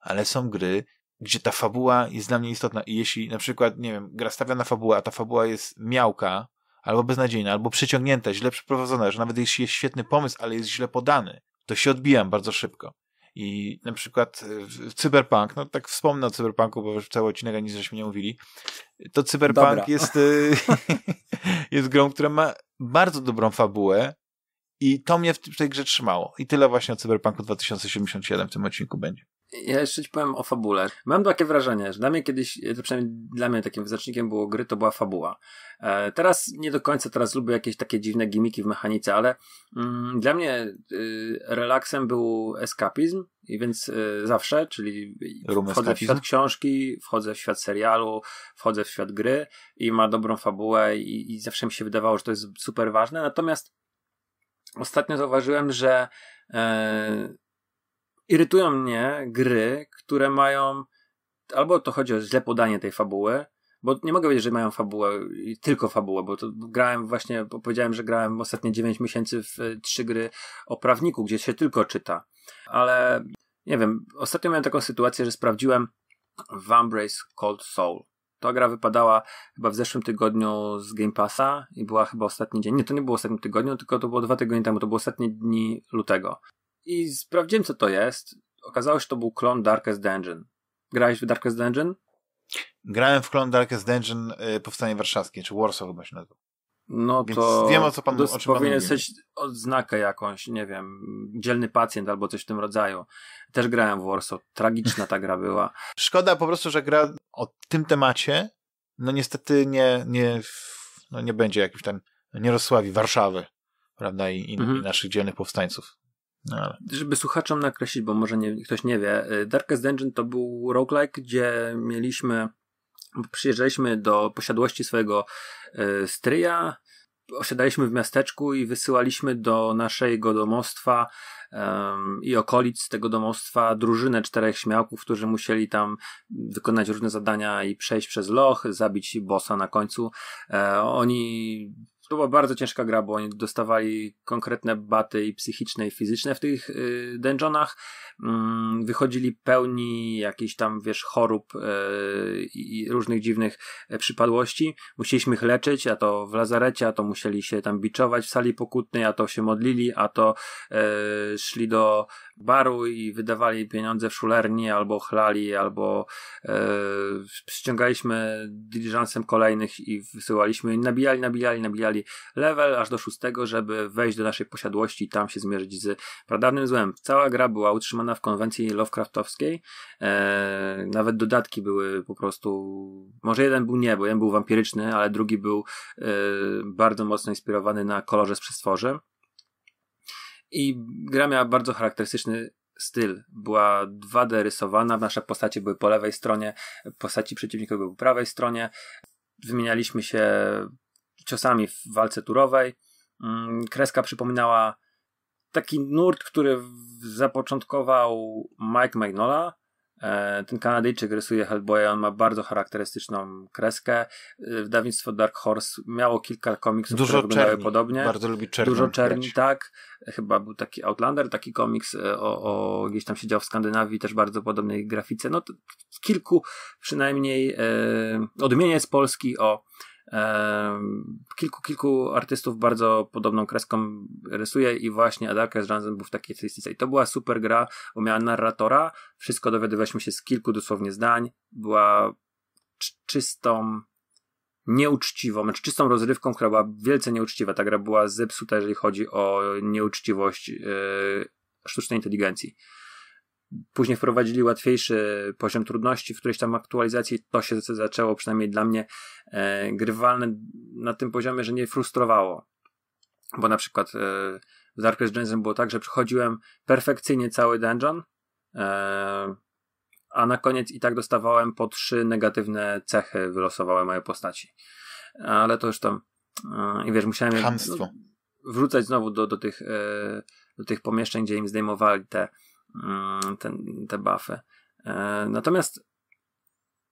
Ale są gry, gdzie ta fabuła jest dla mnie istotna i jeśli na przykład, nie wiem, gra stawia na fabułę, a ta fabuła jest miałka, albo beznadziejna, albo przyciągnięta, źle przeprowadzona, że nawet jeśli jest świetny pomysł, ale jest źle podany, to się odbijam bardzo szybko. I na przykład e, Cyberpunk, no tak wspomnę o Cyberpunku, bo już cały odcinek nic żeśmy nie mówili, to Cyberpunk jest, e, jest grą, która ma bardzo dobrą fabułę i to mnie w tej grze trzymało. I tyle właśnie o Cyberpunku 2077 w tym odcinku będzie. Ja jeszcze ci powiem o fabule. Mam takie wrażenie, że dla mnie kiedyś, to przynajmniej dla mnie takim wyznacznikiem było gry, to była fabuła. E, teraz nie do końca, teraz lubię jakieś takie dziwne gimiki w mechanice, ale mm, dla mnie y, relaksem był eskapizm i więc y, zawsze, czyli Room wchodzę w świat książki, wchodzę w świat serialu, wchodzę w świat gry i ma dobrą fabułę i, i zawsze mi się wydawało, że to jest super ważne. Natomiast ostatnio zauważyłem, że e, irytują mnie gry, które mają albo to chodzi o źle podanie tej fabuły, bo nie mogę powiedzieć, że mają fabułę, tylko fabułę, bo to grałem właśnie, powiedziałem, że grałem ostatnie 9 miesięcy w e, trzy gry o prawniku, gdzie się tylko czyta. Ale nie wiem, ostatnio miałem taką sytuację, że sprawdziłem Vambrace Cold Soul. Ta gra wypadała chyba w zeszłym tygodniu z Game Passa i była chyba ostatni dzień. Nie, to nie było ostatni tygodniu, tylko to było dwa tygodnie temu, to było ostatnie dni lutego. I sprawdziłem, co to jest. Okazało się, że to był klon Darkest Dungeon. Grałeś w Darkest Dungeon? Grałem w klon Darkest Dungeon y, Powstanie Warszawskie, czy Warsaw chyba się nazywa. No Więc to wiem o co pan o czym powinien być odznakę jakąś, nie wiem, dzielny pacjent albo coś w tym rodzaju. Też grałem w Warsaw. Tragiczna ta gra była. Szkoda po prostu, że gra o tym temacie, no niestety nie, nie, no nie będzie jakimś tam, nie rozsławi Warszawy, prawda, i, i, mhm. i naszych dzielnych powstańców. No. Żeby słuchaczom nakreślić, bo może nie, ktoś nie wie, y, Darkest Dungeon to był roguelike, gdzie mieliśmy, przyjeżdżaliśmy do posiadłości swojego y, stryja, osiadaliśmy w miasteczku i wysyłaliśmy do naszego domostwa i okolic tego domostwa drużynę czterech śmiałków, którzy musieli tam wykonać różne zadania i przejść przez loch, zabić bossa na końcu. E, oni to była bardzo ciężka gra, bo oni dostawali konkretne baty i psychiczne i fizyczne w tych y, dungeonach. Mm, wychodzili pełni jakichś tam, wiesz, chorób y, i różnych dziwnych e, przypadłości. Musieliśmy ich leczyć, a to w lazarecie, a to musieli się tam biczować w sali pokutnej, a to się modlili, a to y, szli do baru i wydawali pieniądze w szulerni, albo chlali, albo e, ściągaliśmy diligencem kolejnych i wysyłaliśmy, i nabijali, nabijali, level aż do szóstego, żeby wejść do naszej posiadłości i tam się zmierzyć z pradawnym złem. Cała gra była utrzymana w konwencji Lovecraftowskiej, e, nawet dodatki były po prostu, może jeden był nie, bo jeden był wampiryczny, ale drugi był e, bardzo mocno inspirowany na kolorze z przestworzy. I gra miała bardzo charakterystyczny styl. Była 2D rysowana, nasze postacie były po lewej stronie, postaci przeciwników były po prawej stronie. Wymienialiśmy się ciosami w walce turowej. Mm, kreska przypominała taki nurt, który zapoczątkował Mike Magnola, E, ten Kanadyjczyk rysuje Hellboya, on ma bardzo charakterystyczną kreskę. E, wydawnictwo Dark Horse miało kilka komiksów, Dużo które wyglądały czerni. podobnie. Bardzo lubi czerni. Dużo czerni, tak. Chyba był taki Outlander, taki komiks e, o, o gdzieś tam siedział w Skandynawii, też bardzo podobnej grafice. No, kilku przynajmniej e, odmieniec Polski o kilku, kilku artystów bardzo podobną kreską rysuje i właśnie Darkest Dungeon był w takiej stylistyce. I to była super gra, bo miała narratora, wszystko dowiadywaliśmy się z kilku dosłownie zdań, była czystą nieuczciwą, znaczy czystą rozrywką, która była wielce nieuczciwa. Ta gra była zepsuta, jeżeli chodzi o nieuczciwość yy, sztucznej inteligencji. Później wprowadzili łatwiejszy poziom trudności w którejś tam aktualizacji. To się zaczęło przynajmniej dla mnie e, grywalne na tym poziomie, że nie frustrowało. Bo na przykład e, w Darkest Dungeon było tak, że przechodziłem perfekcyjnie cały dungeon, e, a na koniec i tak dostawałem po trzy negatywne cechy wylosowały moje postaci. Ale to już tam e, i wiesz, musiałem Chamstwo. no, wrzucać znowu do, do, tych, e, do tych pomieszczeń, gdzie im zdejmowali te Mm, ten, te buffy. E, natomiast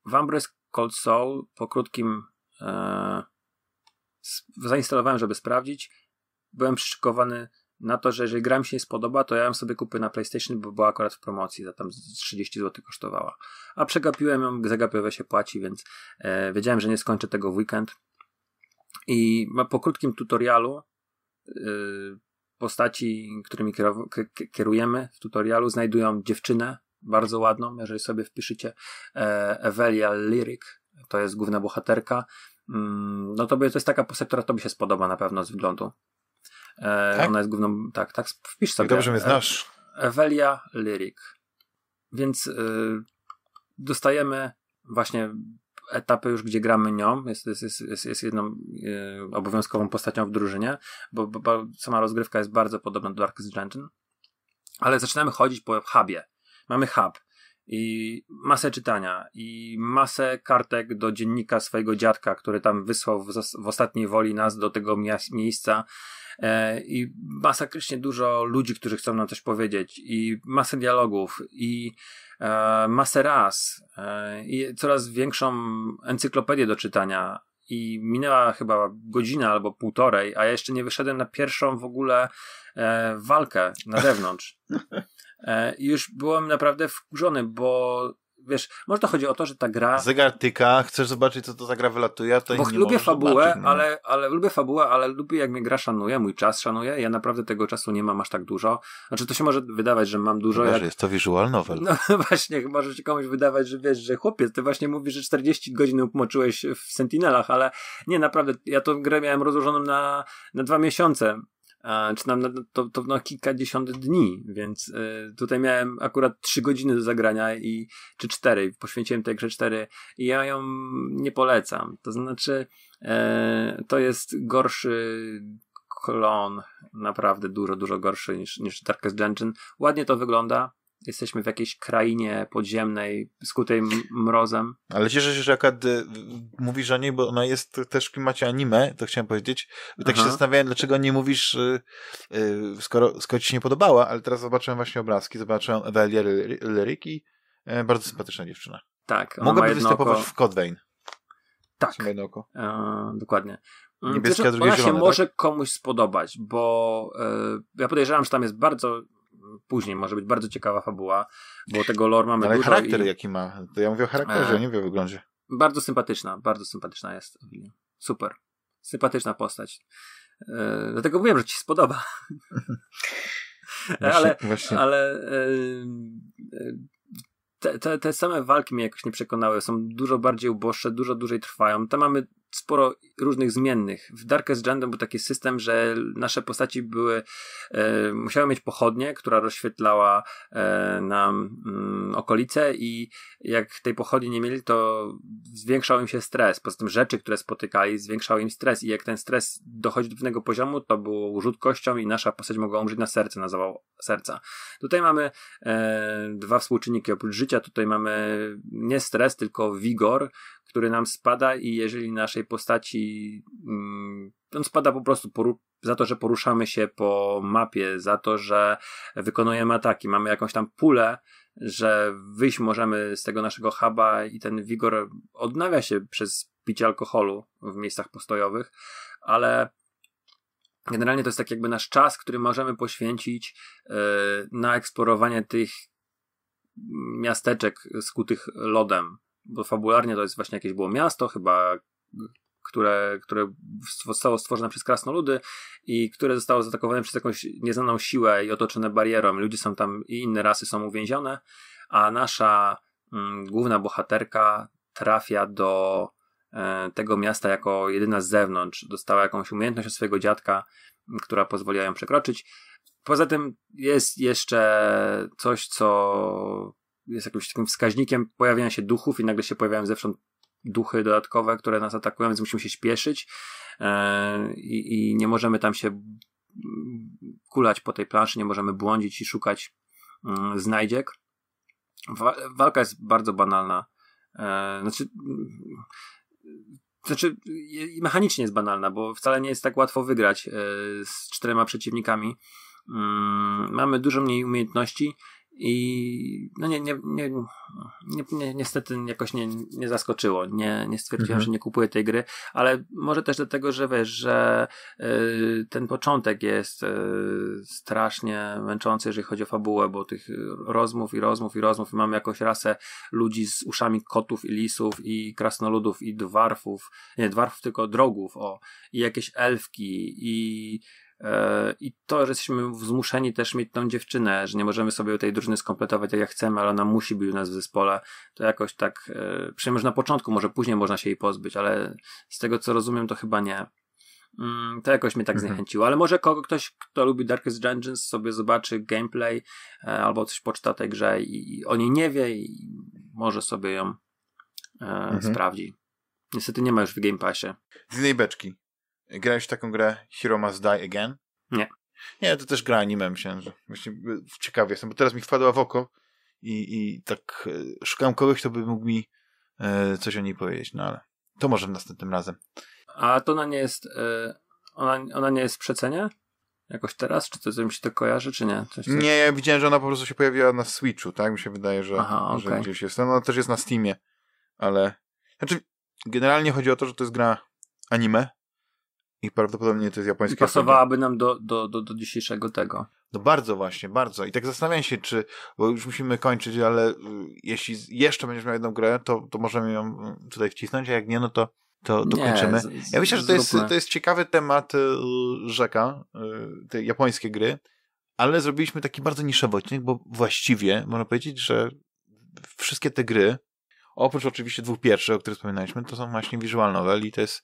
Vambrace Cold Soul po krótkim e, zainstalowałem, żeby sprawdzić. Byłem przyszykowany na to, że jeżeli gra mi się nie spodoba, to ja ją sobie kupię na PlayStation, bo była akurat w promocji, za tam 30 zł kosztowała. A przegapiłem ją, zagapiowe się płaci, więc e, wiedziałem, że nie skończę tego w weekend. I po krótkim tutorialu postaci, którymi kierujemy w tutorialu, znajdują dziewczynę bardzo ładną. Jeżeli sobie wpiszecie e, Evelia Lyric, to jest główna bohaterka, mm, no to, by, to jest taka postać, która tobie się spodoba na pewno z wyglądu. E, tak? Ona jest główną, tak, tak, wpisz sobie. Dobrze mnie znasz. Evelia Lyric. Więc dostajemy właśnie etapy już, gdzie gramy nią, jest, jest, jest, jest jedną e, obowiązkową postacią w drużynie, bo, bo, bo, sama rozgrywka jest bardzo podobna do Darkest Dungeon, ale zaczynamy chodzić po hubie. Mamy hub i masę czytania i masę kartek do dziennika swojego dziadka, który tam wysłał w, w ostatniej woli nas do tego miejsca e, i masakrycznie dużo ludzi, którzy chcą nam coś powiedzieć i masę dialogów i e, masę raz e, i coraz większą encyklopedię do czytania i minęła chyba godzina albo półtorej, a ja jeszcze nie wyszedłem na pierwszą w ogóle e, walkę na zewnątrz. E, I już byłem naprawdę wkurzony, bo wiesz, może to chodzi o to, że ta gra... Zegar tyka, chcesz zobaczyć, co to za gra wylatuje, to Bo lubię fabułę, no. ale, ale lubię fabułę, ale lubię jak mnie gra szanuje, mój czas szanuje, ja naprawdę tego czasu nie mam aż tak dużo. Znaczy, to się może wydawać, że mam dużo. Chyba, jak... jest to visual novel. No właśnie, może się komuś wydawać, że wiesz, że chłopiec, ty właśnie mówisz, że 40 godzin upmoczyłeś w Sentinelach, ale nie, naprawdę, ja tą grę miałem rozłożoną na, na dwa miesiące czy nam to, to na kilkadziesiąt dni, więc y, tutaj miałem akurat trzy godziny do zagrania i czy cztery, poświęciłem tej grze cztery i ja ją nie polecam. To znaczy, e, to jest gorszy klon, naprawdę dużo, dużo gorszy niż, niż Darkest Dungeon. Ładnie to wygląda, jesteśmy w jakiejś krainie podziemnej, skutej mrozem. Ale cieszę się, że akurat y, mówisz o niej, bo ona jest też w klimacie anime, to chciałem powiedzieć. Tak Aha. się zastanawiałem, dlaczego nie mówisz, y, y, skoro, skoro ci się nie podobała, ale teraz zobaczyłem właśnie obrazki, zobaczyłem Ewelię Lyric i y, bardzo sympatyczna dziewczyna. Tak. Mogłaby występować oko... w Code Vein. Tak. E, dokładnie. Niebieska, Znaczy, drugie ona zielone, się tak? może komuś spodobać, bo e, ja podejrzewam, że tam jest bardzo później może być bardzo ciekawa fabuła, bo tego lore mamy Ale dużo charakter i jaki ma? To ja mówię o charakterze, E. nie mówię o wyglądzie. bardzo sympatyczna, bardzo sympatyczna jest. Super. Sympatyczna postać. E, dlatego wiem, że ci spodoba. Właśnie, ale właśnie. ale e, e, te, te, te same walki mnie jakoś nie przekonały. Są dużo bardziej uboższe, dużo dłużej trwają. Tam mamy sporo różnych zmiennych. W Darkest Dungeon był taki system, że nasze postaci były, e, musiały mieć pochodnię, która rozświetlała e, nam mm, okolice i jak tej pochodni nie mieli, to zwiększał im się stres. Poza tym rzeczy, które spotykali, zwiększał im stres i jak ten stres dochodzi do pewnego poziomu, to był rzut kością i nasza postać mogła umrzeć na serce, na zawał serca. Tutaj mamy e, dwa współczynniki oprócz życia. Tutaj mamy nie stres, tylko wigor, który nam spada i jeżeli naszej postaci mm, on spada po prostu poru- za to, że poruszamy się po mapie, za to, że wykonujemy ataki, mamy jakąś tam pulę, że wyjść możemy z tego naszego huba i ten wigor odnawia się przez picie alkoholu w miejscach postojowych, ale generalnie to jest tak jakby nasz czas, który możemy poświęcić e, na eksplorowanie tych miasteczek skutych lodem, bo fabularnie to jest właśnie jakieś było miasto, chyba które, które zostało stworzone przez krasnoludy i które zostało zaatakowane przez jakąś nieznaną siłę i otoczone barierą. Ludzie są tam i inne rasy są uwięzione, a nasza mm, główna bohaterka trafia do e, tego miasta jako jedyna z zewnątrz. Dostała jakąś umiejętność od swojego dziadka, która pozwoliła ją przekroczyć. Poza tym jest jeszcze coś, co jest jakimś takim wskaźnikiem pojawiania się duchów i nagle się pojawiają zewsząd duchy dodatkowe, które nas atakują, więc musimy się śpieszyć e, i, nie możemy tam się kulać po tej planszy, nie możemy błądzić i szukać mm, znajdziek. Wa- walka jest bardzo banalna. E, znaczy, znaczy, mechanicznie jest banalna, bo wcale nie jest tak łatwo wygrać e, z czterema przeciwnikami. Mm, mamy dużo mniej umiejętności i no nie, nie, nie, nie, nie niestety jakoś nie, nie zaskoczyło. Nie, nie stwierdziłem, Mhm. że nie kupuję tej gry, ale może też dlatego, że wiesz, że y, ten początek jest y, strasznie męczący, jeżeli chodzi o fabułę, bo tych rozmów i rozmów i rozmów i mamy jakąś rasę ludzi z uszami kotów i lisów i krasnoludów i dwarfów, nie dwarfów, tylko drogów, o, i jakieś elfki i I to, że jesteśmy zmuszeni też mieć tą dziewczynę, że nie możemy sobie tej drużyny skompletować tak jak chcemy, ale ona musi być u nas w zespole, to jakoś tak, e, przynajmniej że na początku, może później można się jej pozbyć, ale z tego co rozumiem, to chyba nie. Mm, To jakoś mnie tak Mhm. zniechęciło, ale może kogo, ktoś, kto lubi Darkest Dungeons, sobie zobaczy gameplay e, albo coś poczyta tej grze i, i o niej nie wie i może sobie ją e, Mhm. sprawdzi. Niestety nie ma już w Game Passie. Z innej beczki. Grałeś w taką grę Hero Must Die Again? Nie. Nie, to też gra anime, myślałem, że właśnie y, ciekawy jestem, bo teraz mi wpadła w oko i, i tak y, szukałem kogoś, kto by mógł mi y, coś o niej powiedzieć, no ale to może następnym razem. A to ona nie jest. E, ona, ona nie jest w przecenie? Jakoś teraz? Czy to mi się to kojarzy, czy nie? Coś, coś... Nie, ja widziałem, że ona po prostu się pojawiła na Switchu, tak? Mi się wydaje, że, Aha, że okej. gdzieś jest. No, Ona też jest na Steamie, ale... Znaczy, generalnie chodzi o to, że to jest gra anime i prawdopodobnie to jest I japońskie pasowałaby nam do, do, do, do dzisiejszego tego. No bardzo właśnie, bardzo. I tak zastanawiam się, czy, bo już musimy kończyć, ale y, jeśli jeszcze będziesz miał jedną grę, to, to możemy ją y, tutaj wcisnąć, a jak nie, no to, to, to Nie, kończymy. z- z- Ja myślę, że to jest, to jest ciekawy temat y, rzeka, te japońskie gry, ale zrobiliśmy taki bardzo niszowy odcinek, bo właściwie można powiedzieć, że wszystkie te gry, oprócz oczywiście dwóch pierwszych, o których wspominaliśmy, to są właśnie visual novel i to jest,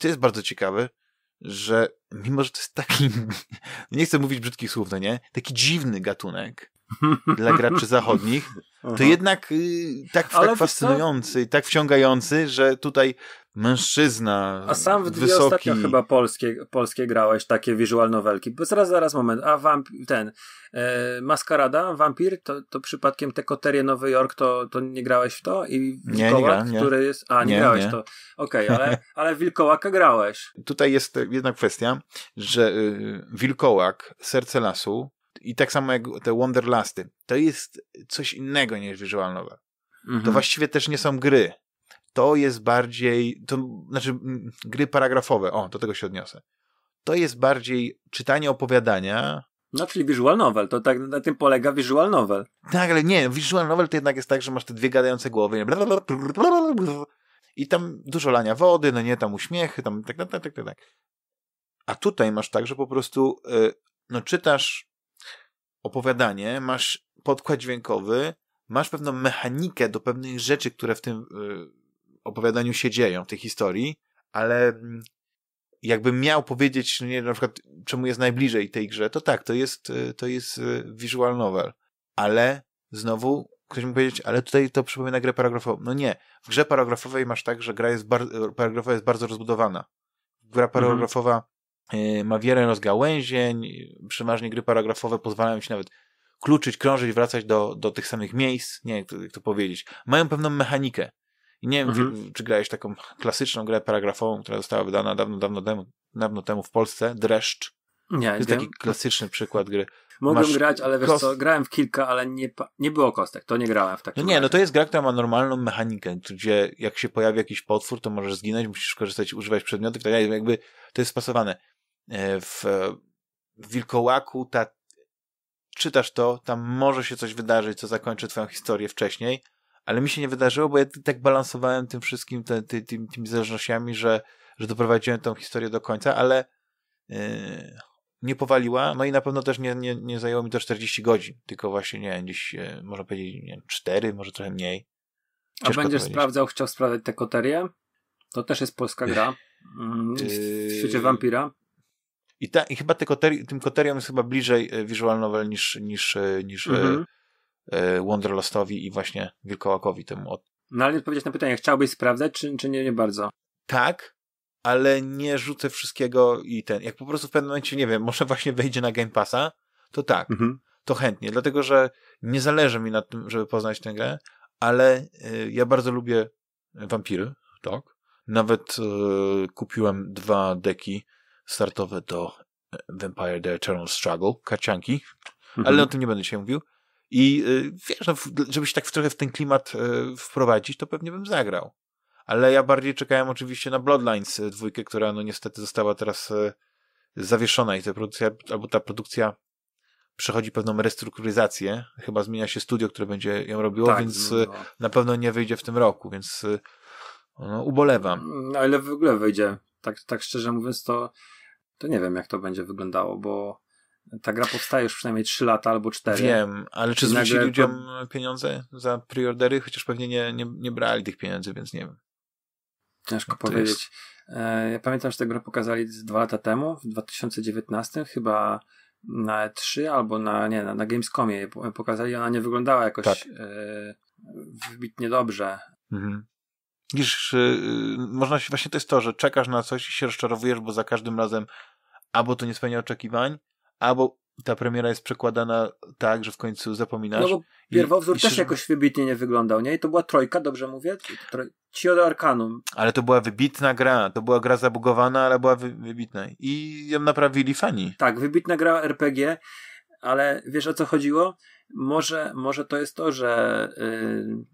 to jest bardzo ciekawe, że mimo, że to jest taki, nie chcę mówić brzydkich słów, no nie, taki dziwny gatunek dla graczy zachodnich, to Aha. jednak y, tak, tak fascynujący, tak wciągający, że tutaj mężczyzna A sam w dwie wysoki, ostatnio chyba polskie, polskie grałeś, takie visual novelki. Bo zaraz, zaraz, moment. A wamp, ten, e, Maskarada, Vampir, to, to przypadkiem te koterie Nowy Jork, to, to nie grałeś w to? I Nie, nie Wilkołak, grałem, nie. który jest... A, nie, Nie, grałeś nie. to. Okej, ale, ale Wilkołaka grałeś. Tutaj jest jedna kwestia, że y, Wilkołak, Serce Lasu i tak samo jak te Wonderlasty, to jest coś innego niż visual novel. Mhm. To właściwie też nie są gry. to jest bardziej, to znaczy gry paragrafowe, o, do tego się odniosę. To jest bardziej czytanie opowiadania. No, czyli visual novel, to tak na tym polega visual novel. Tak, ale nie, visual novel to jednak jest tak, że masz te dwie gadające głowy i tam dużo lania wody, no nie, tam uśmiechy, tam tak, tak, tak, tak, tak. A tutaj masz tak, że po prostu y, no czytasz opowiadanie, masz podkład dźwiękowy, masz pewną mechanikę do pewnych rzeczy, które w tym y, opowiadaniu się dzieją, w tej historii, ale mm, jakbym miał powiedzieć, no nie na przykład, czemu jest najbliżej tej grze, to tak, to jest, y, to jest visual novel. Ale znowu ktoś mógł powiedzieć, ale tutaj to przypomina grę paragrafową. No nie. W grze paragrafowej masz tak, że gra jest bar- paragrafowa jest bardzo rozbudowana. Gra mhm. paragrafowa. Ma wiele rozgałęzień, przeważnie gry paragrafowe pozwalają ci nawet kluczyć, krążyć, wracać do, do tych samych miejsc. Nie wiem, jak to, jak to powiedzieć. Mają pewną mechanikę. I nie wiem, mhm. czy grałeś taką klasyczną grę paragrafową, która została wydana dawno, dawno temu, dawno temu w Polsce, Dreszcz. Nie, to jest taki klasyczny przykład gry. Mogłem Masz grać, ale wiesz kost... co, grałem w kilka, ale nie, nie było kostek, to nie grałem w takim No nie, razie. no to jest gra, która ma normalną mechanikę, gdzie jak się pojawi jakiś potwór, to możesz zginąć, musisz korzystać, używać przedmiotów, tak dalej, jakby to jest spasowane. E, w, Wilkołaku ta, czytasz to, tam może się coś wydarzyć, co zakończy twoją historię wcześniej, ale mi się nie wydarzyło, bo ja tak balansowałem tym wszystkim, te, ty, tymi, tymi zależnościami, że, że doprowadziłem tą historię do końca, ale yy, nie powaliła, no i na pewno też nie, nie, nie zajęło mi to 40 godzin, tylko właśnie, nie gdzieś, e, można powiedzieć, nie 4, może trochę mniej. Ciężko A będziesz sprawdzał, chciał sprawdzać te koterie? To też jest polska gra. Mm, w yy, świecie Vampira. I, ta, i chyba te koteri, tym koteriom jest chyba bliżej e, visual novel niż, niż, e, niż mhm. Wanderlustowi i właśnie Wilkołakowi temu. No ale odpowiedzieć na pytanie, chciałbyś sprawdzać, czy, czy nie, nie bardzo? Tak, ale nie rzucę wszystkiego i ten. Jak po prostu w pewnym momencie, nie wiem, może właśnie wejdzie na Game Passa, to tak, mhm. to chętnie, dlatego że nie zależy mi na tym, żeby poznać tę grę, ale y, ja bardzo lubię wampiry, tak. Nawet y, kupiłem dwa deki startowe do Vampire The Eternal Struggle, karcianki, mhm. ale o tym nie będę dzisiaj mówił. I y, wiesz, no, żeby się tak trochę w ten klimat y, wprowadzić, to pewnie bym zagrał ale ja bardziej czekałem oczywiście na Bloodlines e, dwójkę, która no niestety została teraz e, zawieszona i ta produkcja, albo ta produkcja przechodzi pewną restrukturyzację. Chyba zmienia się studio, które będzie ją robiło, tak, więc no, e, no. na pewno nie wyjdzie w tym roku, więc no, ubolewam. No ile w ogóle wyjdzie? Tak, tak szczerze mówiąc, to, to nie wiem, jak to będzie wyglądało, bo ta gra powstaje już przynajmniej 3 lata albo 4. Wiem, ale czy zwrócili ludziom pieniądze za preordery? Chociaż pewnie nie, nie, nie brali tych pieniędzy, więc nie wiem. Ciężko no powiedzieć. Jest... E, ja pamiętam, że tę grę pokazali dwa lata temu, w 2019, chyba na E3 albo na, nie, na, na Gamescomie pokazali, ona nie wyglądała jakoś tak. e, wybitnie dobrze. Mhm. Widzisz, y, można się, właśnie to jest to, że czekasz na coś i się rozczarowujesz, bo za każdym razem albo to nie spełnia oczekiwań, albo ta premiera jest przekładana tak, że w końcu zapominasz. No bo pierwowzór i, też i jakoś wybitnie nie wyglądał, nie? I to była trojka, dobrze mówię? Ci od Arkanum. Ale to była wybitna gra. To była gra zabugowana, ale była wy wybitna. I ją naprawili fani. Tak, wybitna gra RPG, ale wiesz o co chodziło? Może, może to jest to, że yy,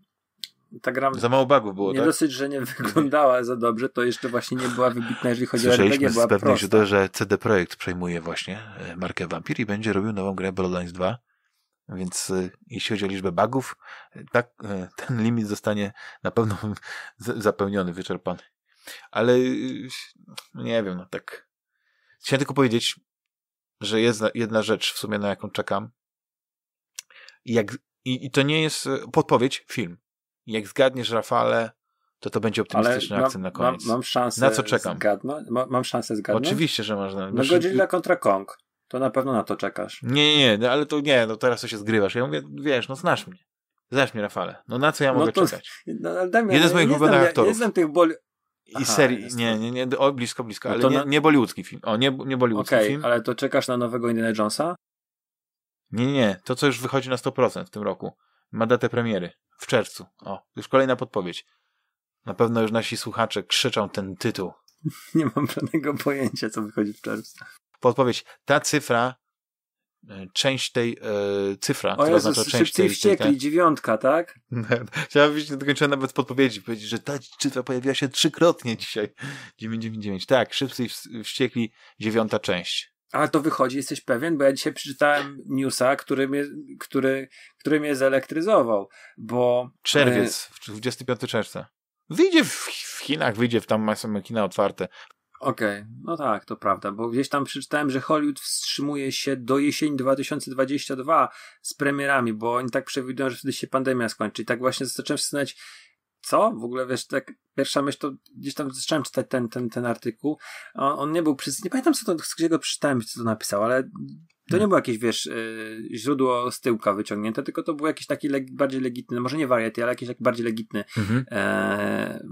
ta gra... Za mało bugów było, Nie tak? dosyć, że nie wyglądała za dobrze, to jeszcze właśnie nie była wybitna, jeżeli chodzi o RPG, była z prosta. to, że CD Projekt przejmuje właśnie e, markę Vampir i będzie robił nową grę Bloodlines 2, więc e, jeśli chodzi o liczbę bugów, e, tak, ten limit zostanie na pewno zapełniony, wyczerpany. Ale nie wiem, no tak. Chciałem tylko powiedzieć, że jest jedna rzecz w sumie, na jaką czekam. Jak, i, i to nie jest podpowiedź, film. Jak zgadniesz, Rafale, to to będzie optymistyczny akcent na koniec. Mam, mam szansę na co czekam? Zgadnąć? Ma, mam szansę zgadnąć? Oczywiście, że można. No Godzilla kontra Kong. To na pewno na to czekasz. Nie, nie, nie, ale to nie, no teraz to się zgrywasz. Ja mówię, wiesz, no znasz mnie. Znasz mnie, Rafale. No na co ja no mogę to, czekać? No, Jeden z moich ulubionych aktorów. Ja, znam tych boli... I serii, nie, nie, nie, o, blisko, blisko, no ale nie, na... nie bollywoodzki film. O, nie, nie bollywoodzki okay, film. ale to czekasz na nowego Indiana Jonesa? Nie, nie, nie, to co już wychodzi na 100% w tym roku. Ma datę premiery. W czerwcu. O, już kolejna podpowiedź. Na pewno już nasi słuchacze krzyczą ten tytuł. Nie mam żadnego pojęcia, co wychodzi w czerwcu. Podpowiedź. Ta cyfra e, część tej e, cyfra, o która Jezus, oznacza część tej, wściekli, tej, dziewiątka, tak? Chciałem być dokończony nawet w podpowiedzi, powiedzieć, że ta cyfra pojawiła się trzykrotnie dzisiaj. 999. Tak, Szybcy i Wściekli, dziewiąta część. Ale to wychodzi, jesteś pewien? Bo ja dzisiaj przeczytałem newsa, który mnie, który, który mnie zelektryzował, bo... Czerwiec, 25 czerwca. Wyjdzie w, w Chinach, wyjdzie w tam są kina otwarte. Okej, okay. no tak, to prawda, bo gdzieś tam przeczytałem, że Hollywood wstrzymuje się do jesieni 2022 z premierami, bo oni tak przewidują, że wtedy się pandemia skończy. I tak właśnie zacząłem zastanawiać, co? W ogóle wiesz, tak pierwsza myśl to gdzieś tam zacząłem czytać ten, ten, ten artykuł. On, on nie był przez, nie pamiętam co to, gdzie go przeczytałem, co to napisał, ale to nie hmm. było jakieś, wiesz, yy, źródło z tyłka wyciągnięte, tylko to był jakiś taki leg bardziej legitny, może nie wariety, ale jakiś taki bardziej legitny mhm. e,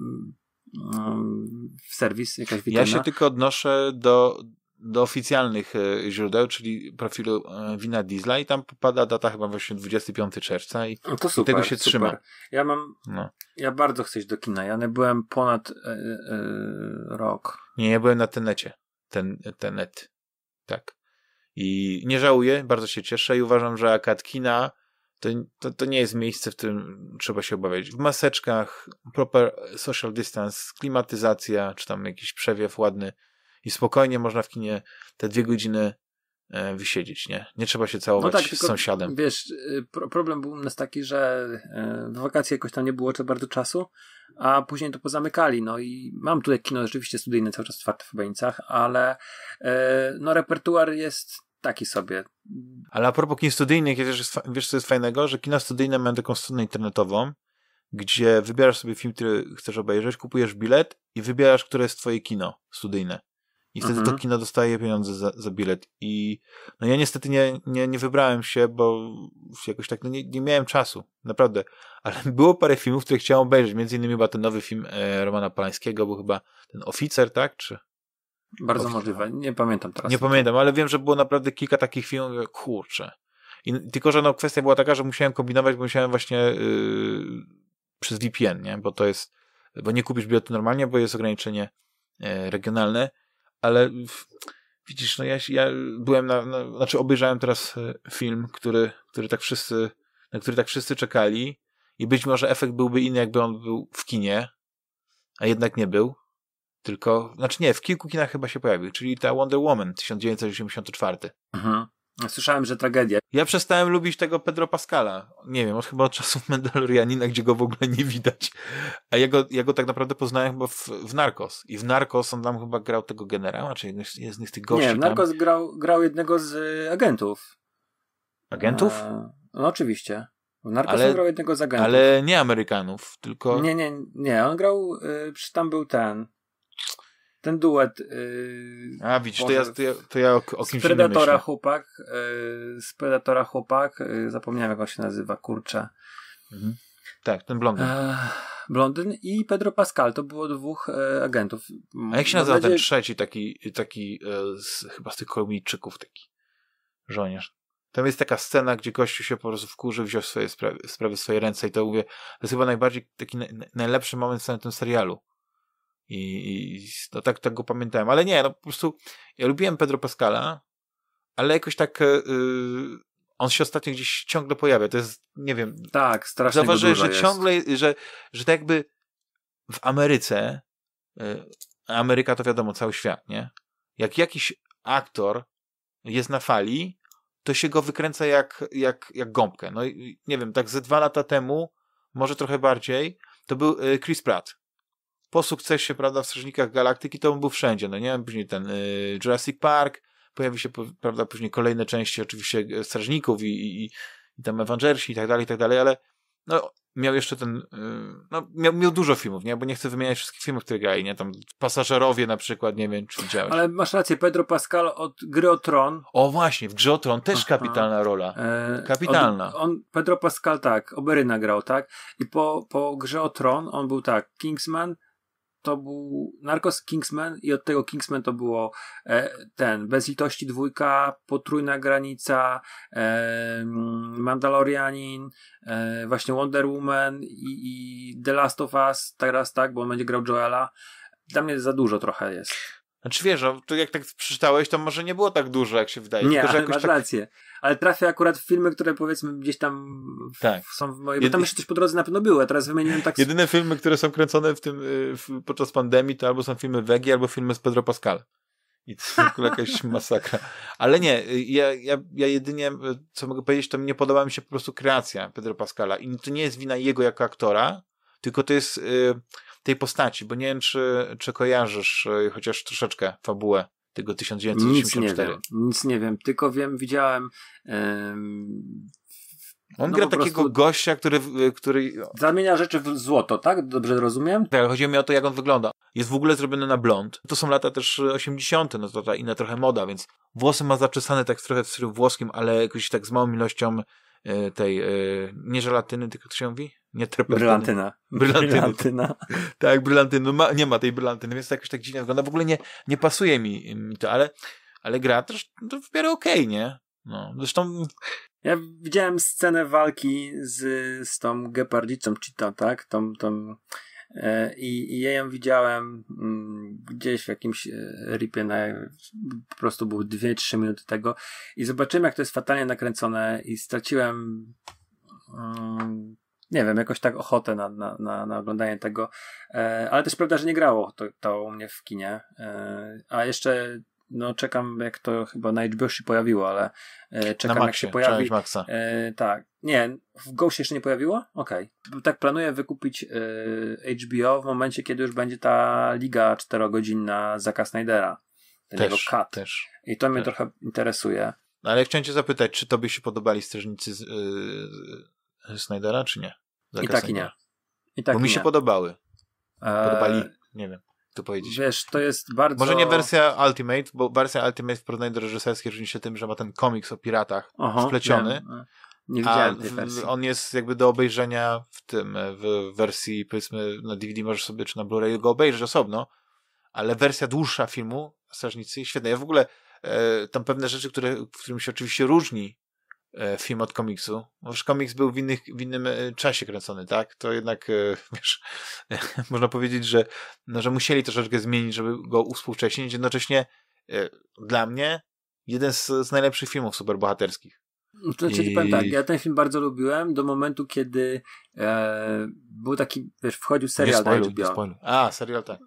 serwis, jakaś witryna. Ja się tylko odnoszę do, do oficjalnych e, źródeł, czyli profilu e, Wina Diesla i tam popada data chyba właśnie 25 czerwca i, no super, i tego się super. trzyma. Ja mam, no. ja bardzo chcę iść do kina, ja nie byłem ponad e, rok. Nie, ja byłem na tenecie, ten, tenet, tak. I nie żałuję, bardzo się cieszę i uważam, że akad kina to, to, to nie jest miejsce, w którym trzeba się obawiać. W maseczkach, proper social distance, klimatyzacja, czy tam jakiś przewiew ładny i spokojnie można w kinie te dwie godziny e, wysiedzieć, nie? Nie trzeba się całować no tak, z tylko, sąsiadem. Wiesz, y, pro problem był u nas taki, że e, w wakacje jakoś tam nie było bardzo czasu, a później to pozamykali, no i mam tutaj kino rzeczywiście studyjne cały czas otwarte w Beńcach, ale e, no repertuar jest taki sobie. Ale a propos kin studyjnych, wiesz, wiesz co jest fajnego? Że kina studyjne mają taką stronę internetową, gdzie wybierasz sobie film, który chcesz obejrzeć, kupujesz bilet i wybierasz, które jest twoje kino studyjne. I wtedy mhm. to kino dostaje pieniądze za, za bilet. I no ja niestety nie, nie, nie wybrałem się, bo jakoś tak no nie, nie miałem czasu. Naprawdę. Ale było parę filmów, które chciałem obejrzeć. Między innymi chyba ten nowy film e, Romana Polańskiego, był chyba ten Oficer, tak? Czy bardzo możliwe. Nie pamiętam teraz. Nie pamiętam, ale wiem, że było naprawdę kilka takich filmów, kurczę. I, tylko, że no, kwestia była taka, że musiałem kombinować, bo musiałem właśnie yy, przez VPN, nie? Bo to jest, bo nie kupisz biletu normalnie, bo jest ograniczenie yy, regionalne, ale widzisz, no ja, ja byłem na, na, znaczy obejrzałem teraz e, film, który, który tak wszyscy, na który tak wszyscy czekali i być może efekt byłby inny, jakby on był w kinie, a jednak nie był. Tylko, znaczy nie, w kilku kinach chyba się pojawił, czyli ta Wonder Woman 1984. Mhm. Słyszałem, że tragedia. Ja przestałem lubić tego Pedro Pascala. Nie wiem, od chyba od czasów Mandalorianina, gdzie go w ogóle nie widać. A ja go, ja go tak naprawdę poznałem chyba w, w Narcos. I w Narcos on tam chyba grał tego generała, czy jest z tych gości Nie, w Narcos grał, grał jednego z y, agentów. Agentów? E, no oczywiście. W Narcos ale, grał jednego z agentów. Ale nie Amerykanów, tylko... Nie, nie, nie. On grał, y, tam był ten ten duet. Yy, A widzisz, to ja, to ja, to ja o, o kimś Z Predatora chłopak, yy, z Predatora chłopak, yy, zapomniałem jak on się nazywa, kurczę. Mhm. Tak, ten blondyn. E, blondyn i Pedro Pascal, to było dwóch e, agentów. A jak się nazywa ten trzeci, taki, taki e, z, chyba z tych komijczyków, taki żołnierz? Tam jest taka scena, gdzie gościu się po prostu wkurzy, wziął swoje sprawy, sprawy w swoje ręce i to mówię, to jest chyba najbardziej taki najlepszy moment w całym tym serialu i, i no tak, tak go pamiętałem. Ale nie, no po prostu ja lubiłem Pedro Pascala, ale jakoś tak yy, on się ostatnio gdzieś ciągle pojawia. To jest, nie wiem. Tak, strasznie Zauważyłem, że jest. ciągle, że, że tak jakby w Ameryce, yy, Ameryka to wiadomo, cały świat, nie? Jak jakiś aktor jest na fali, to się go wykręca jak, jak, jak gąbkę. No i nie wiem, tak ze dwa lata temu, może trochę bardziej, to był Chris Pratt po sukcesie, prawda, w Strażnikach Galaktyki to on był wszędzie, no nie? Później ten y, Jurassic Park, pojawi się, prawda, później kolejne części oczywiście e, Strażników i, i, i tam Avengersi i tak dalej, i tak dalej, ale no, miał jeszcze ten, y, no, miał, miał dużo filmów, nie? Bo nie chcę wymieniać wszystkich filmów, które grali, nie? Tam Pasażerowie na przykład, nie wiem, czy widziałeś. Ale masz rację, Pedro Pascal od Gry o Tron. O właśnie, w Grze o Tron też Aha. kapitalna rola. E, kapitalna. Od, on, Pedro Pascal tak, Oberyna grał, tak? I po, po Grze o Tron on był tak, Kingsman, to był Narcos Kingsman i od tego Kingsman to było e, ten Bez litości dwójka, Potrójna granica, e, Mandalorianin, e, właśnie Wonder Woman i, i, The Last of Us teraz tak, bo on będzie grał Joela. Dla mnie za dużo trochę jest. Znaczy wiesz, no, to jak tak przeczytałeś, to może nie było tak dużo, jak się wydaje. Nie, tylko, ale masz tak... rację. Ale trafia akurat w filmy, które powiedzmy gdzieś tam w, Tak. są w mojej... Bo Jedy- tam jeszcze coś po drodze na pewno było, a teraz wymieniłem tak... Jedyne filmy, które są kręcone w tym, y, w, podczas pandemii, to albo są filmy Wegi, albo filmy z Pedro Pascal. I to jest w ogóle jakaś masakra. Ale nie, y, ja, ja, ja jedynie, y, co mogę powiedzieć, to mnie podoba mi się po prostu kreacja Pedro Pascala. I to nie jest wina jego jako aktora, tylko to jest y, tej postaci, bo nie wiem, czy, czy kojarzysz y, chociaż troszeczkę fabułę tego Nic nie 1984. wiem, nic nie wiem, tylko wiem, widziałem em, On No gra takiego prostu- gościa, który, y, który zamienia rzeczy w złoto, tak? Dobrze rozumiem? Tak, chodzi mi o to, jak on wygląda. Jest w ogóle zrobiony na blond. To są lata też y, 80., no to ta inna trochę moda, więc włosy ma zaczesane tak trochę w stylu włoskim, ale jakoś tak z małą ilością y, tej, y, nie żelatyny, tylko to się mówi? Nie terpentyny. Brylantyna. Brylantyny. Brylantyna. Tak, brylantyny. No ma, nie ma tej brylantyny, więc to jakoś tak dziwnie wygląda. W ogóle nie, nie pasuje mi, mi to, ale, ale gra też to w miarę okej, nie? No, zresztą Ja widziałem scenę walki z, z tą gepardzicą, czy to, tak? Tą, tą, e, i, I ja ją widziałem mm, gdzieś w jakimś e, ripie, na, po prostu były 2-3 minuty tego i zobaczyłem, jak to jest fatalnie nakręcone i straciłem mm, nie wiem, jakoś tak ochotę na, na, na, na oglądanie tego, e, ale też prawda, że nie grało to, to u mnie w kinie, e, a jeszcze no czekam, jak to chyba na HBO się pojawiło, ale e, czekam, jak się pojawi. Challenge Maxa. E, tak. Nie, w Go się jeszcze nie pojawiło? Okej. Tak planuję wykupić e, HBO w momencie, kiedy już będzie ta liga czterogodzinna Zaka Snydera. Ten jego Też, cut. też. I to mnie też. trochę interesuje. No, ale chciałem cię zapytać, czy tobie się podobali strażnicy z, yy, Snydera, czy nie? I Zaka tak i Snydera. nie. I tak Bo i mi nie. się podobały. E, Podobali, nie wiem, to powiedzieć. Wiesz, to jest bardzo... Może nie wersja Ultimate, bo wersja Ultimate w porównaniu do reżyserskiej różni się tym, że ma ten komiks o piratach Aha. Nie A widziałem tej wersji. on jest jakby do obejrzenia w tym, w wersji powiedzmy na DVD możesz sobie czy na Blu-ray go obejrzeć osobno, ale wersja dłuższa filmu Strażnicy świetna. Ja w ogóle e, tam pewne rzeczy, które, w którym się oczywiście różni e, film od komiksu, bo już komiks był w, innych, w innym e, czasie kręcony, tak? To jednak, e, wiesz, można powiedzieć, że, no, że musieli troszeczkę zmienić, żeby go uspółcześnić. Jednocześnie e, dla mnie jeden z, z najlepszych filmów superbohaterskich. Znaczy, I- powiem tak, ja ten film bardzo lubiłem do momentu, kiedy e, był taki, wiesz, wchodził nie serial na spoiluj, nie HBO. spoiluj. A, serial tak.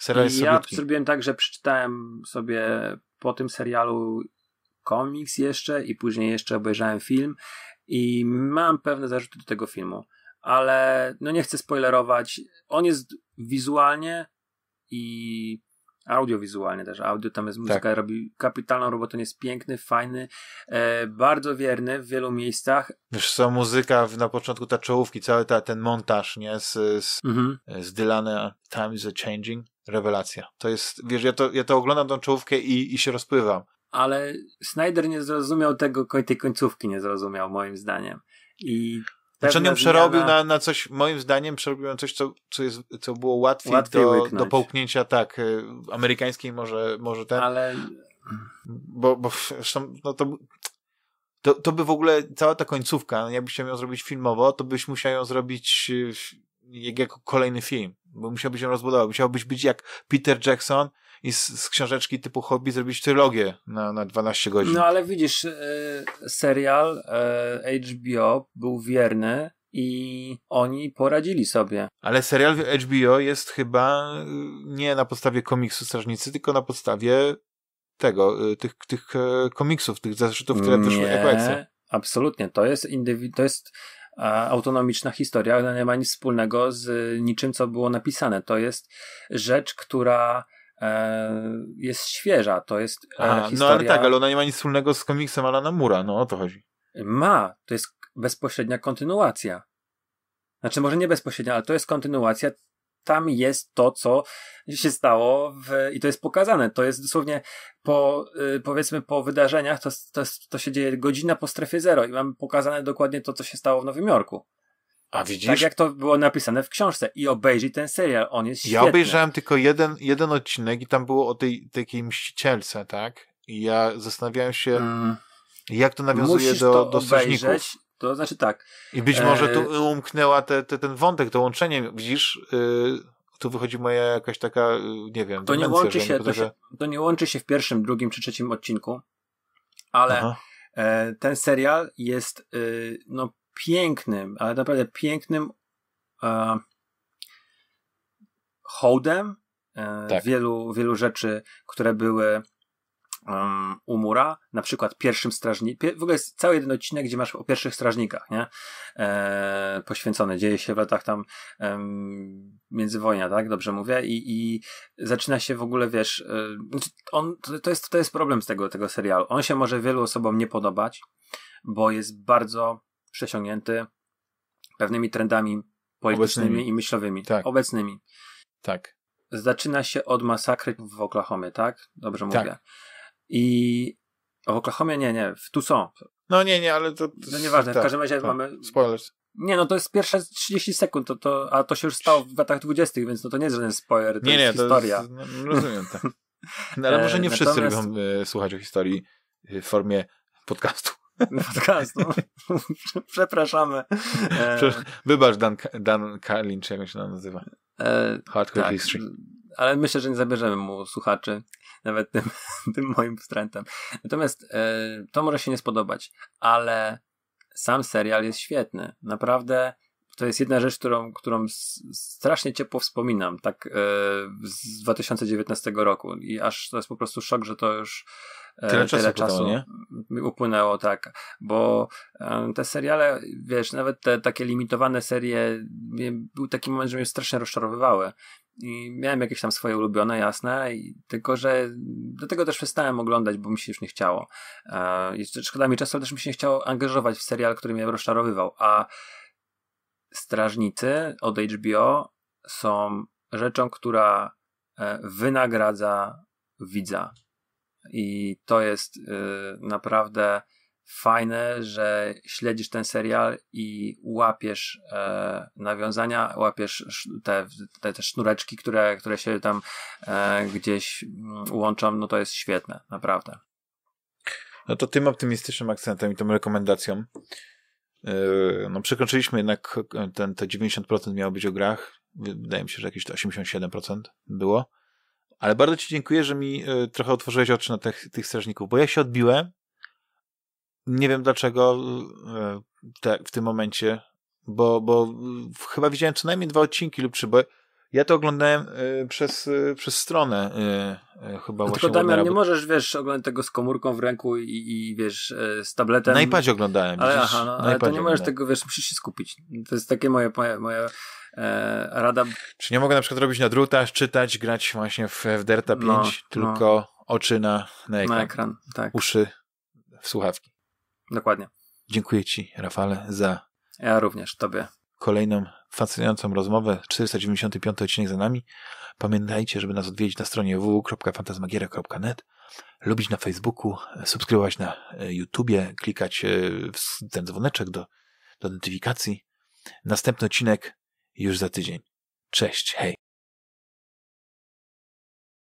Serial jest I ja zrobiłem tak, że przeczytałem sobie po tym serialu komiks jeszcze i później jeszcze obejrzałem film i mam pewne zarzuty do tego filmu. Ale no nie chcę spoilerować. On jest wizualnie i audiowizualnie też. Audio tam jest muzyka, Tak. robi kapitalną robotę, jest piękny, fajny, e, bardzo wierny w wielu miejscach. Wiesz, co, muzyka w- na początku, ta czołówki, cały ta, ten montaż, nie, z, z, Mhm. z Dylana Time is a Changing, rewelacja. To jest, wiesz, ja to, ja to oglądam tą czołówkę i, i się rozpływam. Ale Snyder nie zrozumiał tego, tej końcówki nie zrozumiał, moim zdaniem. I Znaczy on ją przerobił zmiana- na, na coś, moim zdaniem przerobił na coś, co, co, jest, co było łatwiej, Łatwiej do, łyknąć. do połknięcia, tak, y, amerykańskiej może, może ten, Ale bo, bo zresztą, no to, to, to by w ogóle, cała ta końcówka, no jakbyś chciał ją zrobić filmowo, to byś musiał ją zrobić y, jak, jako kolejny film, bo musiałbyś ją rozbudować, musiałbyś być jak Peter Jackson i z, z książeczki typu hobby zrobić trylogię na, na 12 godzin. No ale widzisz, e, serial e, HBO był wierny i oni poradzili sobie. Ale serial HBO jest chyba y, nie na podstawie komiksu Strażnicy, tylko na podstawie tego, tych, tych e, komiksów, tych zeszytów, które wyszły jako ekstra. Nie, absolutnie. To jest, indywi- to jest e, autonomiczna historia, ona nie ma nic wspólnego z e, niczym, co było napisane. To jest rzecz, która e, jest świeża. To jest e, historia... no ale tak, ale ona nie ma nic wspólnego z komiksem Alana Mura, no o to chodzi. Ma. To jest bezpośrednia kontynuacja. Znaczy, może nie bezpośrednia, ale to jest kontynuacja. Tam jest to, co się stało w, i to jest pokazane. To jest dosłownie po, y, powiedzmy, po wydarzeniach, to, to, to się dzieje godzina po strefie zero i mamy pokazane dokładnie to, co się stało w Nowym Jorku. A widzisz? Tak jak to było napisane w książce. I obejrzyj ten serial. On jest świetny. Ja obejrzałem tylko jeden, jeden odcinek i tam było o tej takiej mścicielce, tak? I ja zastanawiałem się, Mm, jak to nawiązuje musisz do, to do sojuszników. obejrzeć. To znaczy tak. I być E, może tu umknęła te, te, ten wątek, to łączenie, widzisz, yy, tu wychodzi moja jakaś taka, y, nie wiem, to nie łączy się, to, się, to nie łączy się w pierwszym, drugim czy trzecim odcinku, ale e, ten serial jest y, no pięknym, ale naprawdę pięknym e, hołdem e, tak. wielu, wielu rzeczy, które były um, u mura, na przykład pierwszym strażnikiem, w ogóle jest cały jeden odcinek, gdzie masz o pierwszych strażnikach, nie? E, poświęcony, dzieje się w latach tam um, międzywojnia, tak? Dobrze mówię? I, i zaczyna się w ogóle, wiesz, e, znaczy on, to, to, jest, to jest problem z tego, tego serialu. On się może wielu osobom nie podobać, bo jest bardzo przesiągnięty pewnymi trendami politycznymi obecnymi. i myślowymi. Tak. Obecnymi. Tak. Zaczyna się od masakry w Oklahomie, tak? Dobrze tak. mówię. I w Oklahomie nie, nie, w Tucson. No nie, nie, ale to... No nieważne, tak, w każdym razie tak. mamy... Spoilers. Nie, no to jest pierwsze 30 sekund, to, to, a to się już stało w latach 20., więc no to nie jest żaden spoiler, to nie, jest nie, historia. To jest, no, rozumiem, tak. No, ale może nie wszyscy Natomiast... lubią e, słuchać o historii w formie podcastu. Podcastu. Przepraszamy. E... Wybacz Dan, Dan Carlin, czy jak się nazywa. E... Hardcore tak, History. Ale myślę, że nie zabierzemy mu słuchaczy nawet tym, tym moim wstrętem. Natomiast e, to może się nie spodobać, ale sam serial jest świetny. Naprawdę to jest jedna rzecz, którą, którą strasznie ciepło wspominam, tak z 2019 roku i aż to jest po prostu szok, że to już tyle, tyle czasu, upłynęło, tak, bo e, te seriale, wiesz, nawet te takie limitowane serie, był taki moment, że mnie strasznie rozczarowywały i miałem jakieś tam swoje ulubione, jasne, i, tylko że do tego też przestałem oglądać, bo mi się już nie chciało. E, jeszcze szkoda mi czasu, ale też mi się nie chciało angażować w serial, który mnie rozczarowywał. A Strażnicy od HBO są rzeczą, która e, wynagradza widza. I to jest y, naprawdę fajne, że śledzisz ten serial i łapiesz e, nawiązania, łapiesz te, te, te sznureczki, które, które się tam e, gdzieś mm, łączą, no to jest świetne, naprawdę. No to tym optymistycznym akcentem i tą rekomendacją yy, no przekroczyliśmy jednak ten, te 90% miało być o grach. Wydaje mi się, że jakieś 87% było. Ale bardzo Ci dziękuję, że mi y, trochę otworzyłeś oczy na tych, tych strażników, bo ja się odbiłem nie wiem dlaczego e, te, w tym momencie, bo, bo chyba widziałem co najmniej dwa odcinki lub trzy, bo ja to oglądałem y, przez, przez stronę chyba no właśnie. Tylko Damian, nie możesz, wiesz, oglądać tego z komórką w ręku i, i wiesz, z tabletem. Na iPadzie oglądałem. Ale, aha, no, ale to nie możesz tego, wiesz, musisz się skupić. To jest takie moje, moja, moja e, rada. Czy nie mogę na przykład robić na drutach, czytać, grać właśnie w, w Delta 5, no, tylko no. oczy na, na ekran. Na ekran, tak. Uszy w słuchawki. Dokładnie. Dziękuję Ci, Rafale, za. Ja również, Tobie. Kolejną fascynującą rozmowę. 495 odcinek za nami. Pamiętajcie, żeby nas odwiedzić na stronie www.fantasmagiera.net, lubić na Facebooku, subskrybować na e, YouTubie, klikać e, w ten dzwoneczek do, do notyfikacji. Następny odcinek już za tydzień. Cześć, hej.